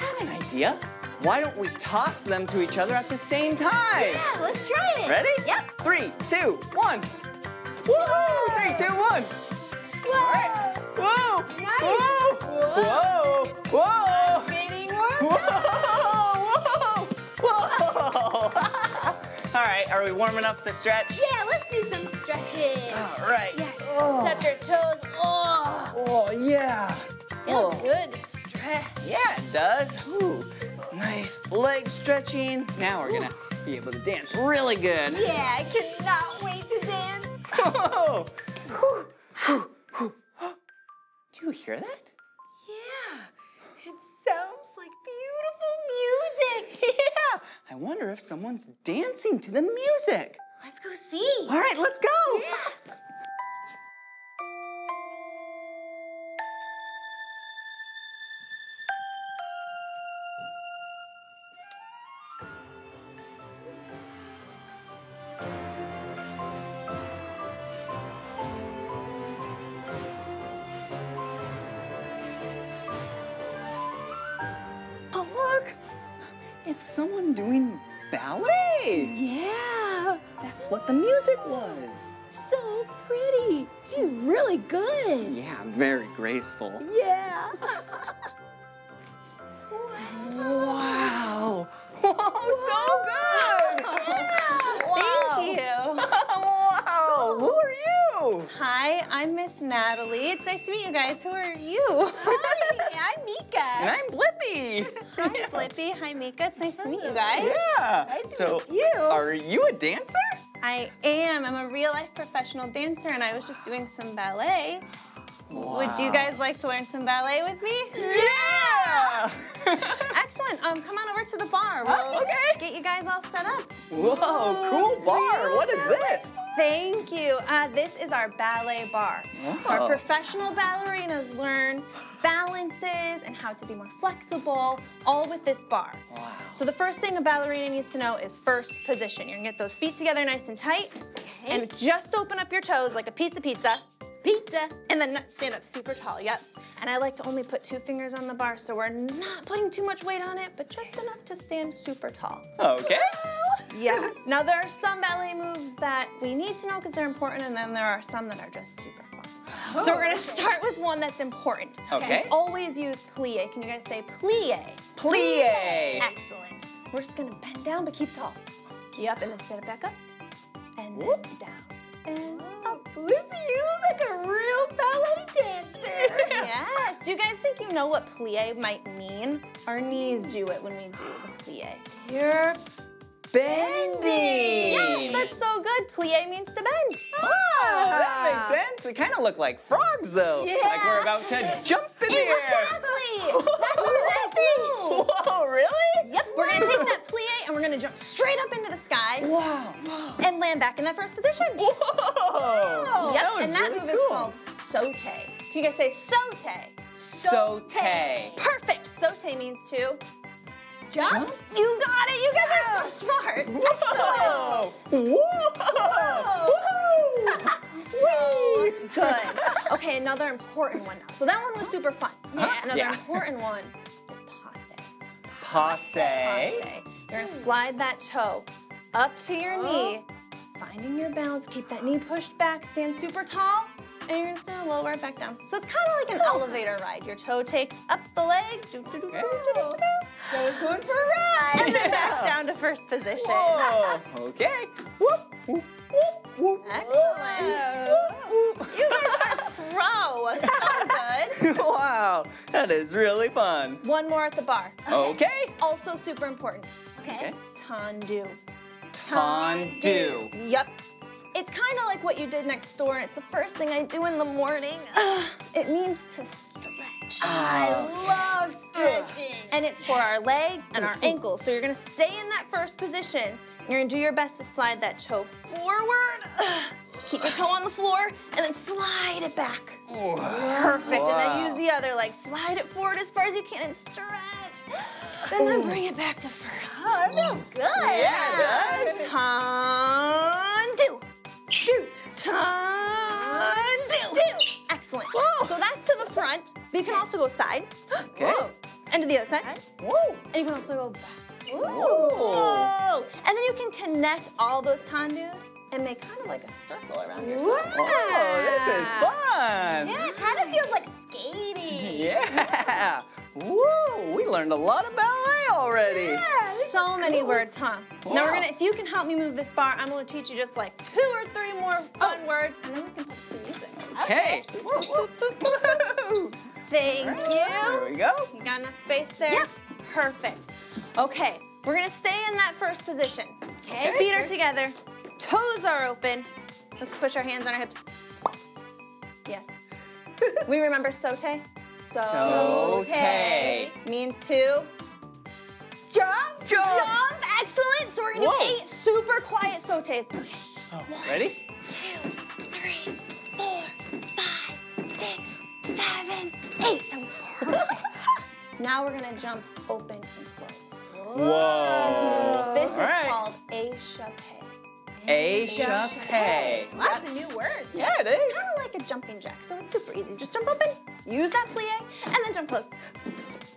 I have an idea. Why don't we toss them to each other at the same time? Yeah, let's try it. Ready? Yep. Three, two, one. Woo! Three, two, one. Whoa. All right. Whoa! Nice. Whoa! Whoa! Whoa! Getting Whoa! warmed up. All right, are we warming up the stretch? Yeah, let's do some stretches. All right. Yeah, Oh. touch your toes. Oh, Oh, yeah. feels Oh. good to stretch. Yeah, it does. Ooh, nice leg stretching. Now we're gonna be able to dance really good. Yeah, I cannot wait to dance. Whoa. Oh. Whew. Do you hear that? Yeah, it sounds like beautiful music. Yeah. I wonder if someone's dancing to the music. Let's go see. All right, let's go. Yeah. Doing ballet. Yeah, That's what the music was. so pretty. She's really good. Yeah, very graceful. Yeah. Wow. Oh, Whoa, so good. Hi, I'm Miss Natalie. It's nice to meet you guys. Who are you? Hi, I'm Meekah. And I'm Blippi. Hi, Blippi. Hi, Meekah. It's nice to meet you guys. Yeah. Nice to so, meet you. are you a dancer? I am. I'm a real life professional dancer, and I was just doing some ballet. Would you guys like to learn some ballet with me? Yeah. Excellent. Um, come on over to the bar. We'll Oh, okay. get you guys all set up. Whoa, cool bar. What is this? Thank you. Uh, this is our ballet bar. So Oh. our professional ballerinas learn balances and how to be more flexible, all with this bar. Wow. So the first thing a ballerina needs to know is first position. You're gonna get those feet together nice and tight. And just open up your toes like a pizza pizza. Pizza. And then stand up super tall, yep. And I like to only put two fingers on the bar so we're not putting too much weight on it, but just enough to stand super tall. Okay. Yeah. Now there are some ballet moves that we need to know because they're important, and then there are some that are just super fun. So we're gonna oh. start with one that's important. Okay. We always use plie. Can you guys say plie? Plie. Excellent. We're just gonna bend down but keep tall. Yep, and then set it back up. And then down. And you like a real ballet dancer. yes. Do you guys think you know what plie might mean? Our knees do it when we do the plie. You're bending. Yes, that's so good. Plie means to bend. Ah, that makes sense. We kind of look like frogs, though. Yeah. Like we're about to jump in the air. Exactly. That's next. Whoa, really? Yep, we're gonna take that plie and we're gonna jump straight up into the sky. Wow. And land back in that first position. Whoa. Yep, That and that really move is called saute. Can you guys say saute? Saute. Perfect. Saute means to jump. You got it. You guys are so smart. Whoa. Whoa. so good. Okay, another important one now. So that one was super fun. Yeah. Another Yeah. important one is passe. Passe. Passe. You're gonna slide that toe up to your knee, finding your balance. Keep that knee pushed back. Stand super tall. And you're just gonna lower it back down. So it's kind of like an oh. elevator ride. Your toe takes up the leg, doo, doo, doo, doo. toes going for a ride, and then back down to first position. Whoa. Okay. Whoop, whoop, whoop, whoop. Excellent. You guys are pro. So good. wow, that is really fun. One more at the bar. Okay. Also super important. Okay. Tendu. Tendu. Yep. It's kind of like what you did next door, it's the first thing I do in the morning. it means to stretch. I love stretching. And it's for our leg and our ankles. So you're gonna stay in that first position. You're gonna do your best to slide that toe forward. Keep your toe on the floor and then slide it back. Perfect. And then use the other leg. Slide it forward as far as you can and stretch. And then bring it back to first. Oh, that feels good. Yeah, it does. Tendu. Do. Tendu. Do. Excellent. So that's to the front. But you can also go side. Okay. And to the other side. Whoa. And you can also go back. Whoa. And then you can connect all those tendus and make kind of like a circle around yourself. Oh, this is fun. Yeah, it kind of feels like skating. Yeah. Woo, we learned a lot of ballet already. So many words, huh? Now we're gonna, if you can help me move this bar, I'm gonna teach you just like two or three more oh. fun words, and then we can put some music. Okay. Woo, woo, woo. Thank There you. There we go. You got enough space there? Yep. Perfect. Okay, we're gonna stay in that first position. Okay. Feet are together, toes are open. Let's push our hands on our hips. Yes. we remember Saute. means to jump. Jump. Jump. Excellent. So we're gonna Whoa. do eight super quiet sautes. Oh, ready? Two, three, four, five, six, seven, eight. That was perfect. now we're gonna jump open and close. Whoa. This is All right. called échappé. Échappé. Lots of new words. Yeah, it is. Kind of like a jumping jack, so it's super easy. Just jump open, use that plie, and then jump close.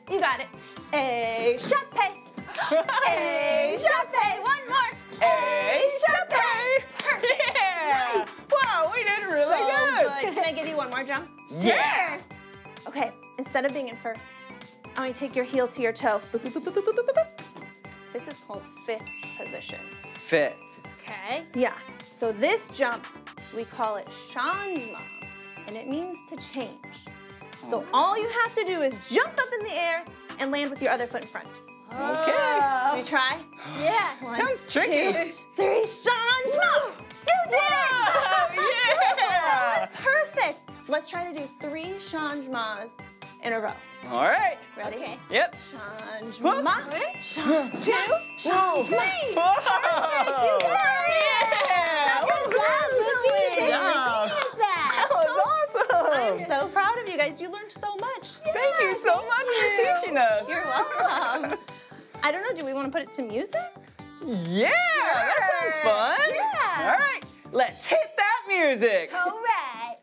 You got it. Échappé. Échappé. One more. Échappé. Perfect. Yeah. Wow, we did really so good. Can I give you one more jump? Yeah. Okay, instead of being in first, I want you to take your heel to your toe. Boop, boop, boop. This is called fifth position. Fifth. Okay. Yeah. So this jump, we call it changement, and it means to change. So oh. all you have to do is jump up in the air and land with your other foot in front. Okay. Can we try? Yeah. One, Sounds tricky. two, three, changement! You did Wow, it! yeah. Perfect. Let's try to do three changements in a row. All right. Ready? Okay. Yep. Changement. Change. Two. Changement. Whoa. Yeah. Good job, Louie. Good job. Is that? Was I'm so proud of you guys. You learned so much. Thank you so much for teaching us. You're welcome. I don't know, do we want to put it to music? Yeah, that sounds fun. Yeah. All right, let's hit that music. All right.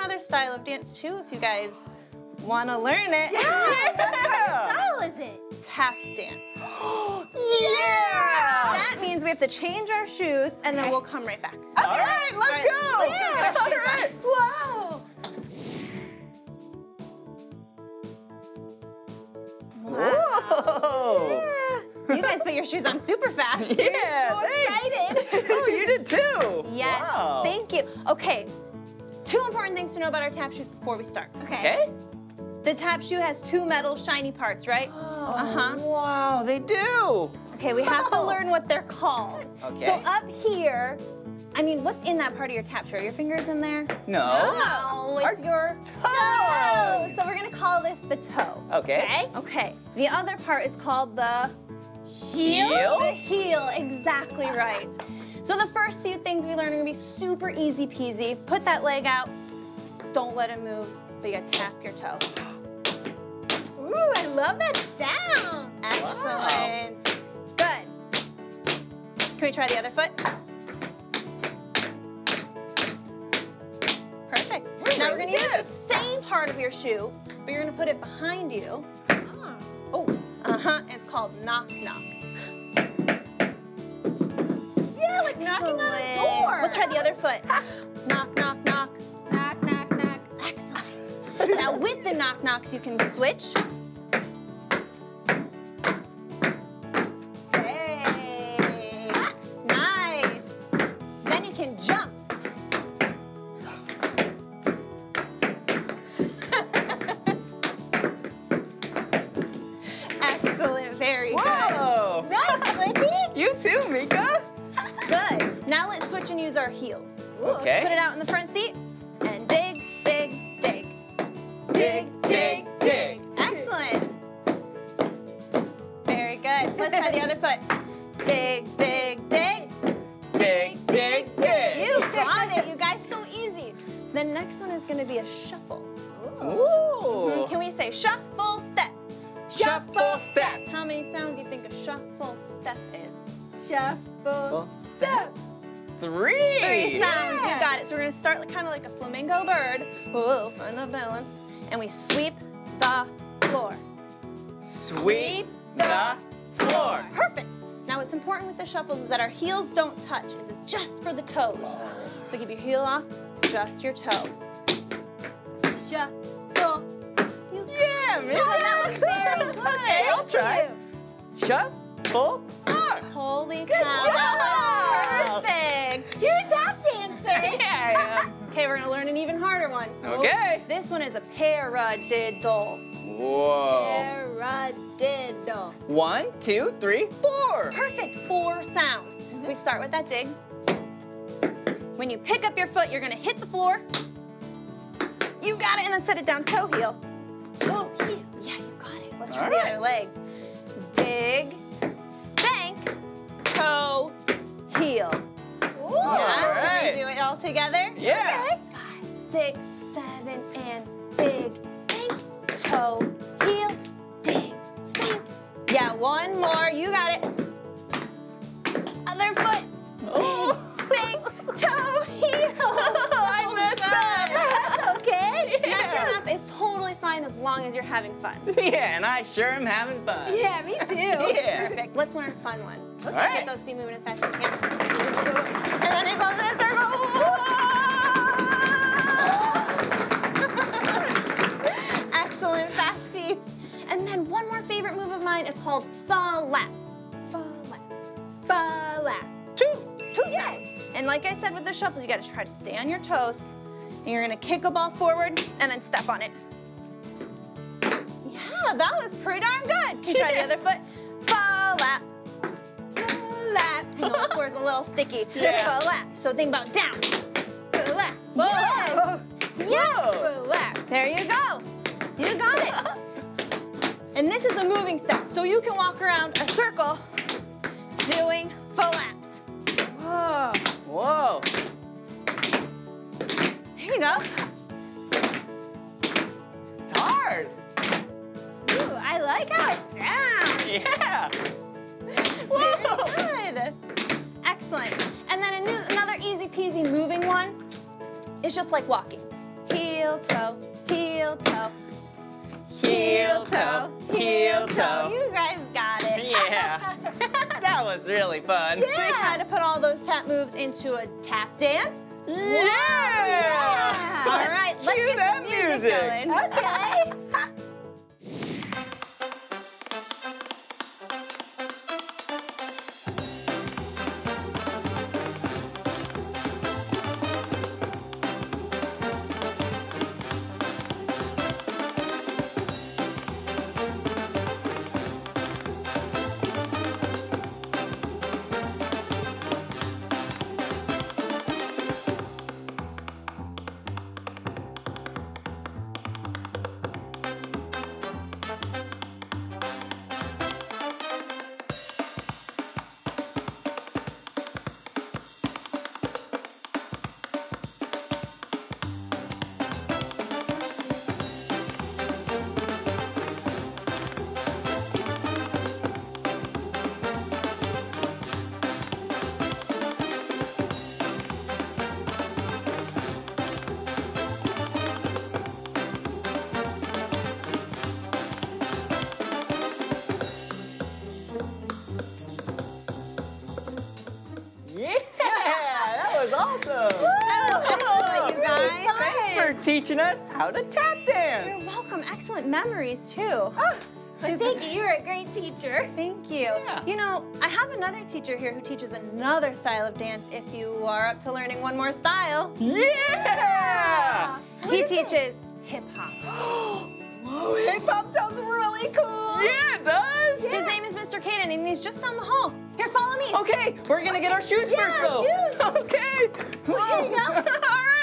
Another style of dance too if you guys want to learn it. Yeah. what style is it? Tap dance. Yeah. That means we have to change our shoes and then we'll come right back. All right, let's All right, go. let's go get our All right. Wow. Whoa. You guys put your shoes on super fast. Yeah, So thanks. excited. Oh, you did too. Yes, Wow. thank you. Okay, two important things to know about our tap shoes before we start. Okay. okay? The tap shoe has two metal shiny parts, right? Oh, Uh-huh. Wow, they do. Okay, we have to learn what they're called. Okay. So up here, I mean, what's in that part of your tap shoe? Are your fingers in there? No. No, it's your toes. So we're gonna call this the toe. Okay. Okay. The other part is called the Heel? The heel, exactly right. So the first few things we learn are gonna be super easy peasy. Put that leg out. Don't let it move, but you gotta tap your toe. Ooh, I love that sound. Excellent. Good. Can we try the other foot? Perfect. now we're gonna use the same part of your shoe, but you're gonna put it behind you. Oh, uh-huh. It's called knock knocks. Knocking on a door. Let's try the other foot. knock, knock, knock. Knock, knock, knock. Excellent. now with the knock knocks, you can switch. The toes. So keep your heel off, just your toe. Shuffle. You Yeah, Meekah. that was very good. Okay, I'll try. you. Shuffle floor. Holy cow. job. Perfect. You're a tap dancer. yeah, Okay, we're gonna learn an even harder one. Okay. This one is a paradiddle. Whoa. Paradiddle. One, two, three, four. Perfect, four sounds. We start with that dig. When you pick up your foot, you're gonna hit the floor. You got it, and then set it down, toe heel. Toe heel, yeah, you got it. Let's try All the right. other leg. Dig, spank, toe, heel. yeah, all right. do it all together? Yeah. Okay. Five, six, seven, and dig, spank, toe, heel, dig, spank. Yeah, one more. You got it. Other foot. Dig, oh. spank, Oh, toe, heel. I messed up. That's okay. Messing up is totally fine as long as you're having fun. Yeah, and I sure am having fun. Yeah, me too. Yeah. Perfect. Let's learn a fun one. Okay. All right. Get those feet moving as fast as you can. And then it goes in a circle. Excellent, fast feet. And then one more favorite move of mine is called fa lap. Fa lap. Fa lap. Two. Two, yes. And like I said with the shuffle, you gotta try to stay on your toes. And you're gonna kick a ball forward and then step on it. Yeah, that was pretty darn good. Can you try the other foot? Fa lap. Lap. I know this word's a little sticky. Yeah. Fa lap. So think about down. Lap. Yes. Yes. Fa lap. There you go. You got it. And this is a moving step, so you can walk around a circle doing fa laps. Whoa. Whoa. There you go. It's hard. Ooh, I like how it sounds. Yeah. Very good. Excellent. And then a new, another easy peasy moving one is just like walking. Heel, toe, heel, toe. Heel, toe, heel, toe. You guys got it. Yeah. that was really fun. Should we try to put all those tap moves into a tap dance? Yeah! All right, let's Cue get that some music, music. going. Okay. Us how to tap dance. You're welcome. Excellent memories, too. Ah, so thank you. You were a great teacher. Thank you. You know, I have another teacher here who teaches another style of dance if you are up to learning one more style. Yeah! He teaches hip hop. Whoa, hip hop sounds really cool. Yeah, it does. His name is Mr. Caden and he's just down the hall. Here, follow me. Okay, we're gonna get our shoes Yeah, first, though. shoes. Okay. Well, here you go. All right.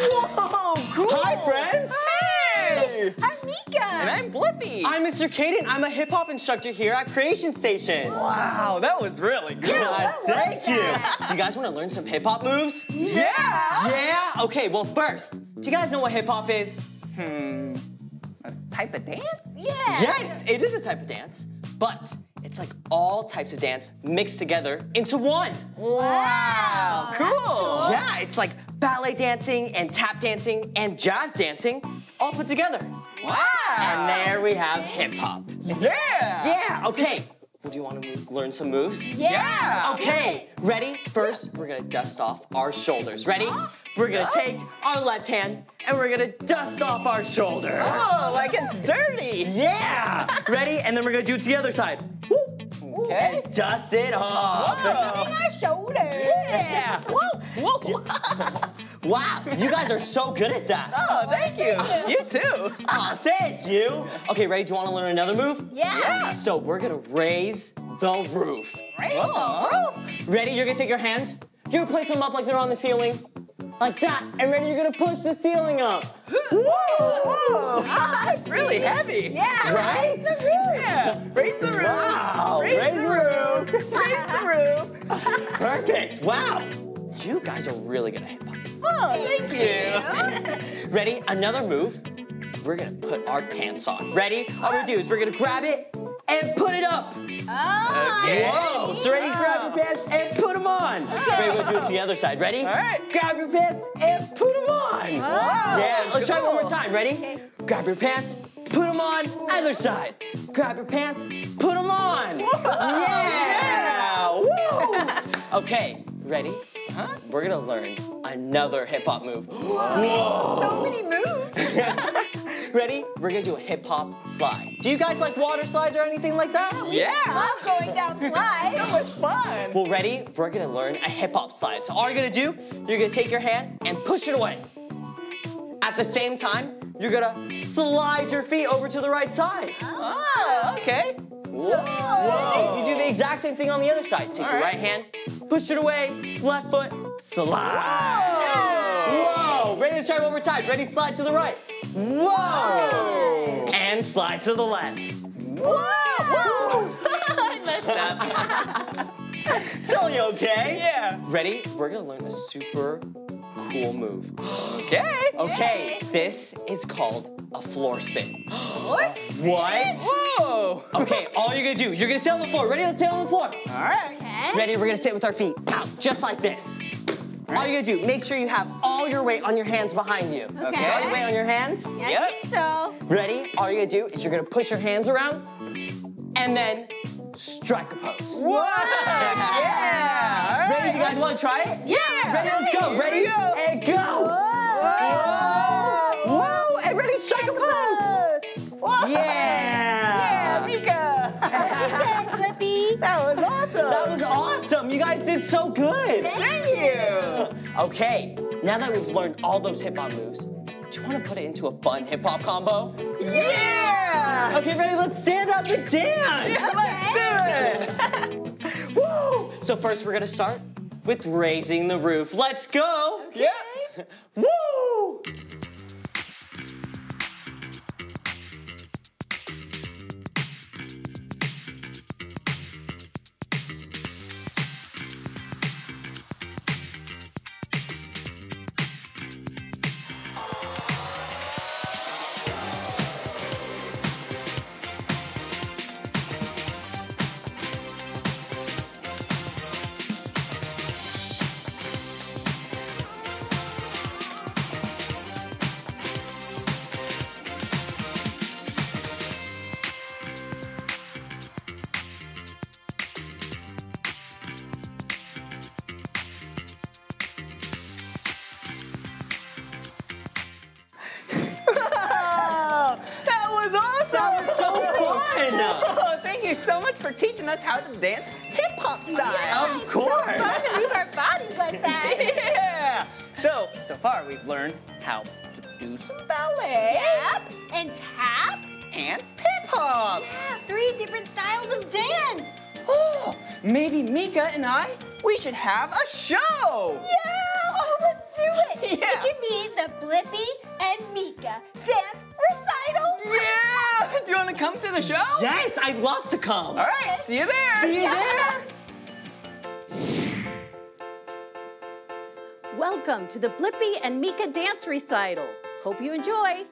Whoa, cool. Hi, friends. Hey. I'm Meekah. And I'm Blippi. I'm Mr. Caden. I'm a hip hop instructor here at Creation Station. Wow, that was really good. Thank you. Do you guys want to learn some hip hop moves? Yeah. Yeah? Okay, well, first, do you guys know what hip hop is? Hmm. A type of dance? Yeah. Yes, it is a type of dance, but it's like all types of dance mixed together into one. Wow. Cool. Yeah, it's like ballet dancing and tap dancing and jazz dancing all put together. Wow. And there we have hip hop. Yeah. Yeah, okay. Do you want to move, learn some moves? Yeah. Okay, ready? First, we're gonna dust off our shoulders. Ready? Uh-huh. We're gonna take our left hand and we're gonna dust off our shoulder. Oh, like it's dirty. Yeah! Ready? And then we're gonna do it to the other side. Woo. Okay. And dust it off. Rubbing our shoulders. Yeah. Whoa, whoa. Wow, you guys are so good at that. Oh, thank you. You too. Oh, thank you. Okay, ready? Do you want to learn another move? Yeah. Yeah. So we're gonna raise the roof. Raise the roof. Ready? You're gonna take your hands. You're gonna place them up like they're on the ceiling. Like that. And then You're gonna push the ceiling up. Whoa, whoa. That's really heavy. Yeah. Right? Raise the roof. Yeah. Raise the roof. Wow. Raise, Raise the, the roof. Raise the roof. Perfect. Wow. You guys are really good at hip hop. Oh, thank you. Ready? Another move. We're gonna put our pants on. Ready? All we're do is we're gonna grab it and put it up. Oh. Okay. Whoa! So ready? Grab your pants and put them on. Ready? We'll do it to the other side. Ready? All right. Grab your pants and put them on. Wow. Yeah. Let's try it one more time. Ready? Grab your pants, put them on. Other side. Grab your pants, put them on. Yeah. Woo! Okay. Ready? Huh? We're gonna learn another hip hop move. Whoa! So many moves. Ready? We're gonna do a hip hop slide. Do you guys like water slides or anything like that? Yeah. Love going down slides. So much fun. Well, ready? We're gonna learn a hip hop slide. So all you're gonna do, you're gonna take your hand and push it away. At the same time, you're gonna slide your feet over to the right side. Oh, okay. Whoa! You do the exact same thing on the other side. Take All your right. right hand, push it away, left foot, slide. Whoa! Whoa. Ready to try one more time. Ready, slide to the right. Whoa! And slide to the left. Whoa, whoa. I messed up. Totally okay? Yeah. Ready? We're gonna learn a super cool move. Okay. Okay, this is called a floor spin. Floor spin? What? Whoa. Okay, all you're gonna do, is you're gonna sit on the floor. Ready? Let's sit on the floor. All right. Okay. Ready? We're gonna sit with our feet out, just like this. All you're gonna do, make sure you have all your weight on your hands behind you. Okay. Is all your weight on your hands? I Yep. think so. Ready? All you're gonna do is you're gonna push your hands around and then strike a pose. Whoa. Yeah. Ready? You guys wanna try it? Yeah. Ready? Let's go. Ready? And go. Whoa. Whoa! And ready? Strike a pose. Whoa. Yeah. Yeah, Meekah. Blippi. that was awesome. That was awesome. You guys did so good. Thank you. Okay, now that we've learned all those hip hop moves, do you want to put it into a fun hip hop combo? Yeah. Okay, ready? Let's stand up and dance. Yeah, let's do it. So first, we're gonna start with raising the roof. Let's go. Yeah. Woo! Welcome to the Blippi and Meekah dance recital. Hope you enjoy.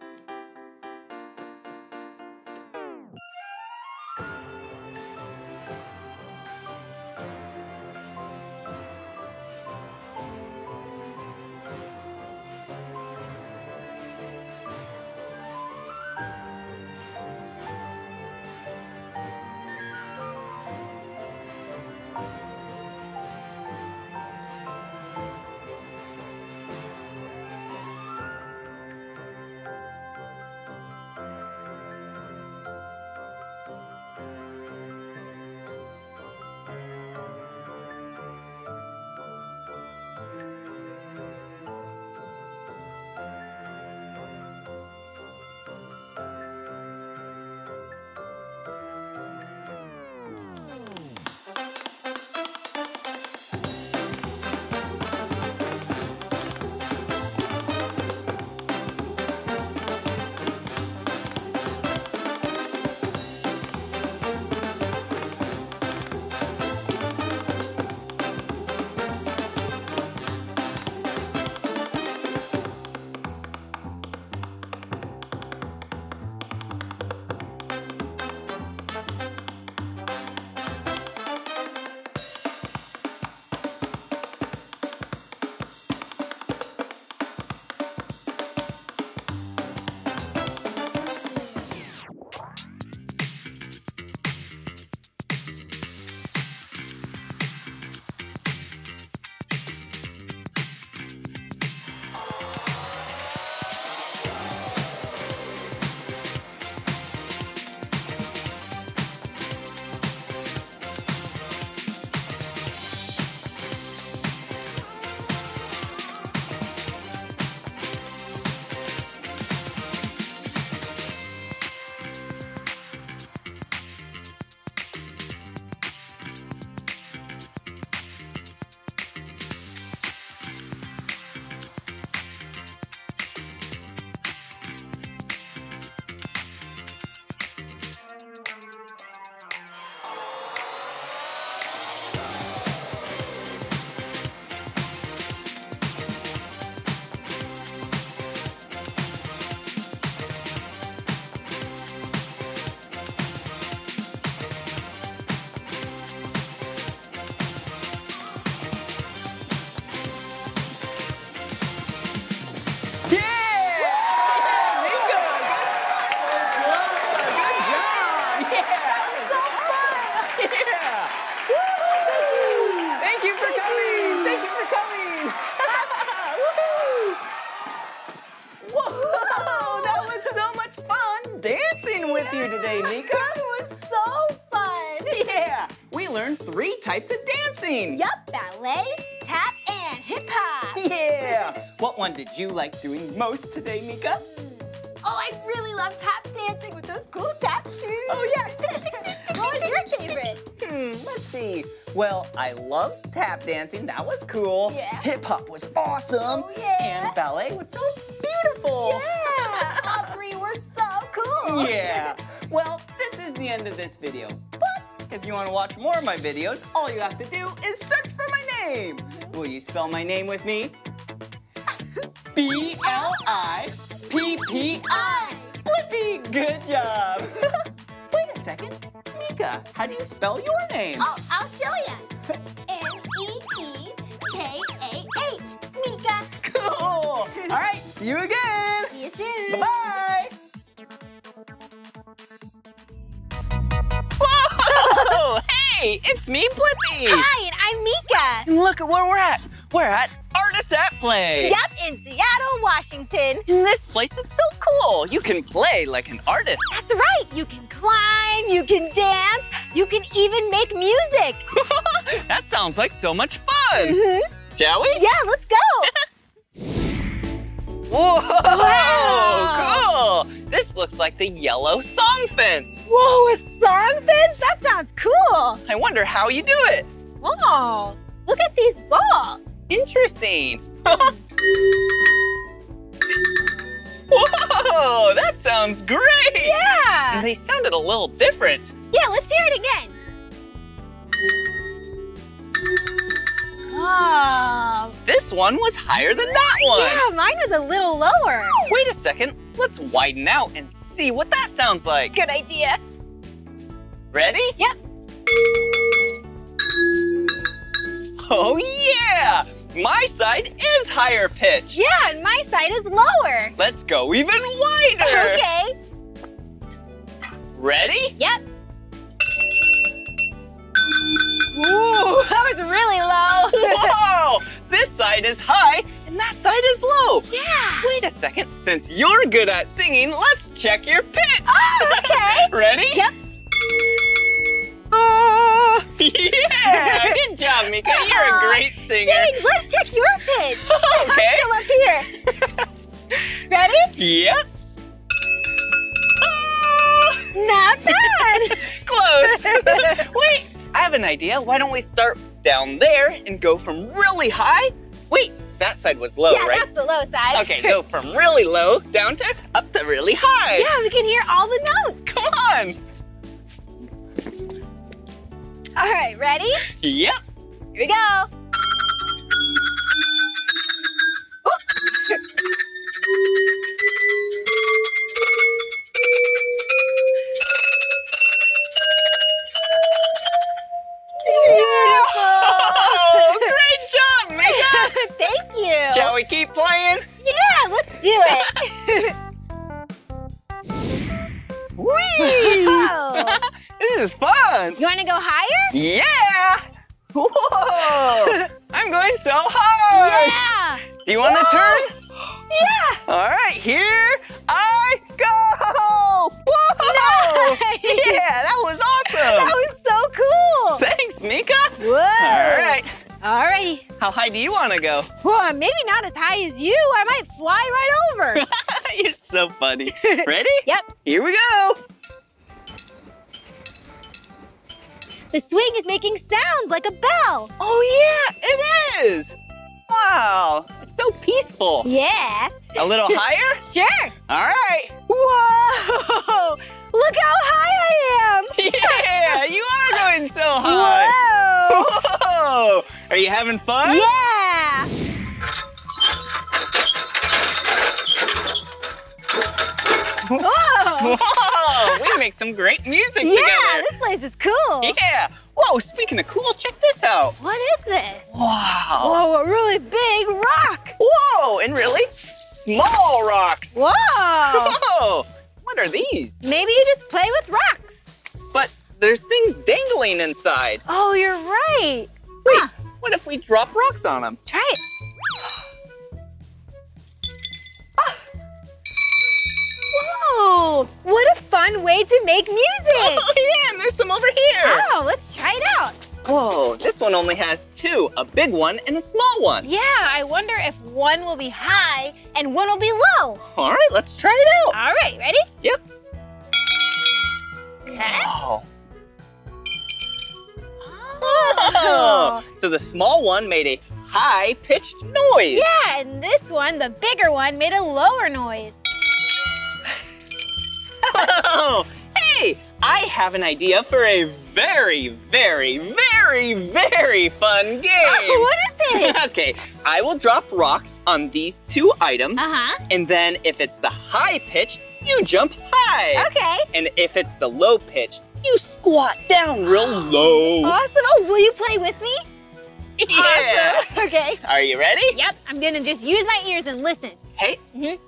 What one did you like doing most today, Meekah? Oh, I really love tap dancing with those cool tap shoes. Oh, yeah. what was your favorite? Hmm, let's see. Well, I love tap dancing. That was cool. Yeah. Hip hop was awesome. Oh, yeah. And ballet was so beautiful. Yeah, all three were so cool. Yeah. Well, this is the end of this video. But if you want to watch more of my videos, all you have to do is search for my name. Will you spell my name with me? B-L-I-P-P-I. Blippi, good job. Wait a second. Meekah, how do you spell your name? Oh, I'll show you. M-E-E-K-A-H. Meekah. Cool. All right, see you again. See you soon. Bye-bye. Whoa! Hey, it's me, Blippi. Hi, and I'm Meekah. And look at where we're at. We're at Artists at Play. Yep, in Seattle, Washington. This place is so cool. You can play like an artist. That's right. You can climb, you can dance, you can even make music. that sounds like so much fun. Mhm. Shall we? Yeah, let's go. Whoa! Wow. Cool! This looks like the yellow song fence. Whoa, a song fence? That sounds cool. I wonder how you do it. Whoa, look at these balls. Interesting. Whoa! That sounds great! Yeah. They sounded a little different. Yeah, let's hear it again. Oh. This one was higher than that one. Yeah, mine was a little lower. Wait a second. Let's widen out and see what that sounds like. Good idea. Ready? Yep. Oh yeah! My side is higher pitched. Yeah, and my side is lower. Let's go even wider. Okay. Ready? Yep. Ooh, that was really low. Whoa! This side is high and that side is low. Yeah. Wait a second. Since you're good at singing, let's check your pitch. Oh, okay. Ready? Yep. Yeah! Good job, Meekah. You're a great singer. Thanks. Let's check your pitch. Okay. Let's go up here. Ready? Yep. Not bad. Close. Wait, I have an idea. Why don't we start down there and go from really high? Wait, that side was low, yeah, right? that's the low side. Okay, go from really low down to up to really high. Yeah, we can hear all the notes. Come on. All right, ready? Yep. Here we go. Oh, great job, Meekah. Thank you. Shall we keep playing? Yeah, let's do it. Whee! This is fun. You want to go higher? Yeah. Whoa! I'm going so high. Yeah. Do you want to turn? Yeah. All right, here I go. Whoa! Nice. Yeah, that was awesome. That was so cool. Thanks, Meekah. Whoa. All right. Alrighty. How high do you want to go? Whoa, maybe not as high as you. I might fly right over. You're so funny. Ready? Yep. Here we go. The swing is making sounds like a bell. Oh yeah, it is. Wow, it's so peaceful. Yeah. A little higher? Sure. All right. Whoa! Look how high I am. Yeah, you are going so high. Whoa! Whoa! Are you having fun? Yeah. Whoa! Whoa! We make some great music Yeah, together. this place is cool. Yeah. Whoa, speaking of cool, check this out. What is this? Wow. Whoa, a really big rock. Whoa, and really small rocks. Whoa! Whoa. What are these? Maybe you just play with rocks. But there's things dangling inside. Oh, you're right. Wait, Huh. what if we drop rocks on them? Try it. Ah. Whoa! What a fun way to make music! Oh, yeah, and there's some over here. Oh, let's try it out. Whoa, this one only has two, a big one and a small one. Yeah, I wonder if one will be high and one will be low. All right, let's try it out. All right, ready? Yep. Okay. Wow. Oh. So the small one made a high-pitched noise. Yeah, and this one, the bigger one, made a lower noise. Oh, hey, I have an idea for a very, very, very, very fun game. Oh, what is it? okay, I will drop rocks on these two items. Uh-huh. And then if it's the high pitch, you jump high. Okay. And if it's the low pitch, you squat down real low. Awesome. Oh, will you play with me? Yeah. Awesome. Okay. Are you ready? Yep, I'm gonna just use my ears and listen. Hey. Mhm.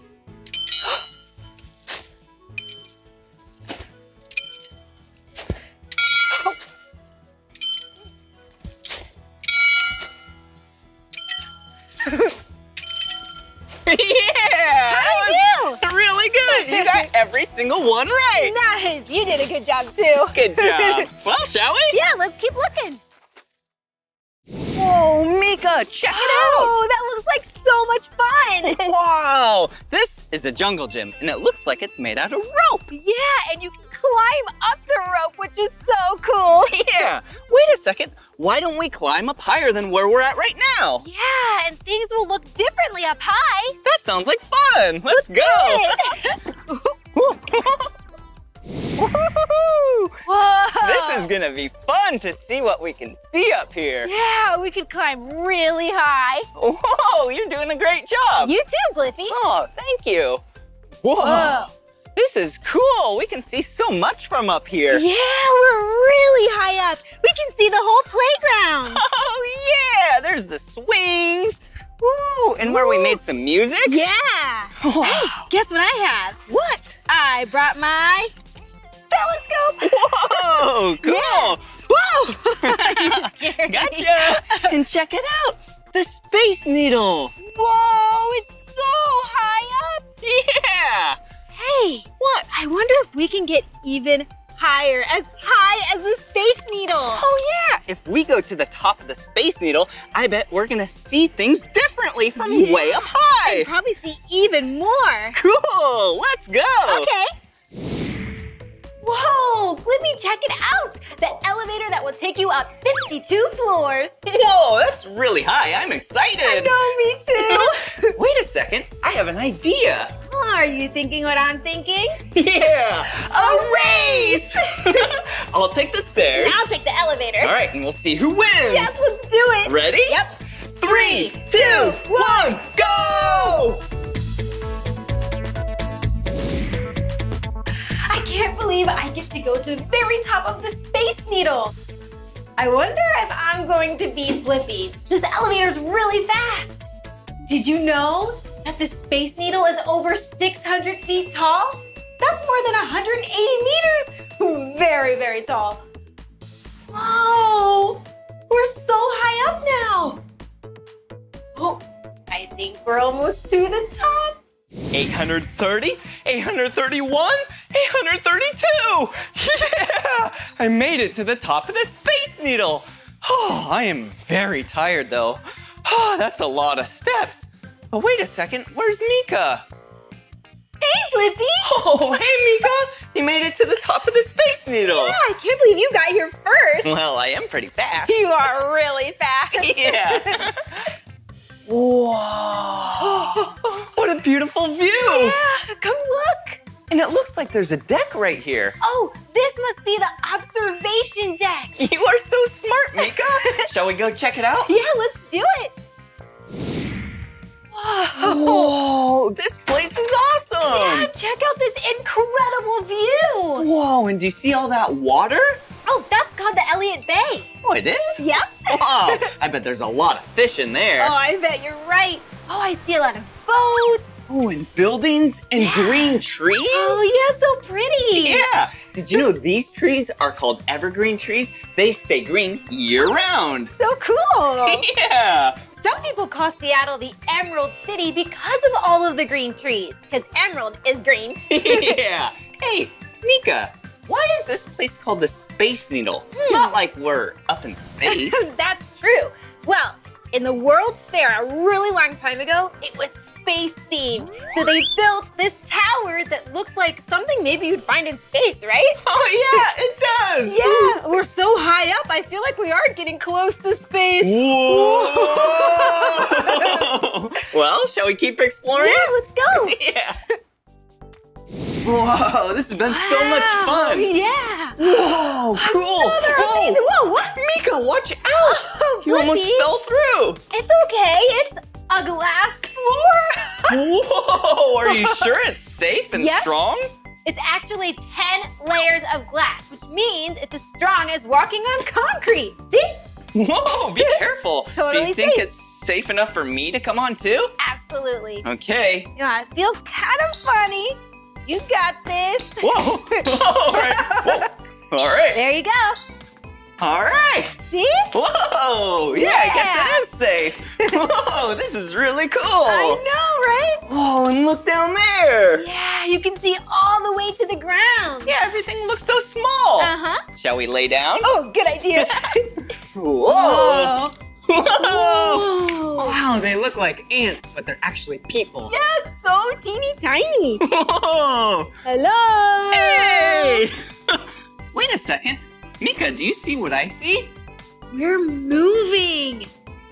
yeah! I was Really good. You got every single one right. Nice. You did a good job too. Good job. well, shall we? Yeah, let's keep looking. Whoa, Meekah, check it out. Oh, that looks like so much fun. Wow! This is a jungle gym, and it looks like it's made out of rope. Yeah, and you can climb up the rope, which is so cool. Yeah. Wait a second. Why don't we climb up higher than where we're at right now? Yeah, and things will look differently up high. That sounds like fun. Let's go. Whoa. This is gonna be fun to see what we can see up here. Yeah, we could climb really high. Whoa, you're doing a great job. You too, Blippi. Oh, thank you. Whoa. Whoa. This is cool. We can see so much from up here. Yeah, we're really high up. We can see the whole playground. Oh, yeah. There's the swings. Woo. And where we made some music. Yeah. Hey, guess what I have? What? I brought my telescope. Whoa, cool. Whoa. Gotcha. and check it out. The Space Needle. Whoa, it's so high up. Yeah. Hey, What? I wonder if we can get even higher, as high as the Space Needle. Oh, yeah. If we go to the top of the Space Needle, I bet we're going to see things differently from way up high. And probably see even more. Cool. Let's go. Okay. Whoa, Blippi, check it out. The elevator that will take you up 52 floors. Whoa, that's really high. I'm excited. I know, me too. Wait a second. I have an idea. Are you thinking what I'm thinking? Yeah, a oh, race. I'll take the stairs. I'll take the elevator. All right, and we'll see who wins. Yes, let's do it. Ready? Yep. Three, two, one, go! Can't believe I get to go to the very top of the Space Needle. I wonder if I'm going to beat Blippi. This elevator's really fast. Did you know that the Space Needle is over 600 feet tall? That's more than 180 meters. very, very tall. Whoa, we're so high up now. Oh, I think we're almost to the top. 830, 831, 832! Yeah! I made it to the top of the Space Needle! Oh, I am very tired though. Oh, that's a lot of steps. But wait a second, where's Meekah? Hey, Blippi. Oh, hey Meekah! You made it to the top of the Space Needle! Yeah, I can't believe you got here first. Well, I am pretty fast. You are really fast. Yeah! Whoa! what a beautiful view! Yeah, come look. And it looks like there's a deck right here. Oh, this must be the observation deck. You are so smart, Meekah. Shall we go check it out? Yeah, let's do it. Whoa. Whoa, this place is awesome. Yeah, check out this incredible view. Whoa, and do you see all that water? Oh, that's called the Elliott Bay. Oh, it is? Yep. Wow, I bet there's a lot of fish in there. Oh, I bet you're right. Oh, I see a lot of boats. Oh, and buildings and green trees? Oh, yeah, so pretty. Yeah. Did you know these trees are called evergreen trees? They stay green year round. So cool. Yeah. Some people call Seattle the Emerald City because of all of the green trees, because emerald is green. yeah. Hey, Meekah, Why is this place called the Space Needle? It's not hmm. like we're up in space. That's true. Well, in the World's Fair a really long time ago, it was space themed. So they built this tower that looks like something maybe you'd find in space, right? Oh yeah, it does. Yeah, we're so high up. I feel like we are getting close to space. Whoa. well, shall we keep exploring? Yeah, let's go. yeah. Whoa, this has been so much fun. Yeah. Whoa, cool. Another Whoa. amazing. Whoa, what? Meekah, watch out. Oh, you almost fell through. It's okay. It's a glass floor. Whoa, are you sure it's safe and Yep. strong? It's actually 10 layers of glass, which means it's as strong as walking on concrete. See? Whoa, be careful. totally Do you think safe. it's safe enough for me to come on too? Absolutely. Okay. Yeah, it feels kind of funny. You got this. Whoa. All right. Whoa. All right. There you go. All right. See? Whoa. Yeah, I guess it is safe. Whoa, this is really cool. I know, right? Whoa, and look down there. Yeah, you can see all the way to the ground. Yeah, everything looks so small. Uh-huh. Shall we lay down? Oh, good idea. Whoa. Whoa. Whoa. Wow, they look like ants, but they're actually people. Yeah, it's so teeny tiny. Whoa. Hello. Hey! Wait a second. Meekah, do you see what I see? We're moving.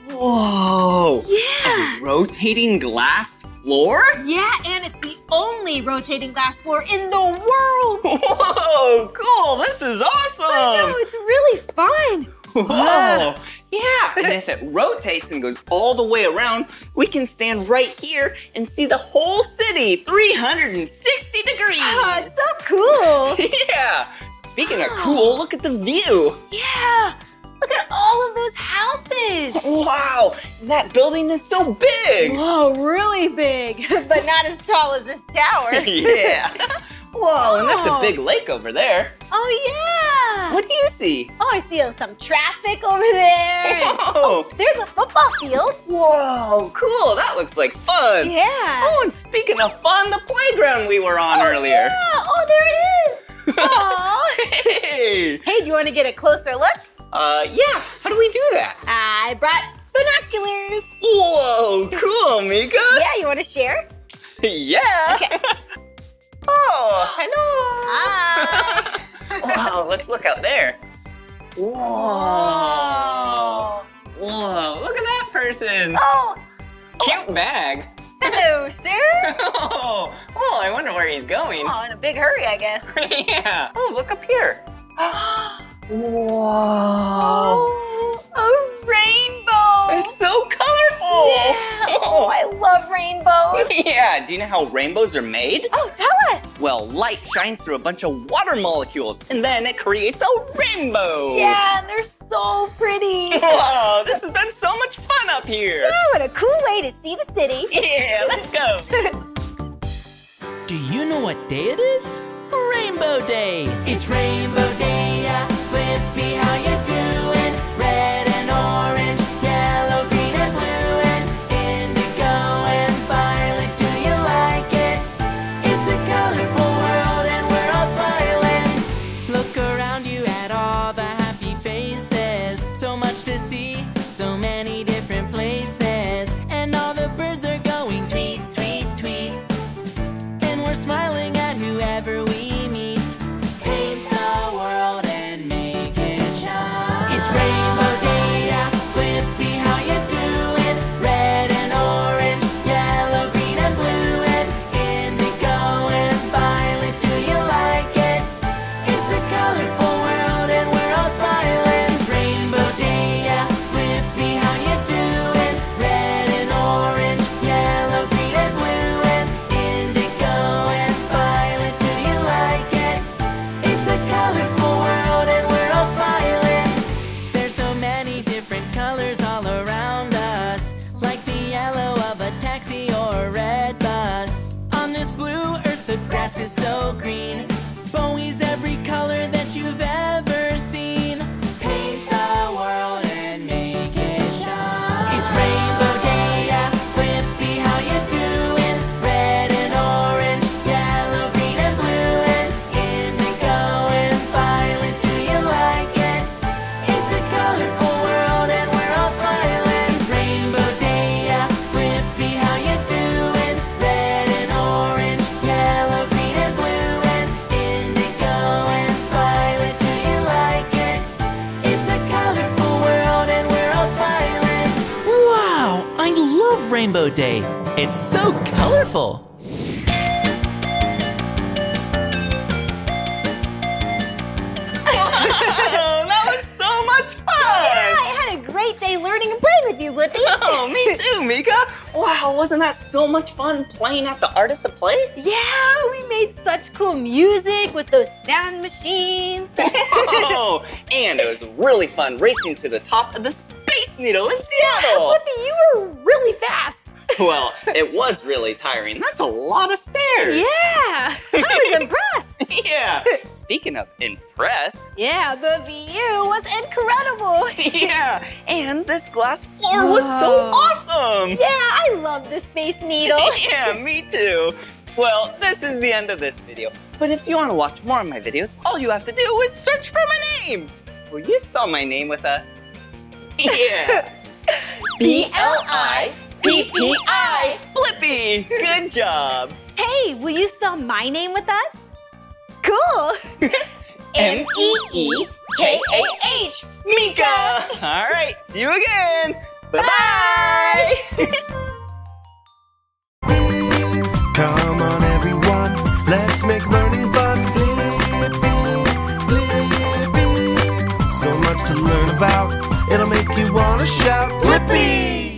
Whoa! Yeah. A rotating glass floor? Yeah, and it's the only rotating glass floor in the world. Whoa! Cool! This is awesome! I know, it's really fun. Whoa! Yeah, and if it rotates and goes all the way around, we can stand right here and see the whole city 360 degrees! Oh, so cool. yeah! Speaking of cool, look at the view! Yeah. Look at all of those houses. Wow! That building is so big! Whoa, really big, but not as tall as this tower. yeah! Whoa, and that's a Oh. big lake over there. Oh, yeah. What do you see? Oh, I see some traffic over there. Whoa! There's a football field. Whoa, cool! That looks like fun! Yeah. Oh, and speaking of fun, the playground we were on earlier. Yeah. Oh, there it is. Aw. Hey! hey, do you want to get a closer look? Uh, yeah, how do we do that? I brought binoculars. Whoa, cool, Meekah! Yeah, you want to share? Yeah! Okay. Oh, hello! Hi. Wow, let's look out there. Whoa! Whoa, look at that person! Oh, Cute bag! hello, sir. Oh, well, I wonder where he's going. Oh, in a big hurry, I guess. yeah. Oh, look up here. Whoa! Oh, a rainbow. It's so colorful! Yeah. Oh, I love rainbows. yeah, do you know how rainbows are made? Oh, tell us. Well, light shines through a bunch of water molecules, and then it creates a rainbow! Yeah, and they're so pretty. Wow, this has been so much fun up here! Yeah, what a cool way to see the city. Yeah, let's go! Do you know what day it is? Rainbow Day! It's Rainbow Day, yeah. Blippi, how you Day. It's so colorful. that was so much fun! Yeah, I had a great day learning and playing with you, Blippi. Oh, me too, Meekah. Wow, wasn't that so much fun playing at the Artists of Play? Yeah, we made such cool music with those sound machines. Oh, and it was really fun racing to the top of the Space Needle in Seattle. Blippi, you were really fast. Well, it was really tiring. That's a lot of stairs. Yeah, I was impressed. yeah. Speaking of impressed. Yeah, the view was incredible. yeah, and this glass floor was so awesome. Yeah, I love the Space Needle. yeah, me too. Well, this is the end of this video. But if you want to watch more of my videos, all you have to do is search for my name. Will you spell my name with us? Yeah. B-L-I. P-P-I. Blippi. Good job. Hey, will you spell my name with us? Cool. M-E-E-K-A-H. Meekah. All right, see you again. Bye-bye. Come on, everyone, let's make learning fun. So much to learn about, it'll make you want to shout, Blippi!